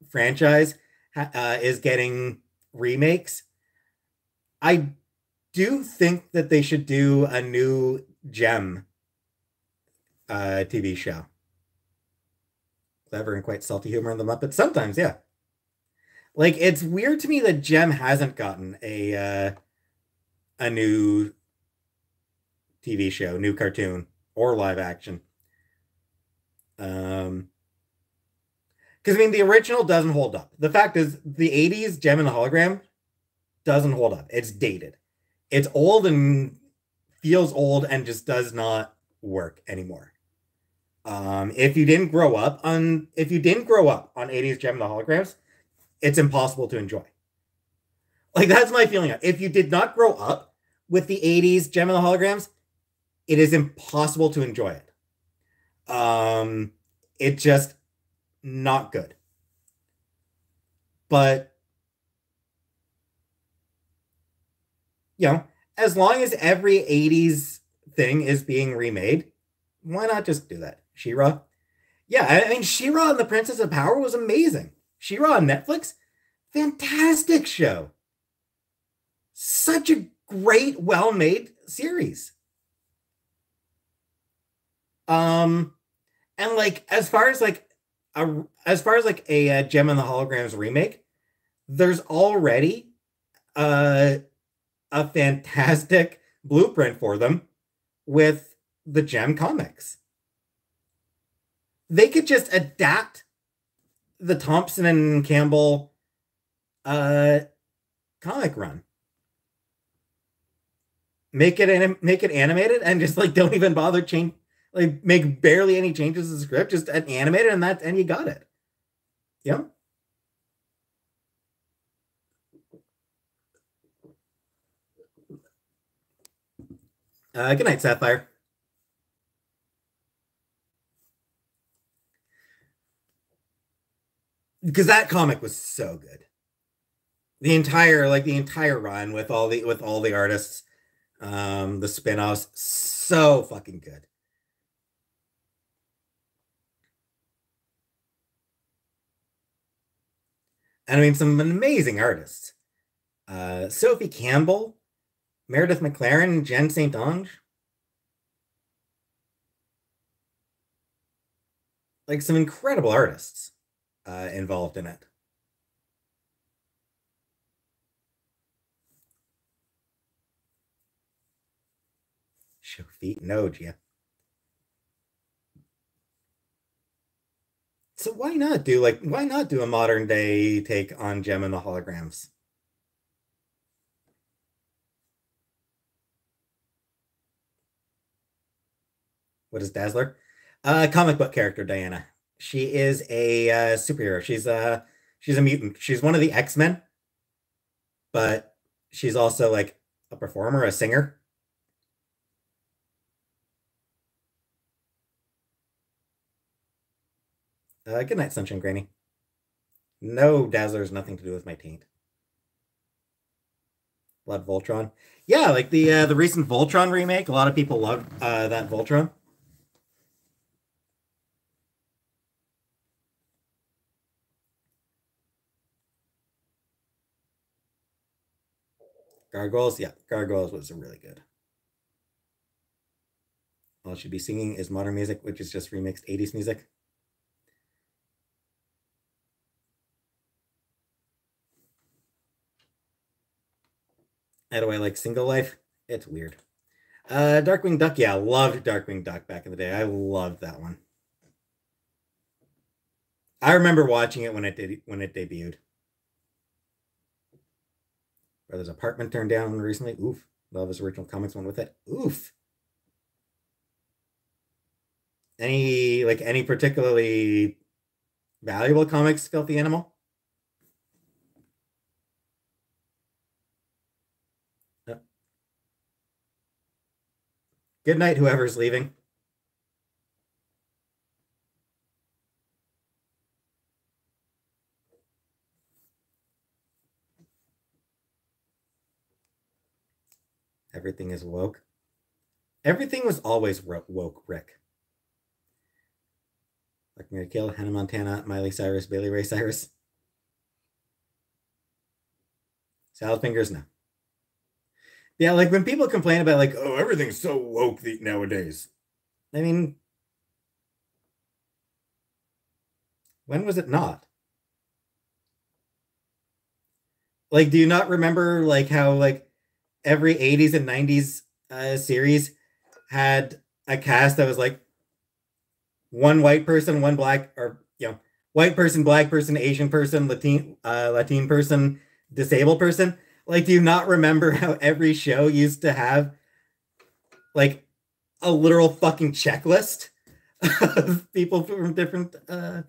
franchise uh, is getting remakes, I do you think that they should do a new Jem uh, TV show. Clever and quite salty humor in the Muppets. Sometimes, yeah. Like it's weird to me that Jem hasn't gotten a uh, a new TV show, new cartoon, or live action. Um, because I mean, the original doesn't hold up. The fact is, the '80s Jem and the Hologram doesn't hold up. It's dated. It's old and feels old and just does not work anymore. Um, if you didn't grow up on if you didn't grow up on 80s Jem and the Holograms, it's impossible to enjoy. Like that's my feeling. If you did not grow up with the 80s Jem and the Holograms, it is impossible to enjoy it. Um, it's just not good. but you know, as long as every 80s thing is being remade, why not just do that? She-Ra? Yeah, I mean She-Ra and the Princess of Power was amazing. She-Ra on Netflix, fantastic show. Such a great, well-made series. Um and like as far as like a, as far as like a, Jem and the Holograms remake, there's already uh, a fantastic blueprint for them with the Jem comics. They could just adapt the Thompson and Campbell uh, comic run. Make it anim- make it animated and just like don't even bother change like make barely any changes to the script, just animate it and that and you got it. Yeah. Uh, good night, Sapphire. Because that comic was so good. The entire, like the entire run with all the with all the artists, um, the spin-offs, so fucking good. And I mean, some amazing artists. Uh, Sophie Campbell, Meredith McClaren, Jen St-Onge. Like some incredible artists uh, involved in it. Show feet, no, Gia. So why not do like why not do a modern day take on Jem and the holograms? What is Dazzler? Uh, comic book character Diana. She is a uh, superhero. She's a she's a mutant. She's one of the X Men, but she's also like a performer, a singer. Uh, good night, Sunshine Granny. No, Dazzler has nothing to do with my taint. Blood Voltron. Yeah, like the uh, the recent Voltron remake. A lot of people love uh, that Voltron. Gargoyles, yeah, Gargoyles was really good. All she'd be singing is modern music, which is just remixed 80s music. How do I like single life? It's weird. Uh, Darkwing Duck, yeah, loved Darkwing Duck back in the day. I loved that one. I remember watching it when it did when it debuted. Brother's apartment turned down recently. Oof. Love his original comics one with it. Oof. Any like any particularly valuable comics, Filthy Animal? Good night, whoever's leaving. Everything is woke. Everything was always woke, Rick. Like Marry Kill, Hannah Montana, Miley Cyrus, Billy Ray Cyrus. Salad fingers, no. Yeah, like when people complain about like, oh, everything's so woke nowadays. I mean, when was it not? Like, do you not remember like how like every 80s and 90s uh, series had a cast that was like one white person, one black, or you know, white person, black person, Asian person, Latin, uh, Latin person, disabled person. Like, do you not remember how every show used to have like a literal fucking checklist of people from different uh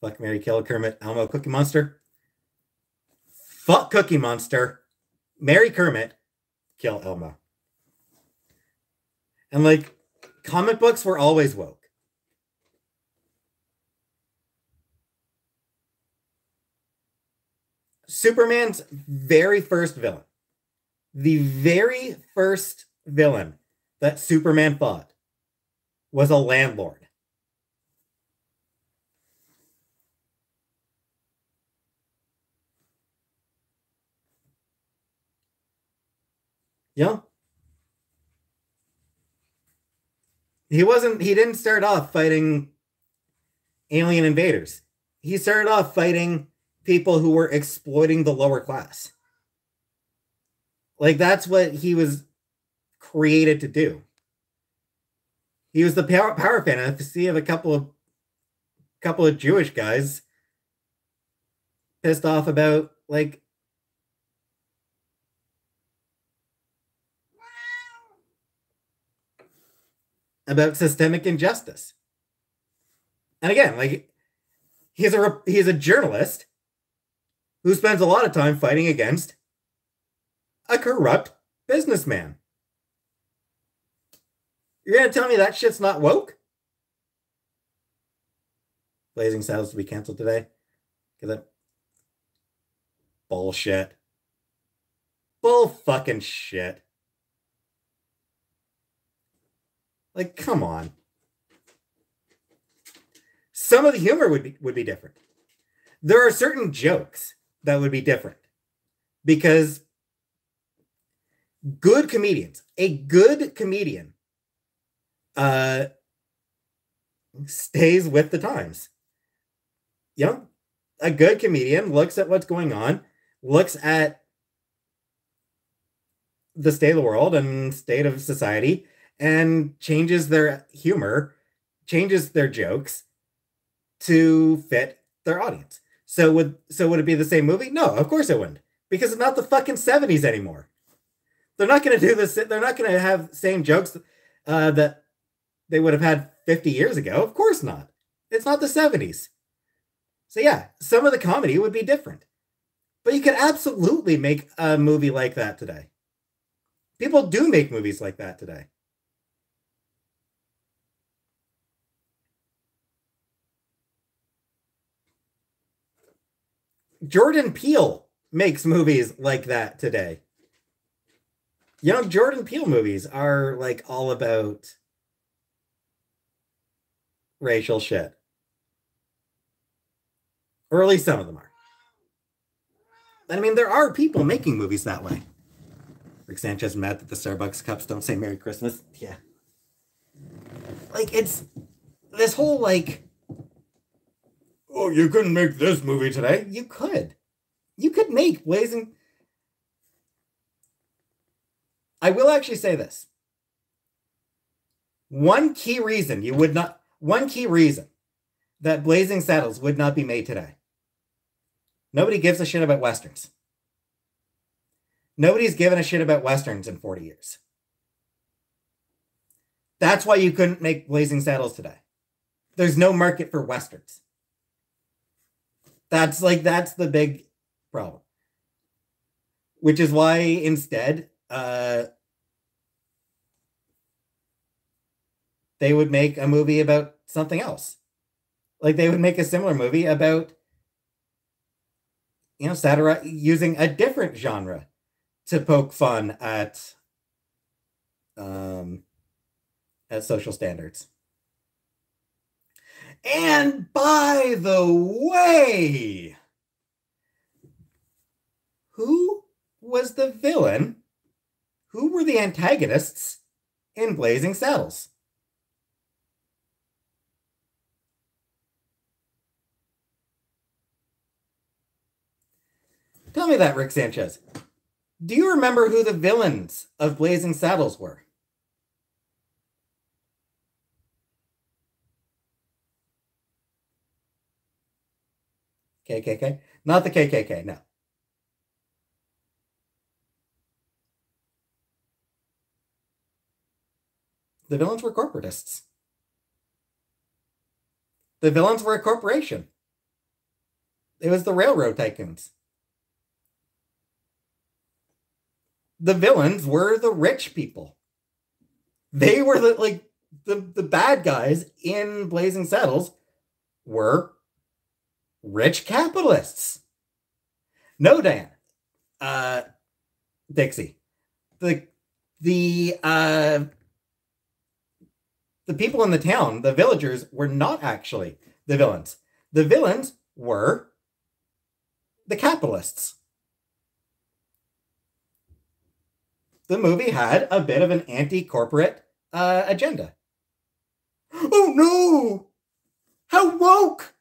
fuck Marry Kill Kermit Elmo Cookie Monster? Fuck Cookie Monster. Marry Kermit, kill Elmo. And like comic books were always woke. Superman's very first villain, the very first villain that Superman fought was a landlord. Yeah. He wasn't, he didn't start off fighting alien invaders. He started off fighting people who were exploiting the lower class. Like that's what he was created to do. He was the power, power fantasy of a couple of couple of Jewish guys pissed off about like about systemic injustice. And again, like he's a he's a journalist who spends a lot of time fighting against a corrupt businessman. You're gonna tell me that shit's not woke? Blazing Saddles to be canceled today? Cause that bullshit. Bull fucking shit. Like, come on. Some of the humor would be would be different. There are certain jokes that would be different because good comedians, a good comedian, uh, stays with the times. You know, a good comedian looks at what's going on, looks at the state of the world and state of society, and changes their humor, changes their jokes to fit their audience. So would so would it be the same movie? No, of course it wouldn't. Because it's not the fucking 70s anymore. They're not going to do this. They're not going to have same jokes uh, that they would have had 50 years ago. Of course not. It's not the 70s. So yeah, some of the comedy would be different. But you could absolutely make a movie like that today. People do make movies like that today. Jordan Peele makes movies like that today. Young Jordan Peele movies are like all about racial shit. Or at least some of them are. I mean, there are people making movies that way. Rick Sanchez mad that the Starbucks cups don't say Merry Christmas. Yeah. Like, it's this whole, like, oh, you couldn't make this movie today. You could. You could make Blazing. I will actually say this. One key reason you would not, one key reason that Blazing Saddles would not be made today. Nobody gives a shit about Westerns. Nobody's given a shit about Westerns in 40 years. That's why you couldn't make Blazing Saddles today. There's no market for Westerns. That's like that's the big problem. Which is why instead uh they would make a movie about something else. Like they would make a similar movie about you know satire using a different genre to poke fun at um at social standards. And by the way, who was the villain? Who were the antagonists in Blazing Saddles? Tell me that, Rick Sanchez. Do you remember who the villains of Blazing Saddles were? KKK? Not the KKK, no. The villains were corporatists. The villains were a corporation. It was the railroad tycoons. The villains were the rich people. They were the like the, the bad guys in Blazing Saddles were rich capitalists. No, Dan. Uh, Dixie. The the uh the people in the town, the villagers, were not actually the villains. The villains were the capitalists. The movie had a bit of an anti-corporate uh, agenda. Oh no! How woke!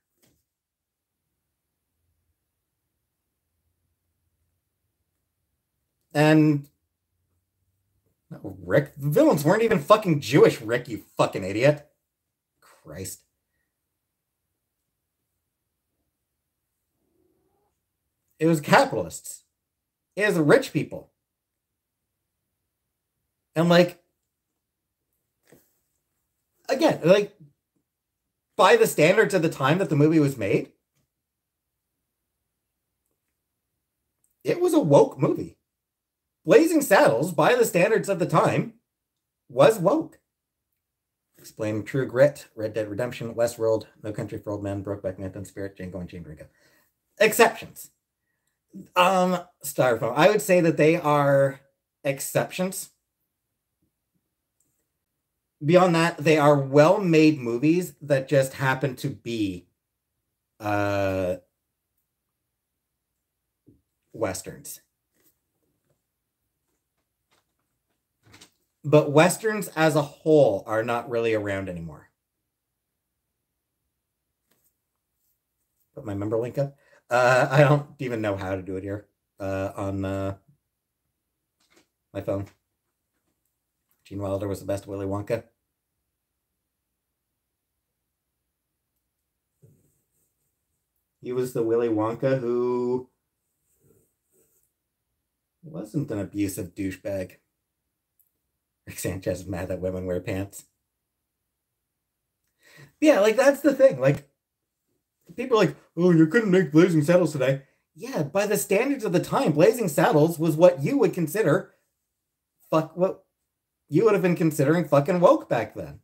And Rick, the villains weren't even fucking Jewish, Rick, you fucking idiot. Christ. It was capitalists. It was rich people. And like, again, like, by the standards of the time that the movie was made, it was a woke movie. Blazing Saddles, by the standards of the time, was woke. Explaining True Grit, Red Dead Redemption, Westworld, No Country for Old Men, Brokeback Mountain, Spirit, Django, and Chain Drinker. Exceptions. Um, Styrofoam. I would say that they are exceptions. Beyond that, they are well-made movies that just happen to be uh westerns. But westerns as a whole are not really around anymore. Put my member link up. Uh, I don't even know how to do it here uh, on uh, my phone. Gene Wilder was the best Willy Wonka. He was the Willy Wonka who wasn't an abusive douchebag. Sanchez mad that women wear pants. Yeah, like that's the thing. Like people like, oh, you couldn't make Blazing Saddles today. Yeah, by the standards of the time, Blazing Saddles was what you would consider fuck what you would have been considering fucking woke back then.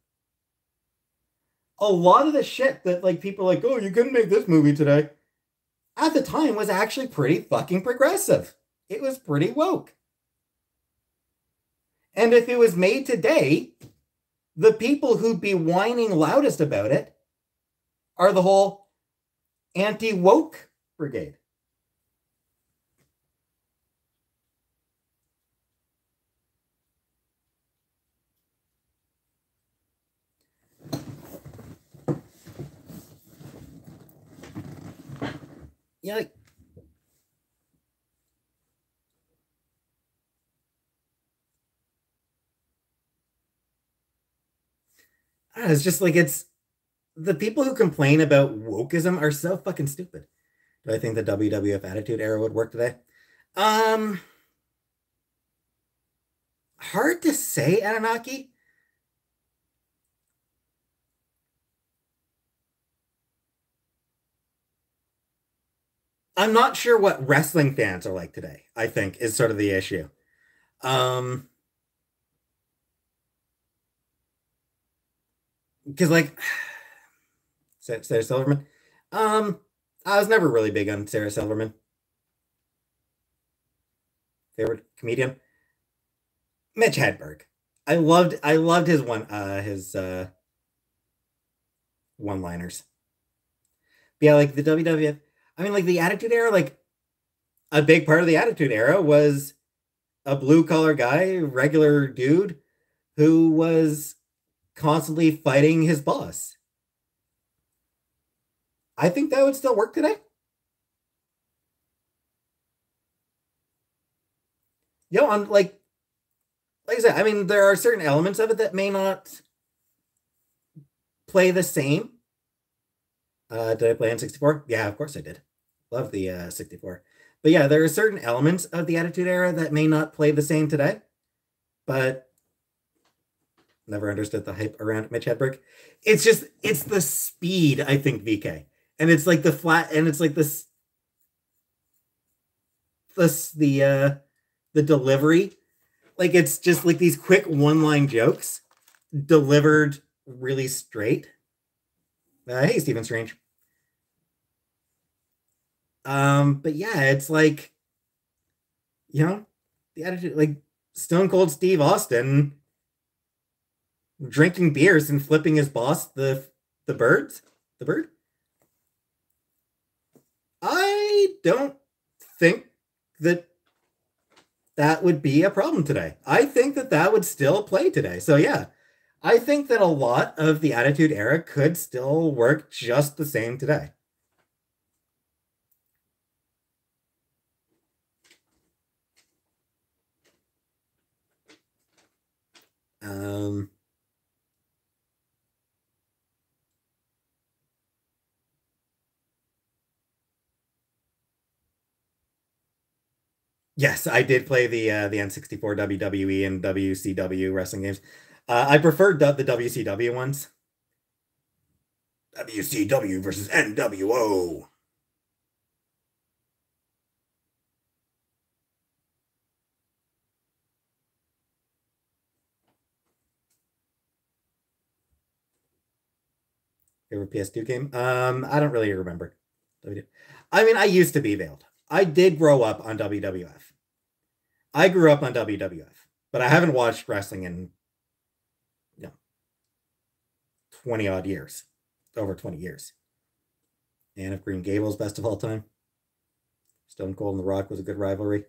A lot of the shit that like people like, oh, you couldn't make this movie today, at the time was actually pretty fucking progressive. It was pretty woke. And if it was made today, the people who'd be whining loudest about it are the whole anti woke brigade. Yeah, like, I don't know, it's just like it's the people who complain about wokeism are so fucking stupid. Do I think the WWF Attitude Era would work today? Um, hard to say, Anunnaki. I'm not sure what wrestling fans are like today. I think is sort of the issue. Um, because like Sarah Silverman, um, I was never really big on Sarah Silverman. Favorite comedian, Mitch Hedberg. I loved I loved his one uh his uh one liners. Yeah, like the WWF. I mean, like the Attitude Era, like a big part of the Attitude Era was a blue collar guy, regular dude, who was constantly fighting his boss. I think that would still work today. You know, I'm like, like I said, I mean, there are certain elements of it that may not play the same. Uh, did I play on 64? Yeah, of course I did. Love the uh, 64. But yeah, there are certain elements of the Attitude Era that may not play the same today. But never understood the hype around Mitch Hedberg. It's just it's the speed, I think, VK. And it's like the flat and it's like this this the uh the delivery. Like it's just like these quick one-line jokes delivered really straight. Uh, hey, Stephen Strange. Um, but yeah, it's like, you know, the attitude, like Stone Cold Steve Austin drinking beers and flipping his boss the the birds, the bird. I don't think that that would be a problem today. I think that that would still play today. So yeah, I think that a lot of the Attitude Era could still work just the same today. Um, yes, I did play the uh, the N64 WWE and WCW wrestling games. Uh, I preferred the, the WCW ones. WCW versus NWO. Favorite PS2 game? Um, I don't really remember. I mean, I used to be veiled. I did grow up on WWF. I grew up on WWF, but I haven't watched wrestling in you know 20 odd years. Over 20 years. Anne of Green Gables best of all time. Stone Cold and The Rock was a good rivalry.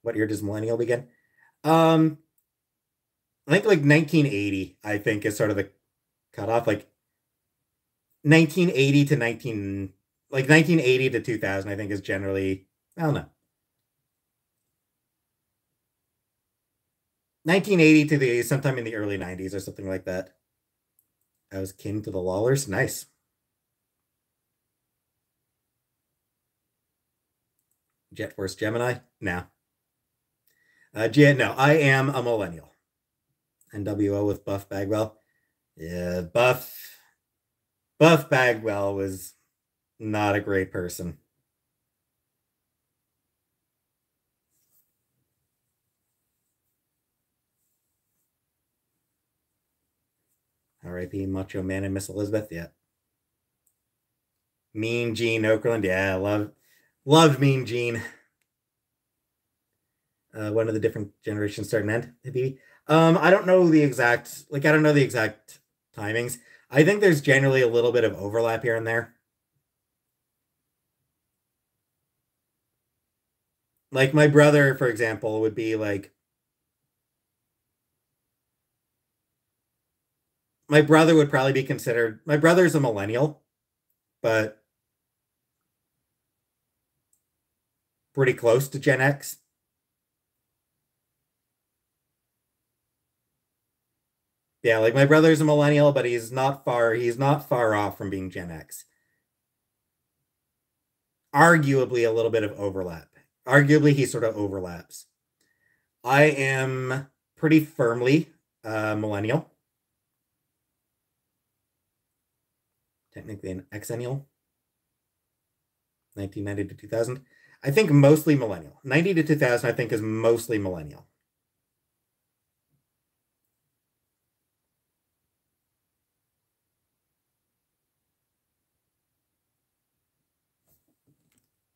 What year does Millennial begin? Um I think like 1980, I think, is sort of the cut off like 1980 to 19 like 1980 to 2000 i think is generally i don't know. 1980 to the sometime in the early 90s or something like that. I was kin to the lawlers nice. Jet force gemini? No uh jet no i am a millennial. Nwo with buff bagwell. Yeah, Buff Buff Bagwell was not a great person. R.I.P. Macho Man and Miss Elizabeth. Yeah. Mean Gene Okerlund. Yeah, love loved Mean Gene. Uh, one of the different generations start and end. Maybe. Um, I don't know the exact like I don't know the exact timings. I think there's generally a little bit of overlap here and there. Like my brother, for example, would be like my brother would probably be considered my brother's a millennial, but pretty close to Gen X. Yeah, like my brother's a millennial, but he's not far he's not far off from being Gen X. Arguably a little bit of overlap. Arguably he sort of overlaps. I am pretty firmly a millennial. Technically an Xennial. 1990 to 2000. I think mostly millennial. 90 to 2000 I think is mostly millennial.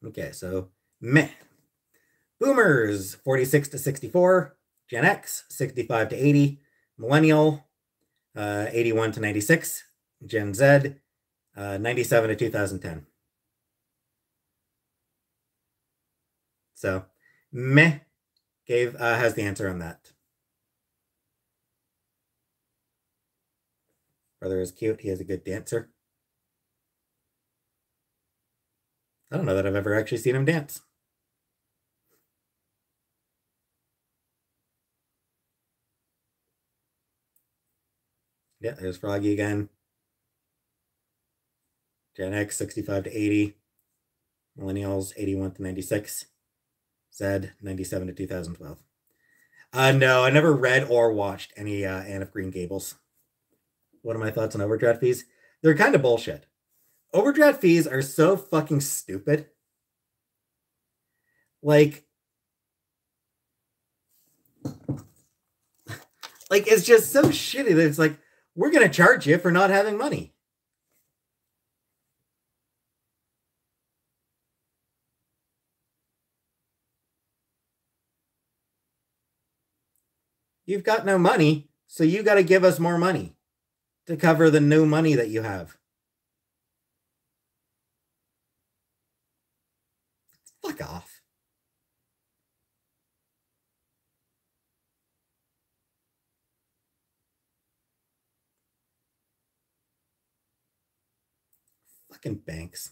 Okay, so meh. Boomers, 46 to 64. Gen X, 65 to 80. Millennial, uh, 81 to 96. Gen Z, uh, 97 to 2010. So, meh gave uh, has the answer on that. Brother is cute. He is a good dancer. I don't know that I've ever actually seen him dance. Yeah, there's Froggy again. Gen X 65 to 80. Millennials 81 to 96. Z 97 to 2012. Uh, no, I never read or watched any uh, Anne of Green Gables. What are my thoughts on overdraft fees? They're kind of bullshit overdraft fees are so fucking stupid. Like, like it's just so shitty that it's like we're going to charge you for not having money. You've got no money, so you got to give us more money to cover the new money that you have. Fuck off. Fucking banks.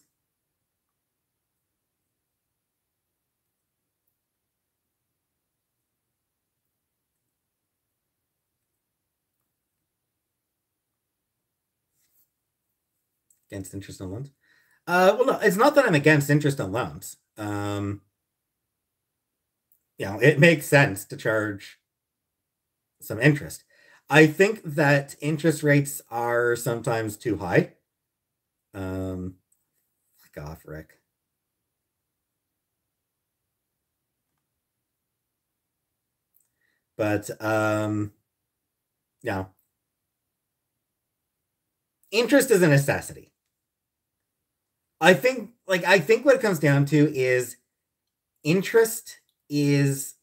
Against interest on loans? Uh, well, no, it's not that I'm against interest on loans. Um, you know, it makes sense to charge some interest. I think that interest rates are sometimes too high. Um, fuck off, Rick. But um, yeah, interest is a necessity. I think, like, I think what it comes down to is interest is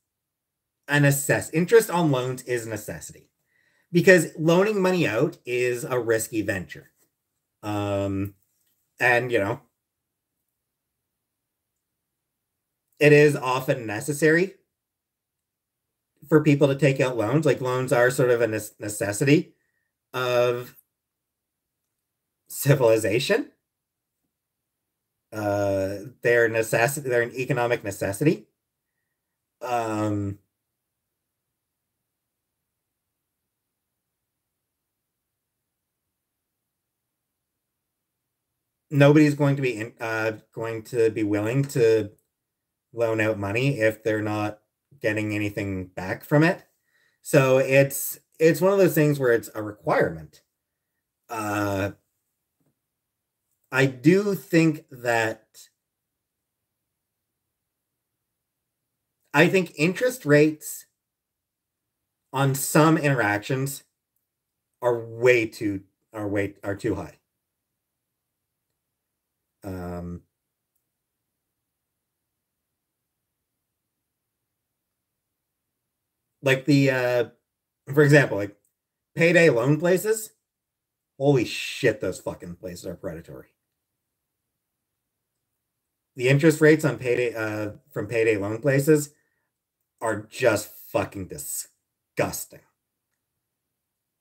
a necess. Interest on loans is a necessity because loaning money out is a risky venture. Um, and you know, it is often necessary for people to take out loans. Like loans are sort of a necessity of civilization. Uh, they're necessity. They're an economic necessity. Um, nobody's going to be uh, going to be willing to loan out money if they're not getting anything back from it. So it's it's one of those things where it's a requirement. Uh, I do think that I think interest rates on some interactions are way too are way are too high. Um, like the uh for example, like payday loan places. Holy shit, those fucking places are predatory the interest rates on payday uh, from payday loan places are just fucking disgusting.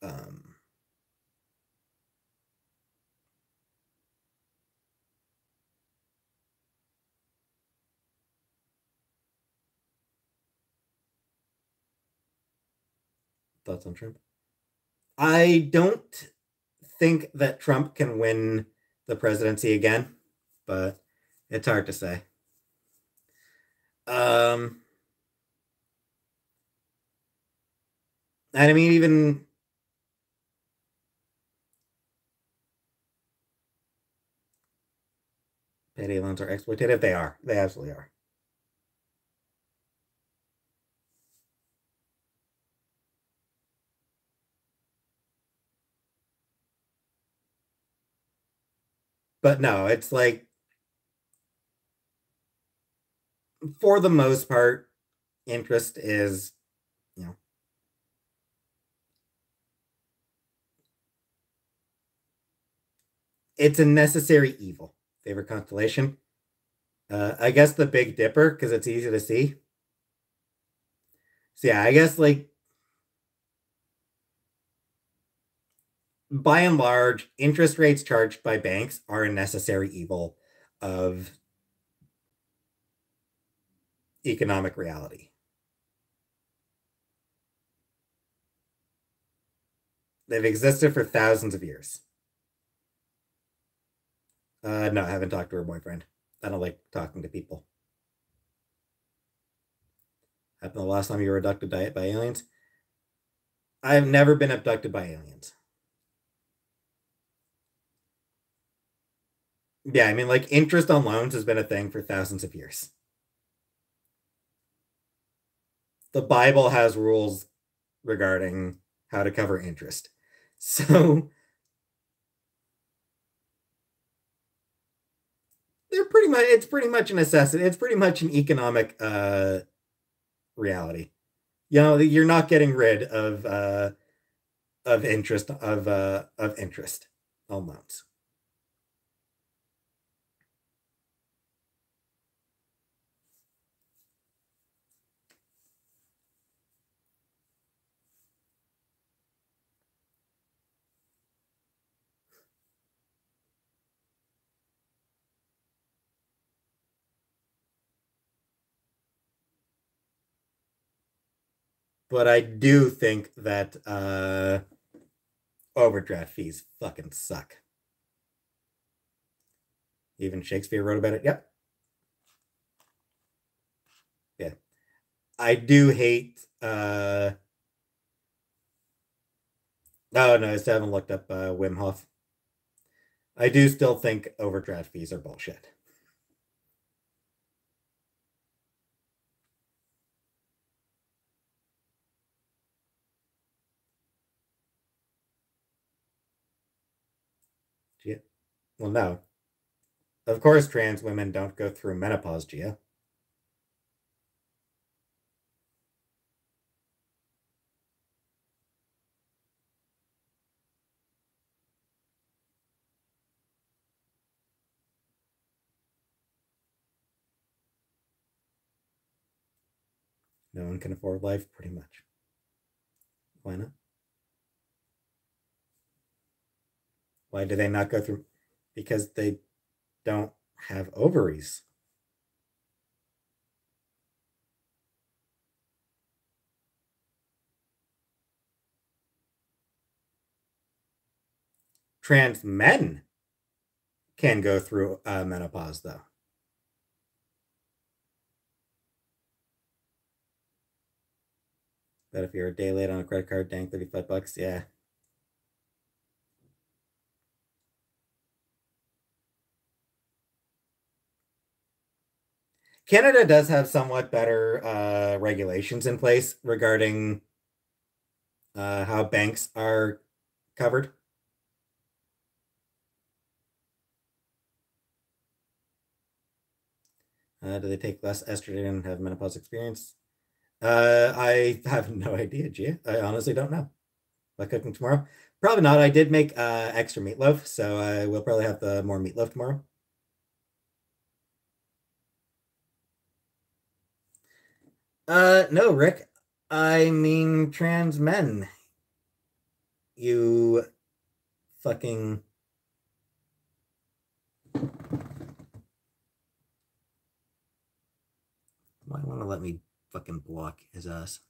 Um, thoughts on Trump? I don't think that Trump can win the presidency again, but it's hard to say. Um, and I mean, even payday loans are exploitative. They are. They absolutely are. But no, it's like for the most part, interest is, you know, it's a necessary evil. Favorite constellation? Uh, I guess the Big Dipper because it's easy to see. So yeah, I guess like by and large, interest rates charged by banks are a necessary evil of economic reality. They've existed for thousands of years. Uh, no, I haven't talked to her boyfriend. I don't like talking to people. Happened the last time you were abducted by aliens? I've never been abducted by aliens. Yeah, I mean, like, interest on loans has been a thing for thousands of years. the Bible has rules regarding how to cover interest. So they're pretty much it's pretty much a necessity. It's pretty much an economic uh reality. You know, you're not getting rid of uh of interest of uh of interest on loans. But I do think that uh, overdraft fees fucking suck. Even Shakespeare wrote about it. Yep. Yeah. I do hate. Uh... Oh no, I still haven't looked up uh, Wim Hof. I do still think overdraft fees are bullshit. Well, no. Of course, trans women don't go through menopause, Gia. No one can afford life, pretty much. Why not? Why do they not go through? Because they don't have ovaries. Trans men can go through uh, menopause, though. But if you're a day late on a credit card, dang, 35 bucks, yeah. Canada does have somewhat better uh, regulations in place regarding uh, how banks are covered. Uh, do they take less estrogen and have menopause experience? Uh, I have no idea, Gia. I honestly don't know. Am cooking tomorrow? Probably not. I did make uh, extra meatloaf, so I will probably have the more meatloaf tomorrow. Uh, no, Rick. I mean trans men. You fucking. Why want to let me fucking block his ass?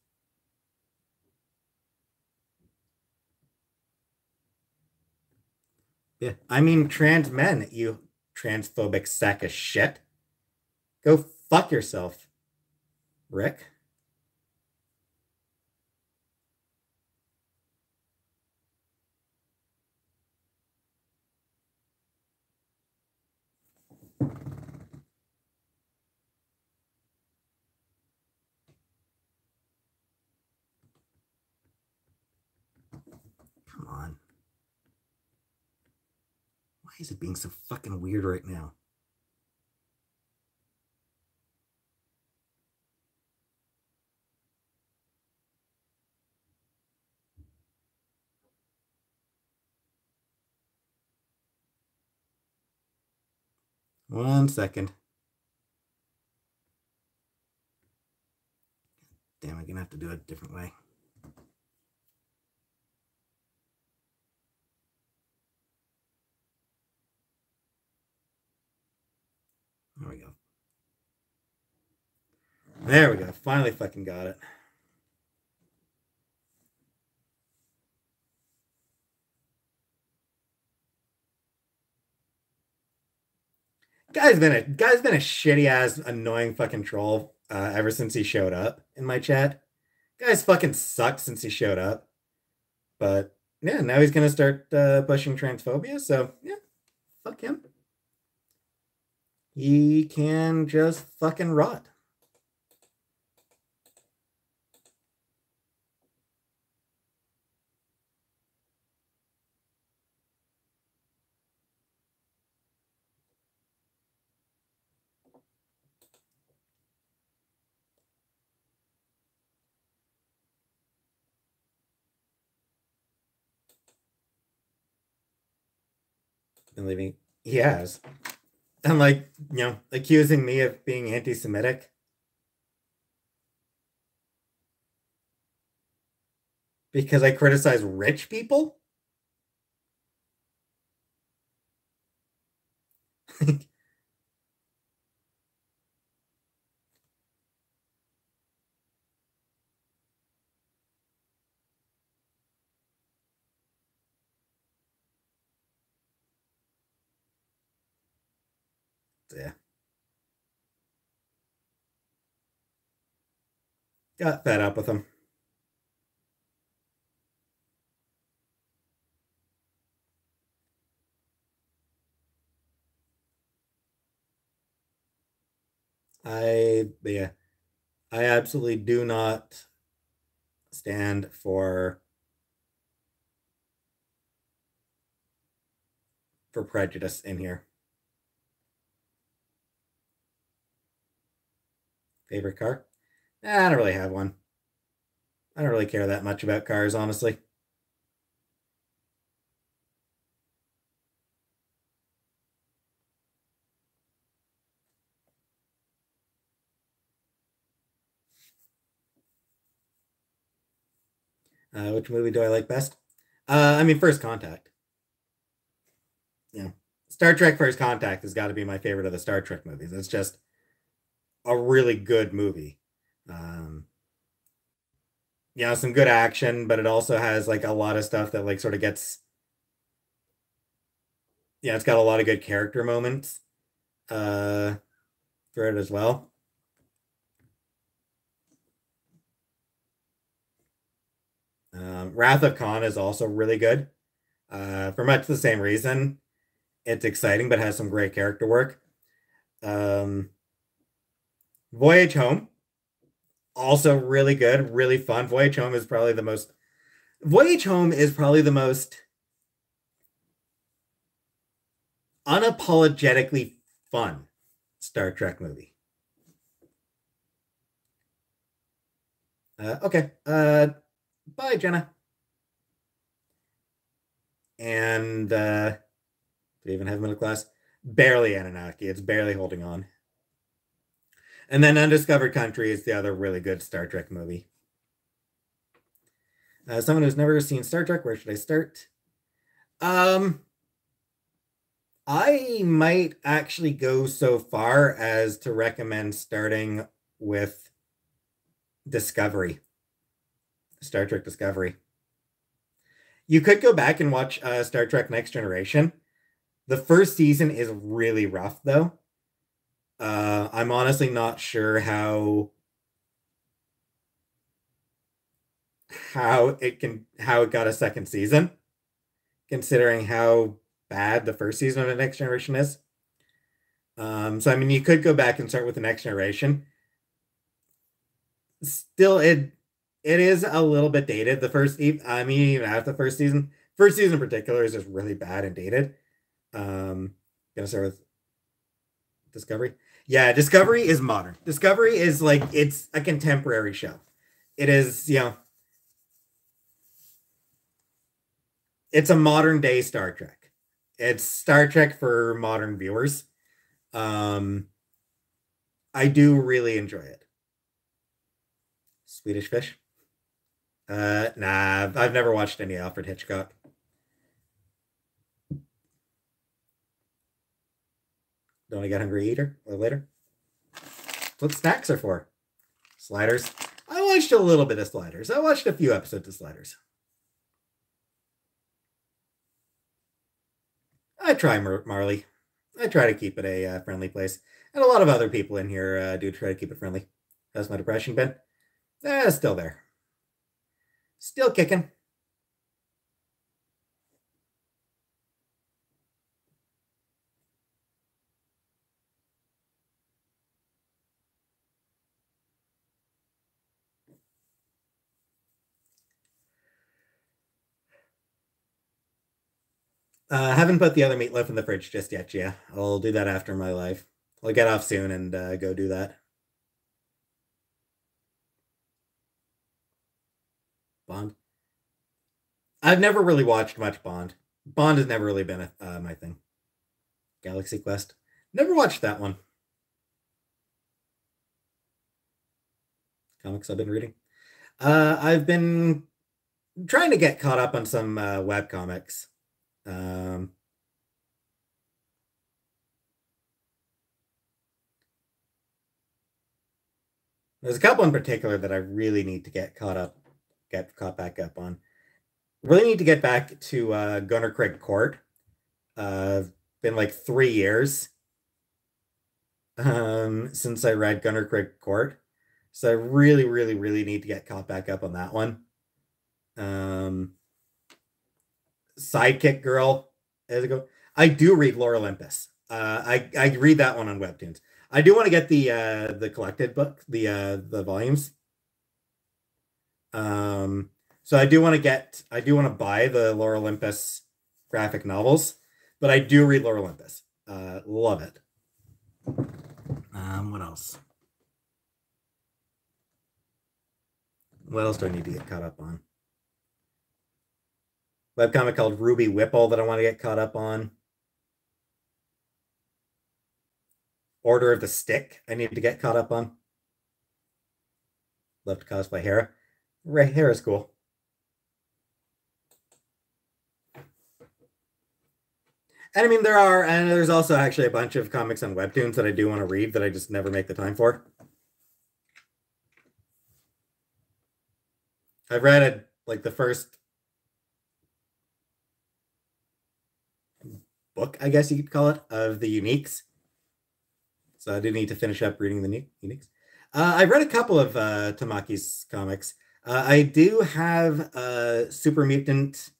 Yeah, I mean trans men, you transphobic sack of shit. Go fuck yourself, Rick. Come on. Why is it being so fucking weird right now? One second. Damn, I'm gonna have to do it a different way. There we go. There we go. Finally fucking got it. Guy's been a guy's been a shitty ass annoying fucking troll uh, ever since he showed up in my chat. Guy's fucking sucked since he showed up. But yeah, now he's gonna start uh, pushing transphobia. So yeah, fuck him he can just fucking rot. Been leaving. Yes. And like, you know, accusing me of being anti Semitic. Because I criticize rich people? yeah. Got fed up with him. I yeah. I absolutely do not stand for for prejudice in here. Favorite car? I don't really have one. I don't really care that much about cars, honestly. Uh, which movie do I like best? Uh, I mean, First Contact. Yeah, Star Trek First Contact has got to be my favorite of the Star Trek movies. It's just a really good movie. Um, you know, some good action, but it also has like a lot of stuff that like sort of gets. Yeah, it's got a lot of good character moments uh, for it as well. Um, Wrath of Khan is also really good uh, for much the same reason. It's exciting, but has some great character work. Um, Voyage Home, also really good, really fun. Voyage Home is probably the most. Voyage Home is probably the most unapologetically fun Star Trek movie. Uh, okay. Uh, bye, Jenna. And uh, do we even have middle class? Barely Anunnaki. It's barely holding on. And then Undiscovered Country is the other really good Star Trek movie. Uh, someone who's never seen Star Trek, where should I start? Um, I might actually go so far as to recommend starting with Discovery, Star Trek Discovery. You could go back and watch uh, Star Trek Next Generation. The first season is really rough, though. Uh, I'm honestly not sure how how it can how it got a second season, considering how bad the first season of the Next Generation is. Um, so I mean, you could go back and start with the Next Generation. Still, it it is a little bit dated. The first, I mean, even after the first season, first season in particular is just really bad and dated. Um, gonna start with Discovery. Yeah, Discovery is modern. Discovery is like it's a contemporary show. It is, you know, it's a modern day Star Trek. It's Star Trek for modern viewers. Um I do really enjoy it. Swedish Fish. Uh nah, I've never watched any Alfred Hitchcock. Don't I get hungry eater later? What snacks are for. Sliders. I watched a little bit of Sliders. I watched a few episodes of Sliders. I try Mar- Marley. I try to keep it a uh, friendly place. And a lot of other people in here uh, do try to keep it friendly. How's my depression been? Eh, still there. Still kicking. Uh, haven't put the other meatloaf in the fridge just yet. Yeah, I'll do that after my live. I'll get off soon and uh, go do that. Bond. I've never really watched much Bond. Bond has never really been a, uh, my thing. Galaxy Quest. Never watched that one. Comics I've been reading. Uh, I've been trying to get caught up on some uh, web comics. Um, there's a couple in particular that I really need to get caught up, get caught back up on. Really need to get back to uh, Gunnerkrigg Court. Uh, been like three years um, since I read Gunnerkrigg Court. So I really, really, really need to get caught back up on that one. Um, Sidekick Girl. As I go, I do read Lore Olympus. Uh, I I read that one on Webtoons. I do want to get the uh, the collected book, the uh, the volumes. Um, so I do want to get, I do want to buy the Lore Olympus graphic novels, but I do read Lore Olympus. Uh, love it. Um, what else? What else do I need to get caught up on? Webcomic called Ruby Whipple that I want to get caught up on. Order of the Stick I need to get caught up on. Love to cosplay Hera. Hera's cool. And I mean, there are, and there's also actually a bunch of comics and Webtoons that I do want to read that I just never make the time for. I've read it like the first book, I guess you could call it, of the Uniques. So I do need to finish up reading the Uniques. Uh, I've read a couple of uh, Tamaki's comics. Uh, I do have uh, Super Mutant.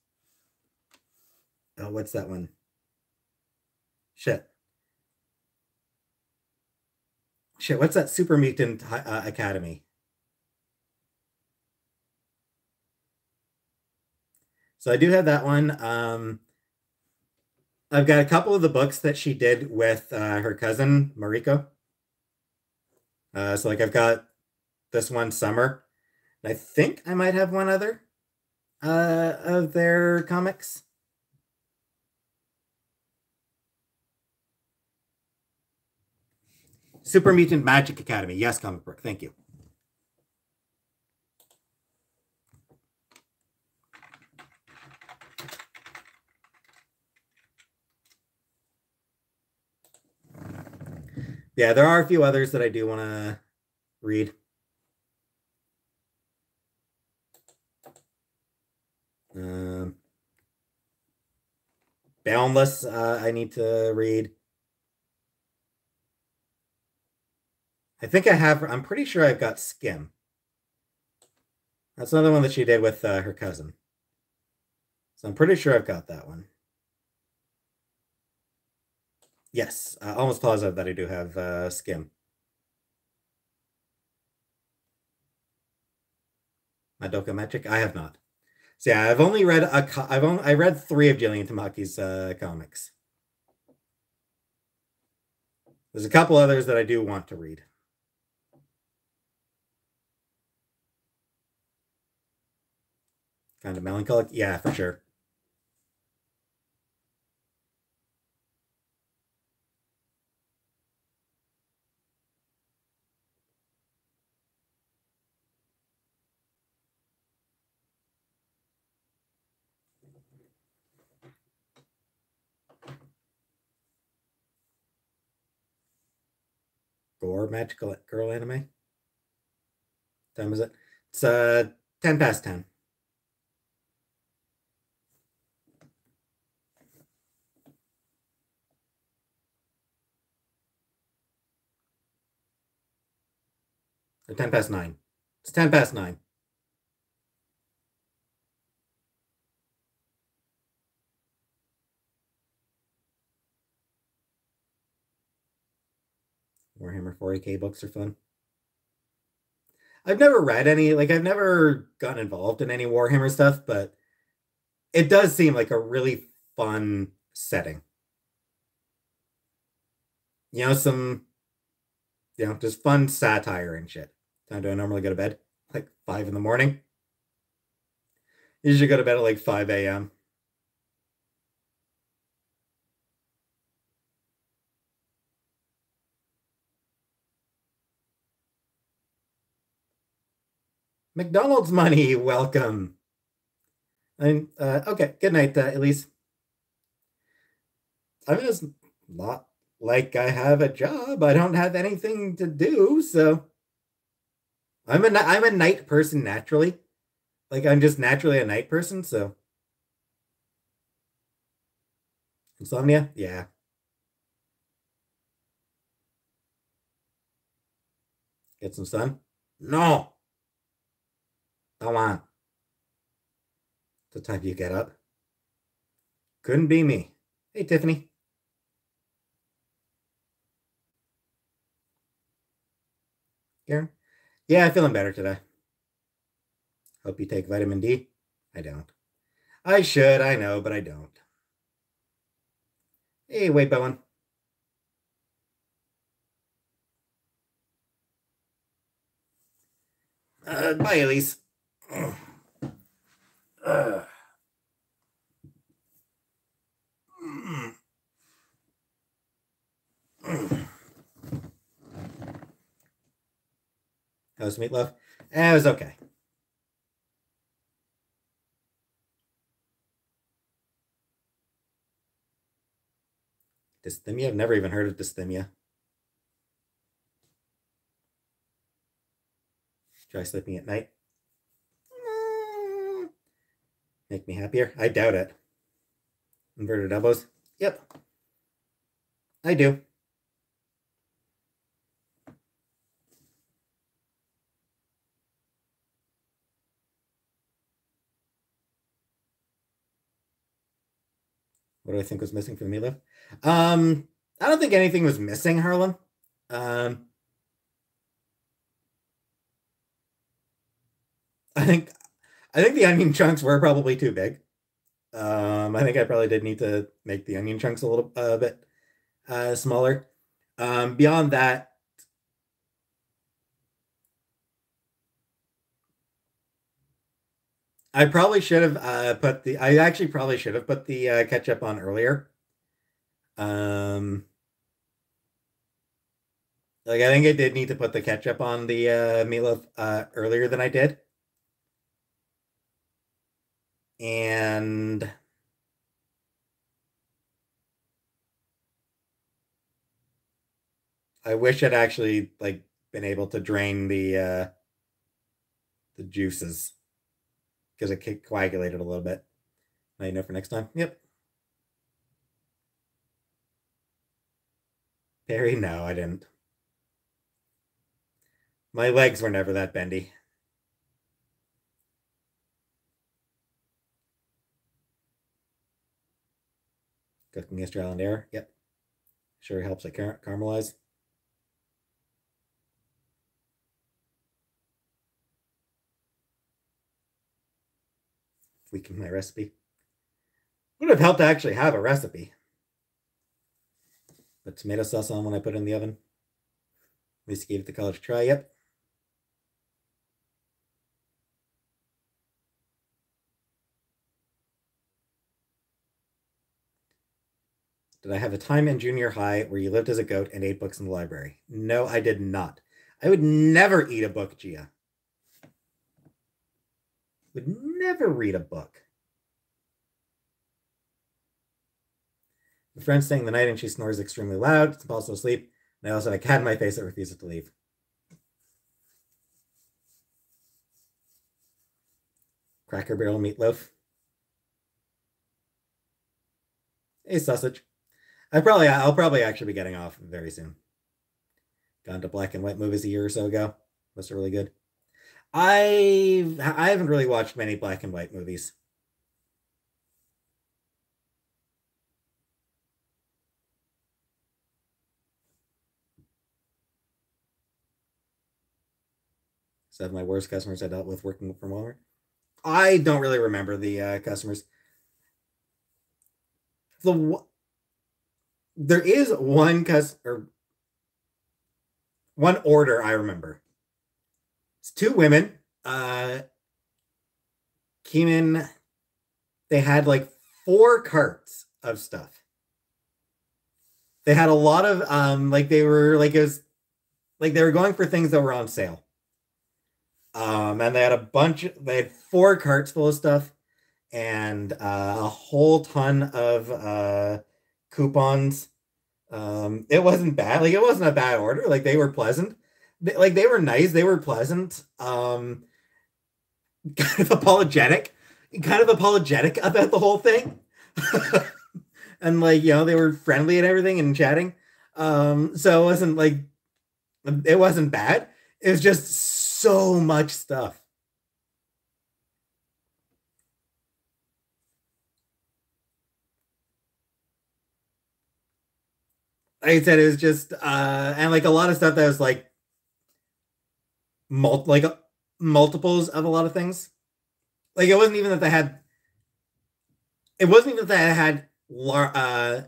Oh, what's that one? Shit. Shit, what's that Super Mutant uh, Academy? So I do have that one. Um, I've got a couple of the books that she did with uh, her cousin Mariko. Uh, so like I've got this one Summer. And I think I might have one other uh, of their comics. Super Mutant Magic Academy. Yes, comic book. Thank you. Yeah, there are a few others that I do want to read. Um, Boundless, uh, I need to read. I think I have, I'm pretty sure I've got Skim. That's another one that she did with uh, her cousin. So I'm pretty sure I've got that one. Yes, uh, almost positive that I do have uh, Skim. Madoka Magic? I have not. So yeah, I've only read a I've only I read three of Jillian Tamaki's uh, comics. There's a couple others that I do want to read. Kind of melancholic, yeah, for sure. Gore Magical Girl anime. Time is it? It's uh 10 past 10. Or 10 past 9. It's 10 past 9. Warhammer 40k books are fun. I've never read any, like, I've never gotten involved in any Warhammer stuff, but it does seem like a really fun setting. You know, some, you know, just fun satire and shit. Time do I normally go to bed? Like 5 in the morning. Usually go to bed at like 5 a.m. McDonald's money, welcome. And uh, okay, good night, uh, Elise. I mean, it's not like I have a job. I don't have anything to do, so I'm a I'm a night person naturally. Like I'm just naturally a night person, so insomnia, yeah. Get some sun? No. Don't want. The time you get up. Couldn't be me. Hey, Tiffany. Karen? Yeah, feeling better today. Hope you take vitamin D. I don't. I should, I know, but I don't. Hey, Wade Bowen. Uh, bye, Elise. Mm. Mm. How's meatloaf? Eh, it was okay. Dysthymia? I've never even heard of dysthymia. Try sleeping at night. Mm. Make me happier? I doubt it. Inverted elbows? Yep. I do. What do I think was missing from meatloaf? Um, I don't think anything was missing, Harlem. Um, I think I think the onion chunks were probably too big. Um, I think I probably did need to make the onion chunks a little uh, bit uh, smaller. Um, beyond that, I probably should have uh, put the. I actually probably should have put the uh, ketchup on earlier. Um, like I think I did need to put the ketchup on the uh, meatloaf uh, earlier than I did, and I wish I'd actually like been able to drain the uh, the juices because it coagulated a little bit. Now you know for next time. Yep. Perry, no, I didn't. My legs were never that bendy. Cooking is trial and error. Yep. Sure helps it car- caramelize. Tweaking my recipe. Would have helped to actually have a recipe. Put tomato sauce on when I put it in the oven. At least gave it the college try. Yep. Did I have a time in junior high where you lived as a goat and ate books in the library? No, I did not. I would never eat a book, Gia. Would never read a book. My friend's staying the night and she snores extremely loud. It's impossible to sleep. And I also have a cat in my face that refuses to leave. Cracker Barrel meatloaf. Hey, sausage. I probably, I'll probably actually be getting off very soon. Gone to black and white movies a year or so ago. Was really good. I I haven't really watched many black and white movies. Some of my worst customers I dealt with working from Walmart. I don't really remember the uh, customers. The there is one cus or one order I remember. It's two women. Uh, came in. They had like four carts of stuff. They had a lot of um, like they were like it was like they were going for things that were on sale. Um, and they had a bunch. They had four carts full of stuff, and uh, a whole ton of uh, coupons. Um, it wasn't bad. Like it wasn't a bad order. Like they were pleasant. They, like they were nice. They were pleasant. Um, kind of apologetic, kind of apologetic about the whole thing. and like you know they were friendly and everything and chatting. Um, so it wasn't like it wasn't bad. It was just so much stuff. Like I said, it was just uh and like a lot of stuff that was like mul- like uh, multiples of a lot of things. Like it wasn't even that they had it wasn't even that they had lar- uh,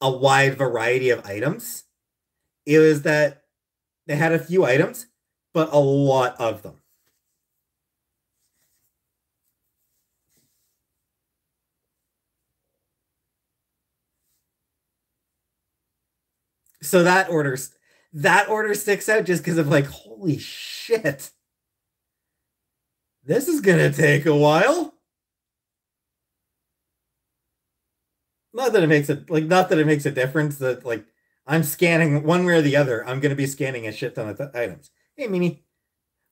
a wide variety of items. It was that they had a few items, but a lot of them. So that order that order sticks out just because of like, holy shit. This is gonna take a while. Not that it makes it like not that it makes a difference that like I'm scanning one way or the other. I'm gonna be scanning a shit ton of th- items. Hey, Mimi,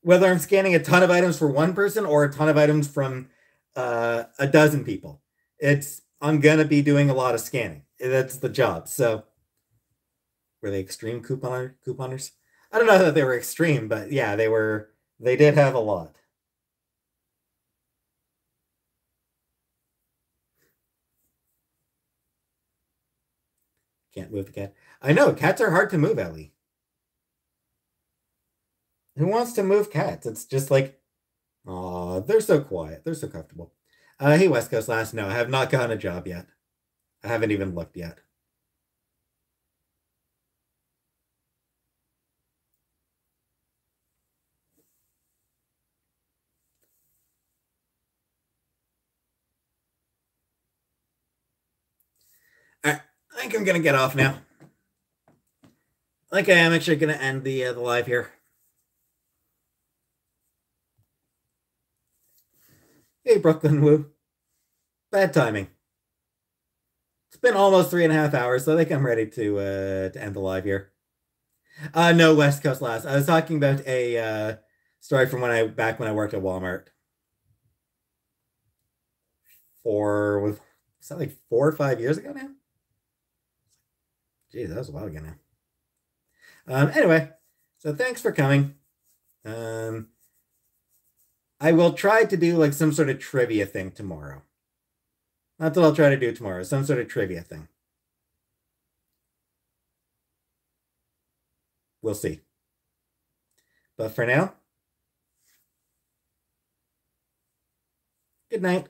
whether I'm scanning a ton of items for one person or a ton of items from uh, a dozen people, it's I'm gonna be doing a lot of scanning. That's the job. So were they extreme couponer couponers? I don't know that they were extreme, but yeah, they were. They did have a lot. Can't move the cat. I know cats are hard to move, Ellie. Who wants to move cats? It's just like, oh, they're so quiet. They're so comfortable. Uh, hey, West Coast Last. No, I have not gotten a job yet. I haven't even looked yet. All right, I think I'm gonna get off now. Like I am actually gonna end the uh, the live here. Hey, Brooklyn Woo. Bad timing. It's been almost three and a half hours, so I think I'm ready to uh, to end the live here. Uh, no, West Coast last. I was talking about a uh, story from when I back when I worked at Walmart. For was that like four or five years ago now? Geez, that was a while ago now. Um, anyway, so thanks for coming. Um, I will try to do like some sort of trivia thing tomorrow. That's what I'll try to do tomorrow, some sort of trivia thing. We'll see. But for now, good night.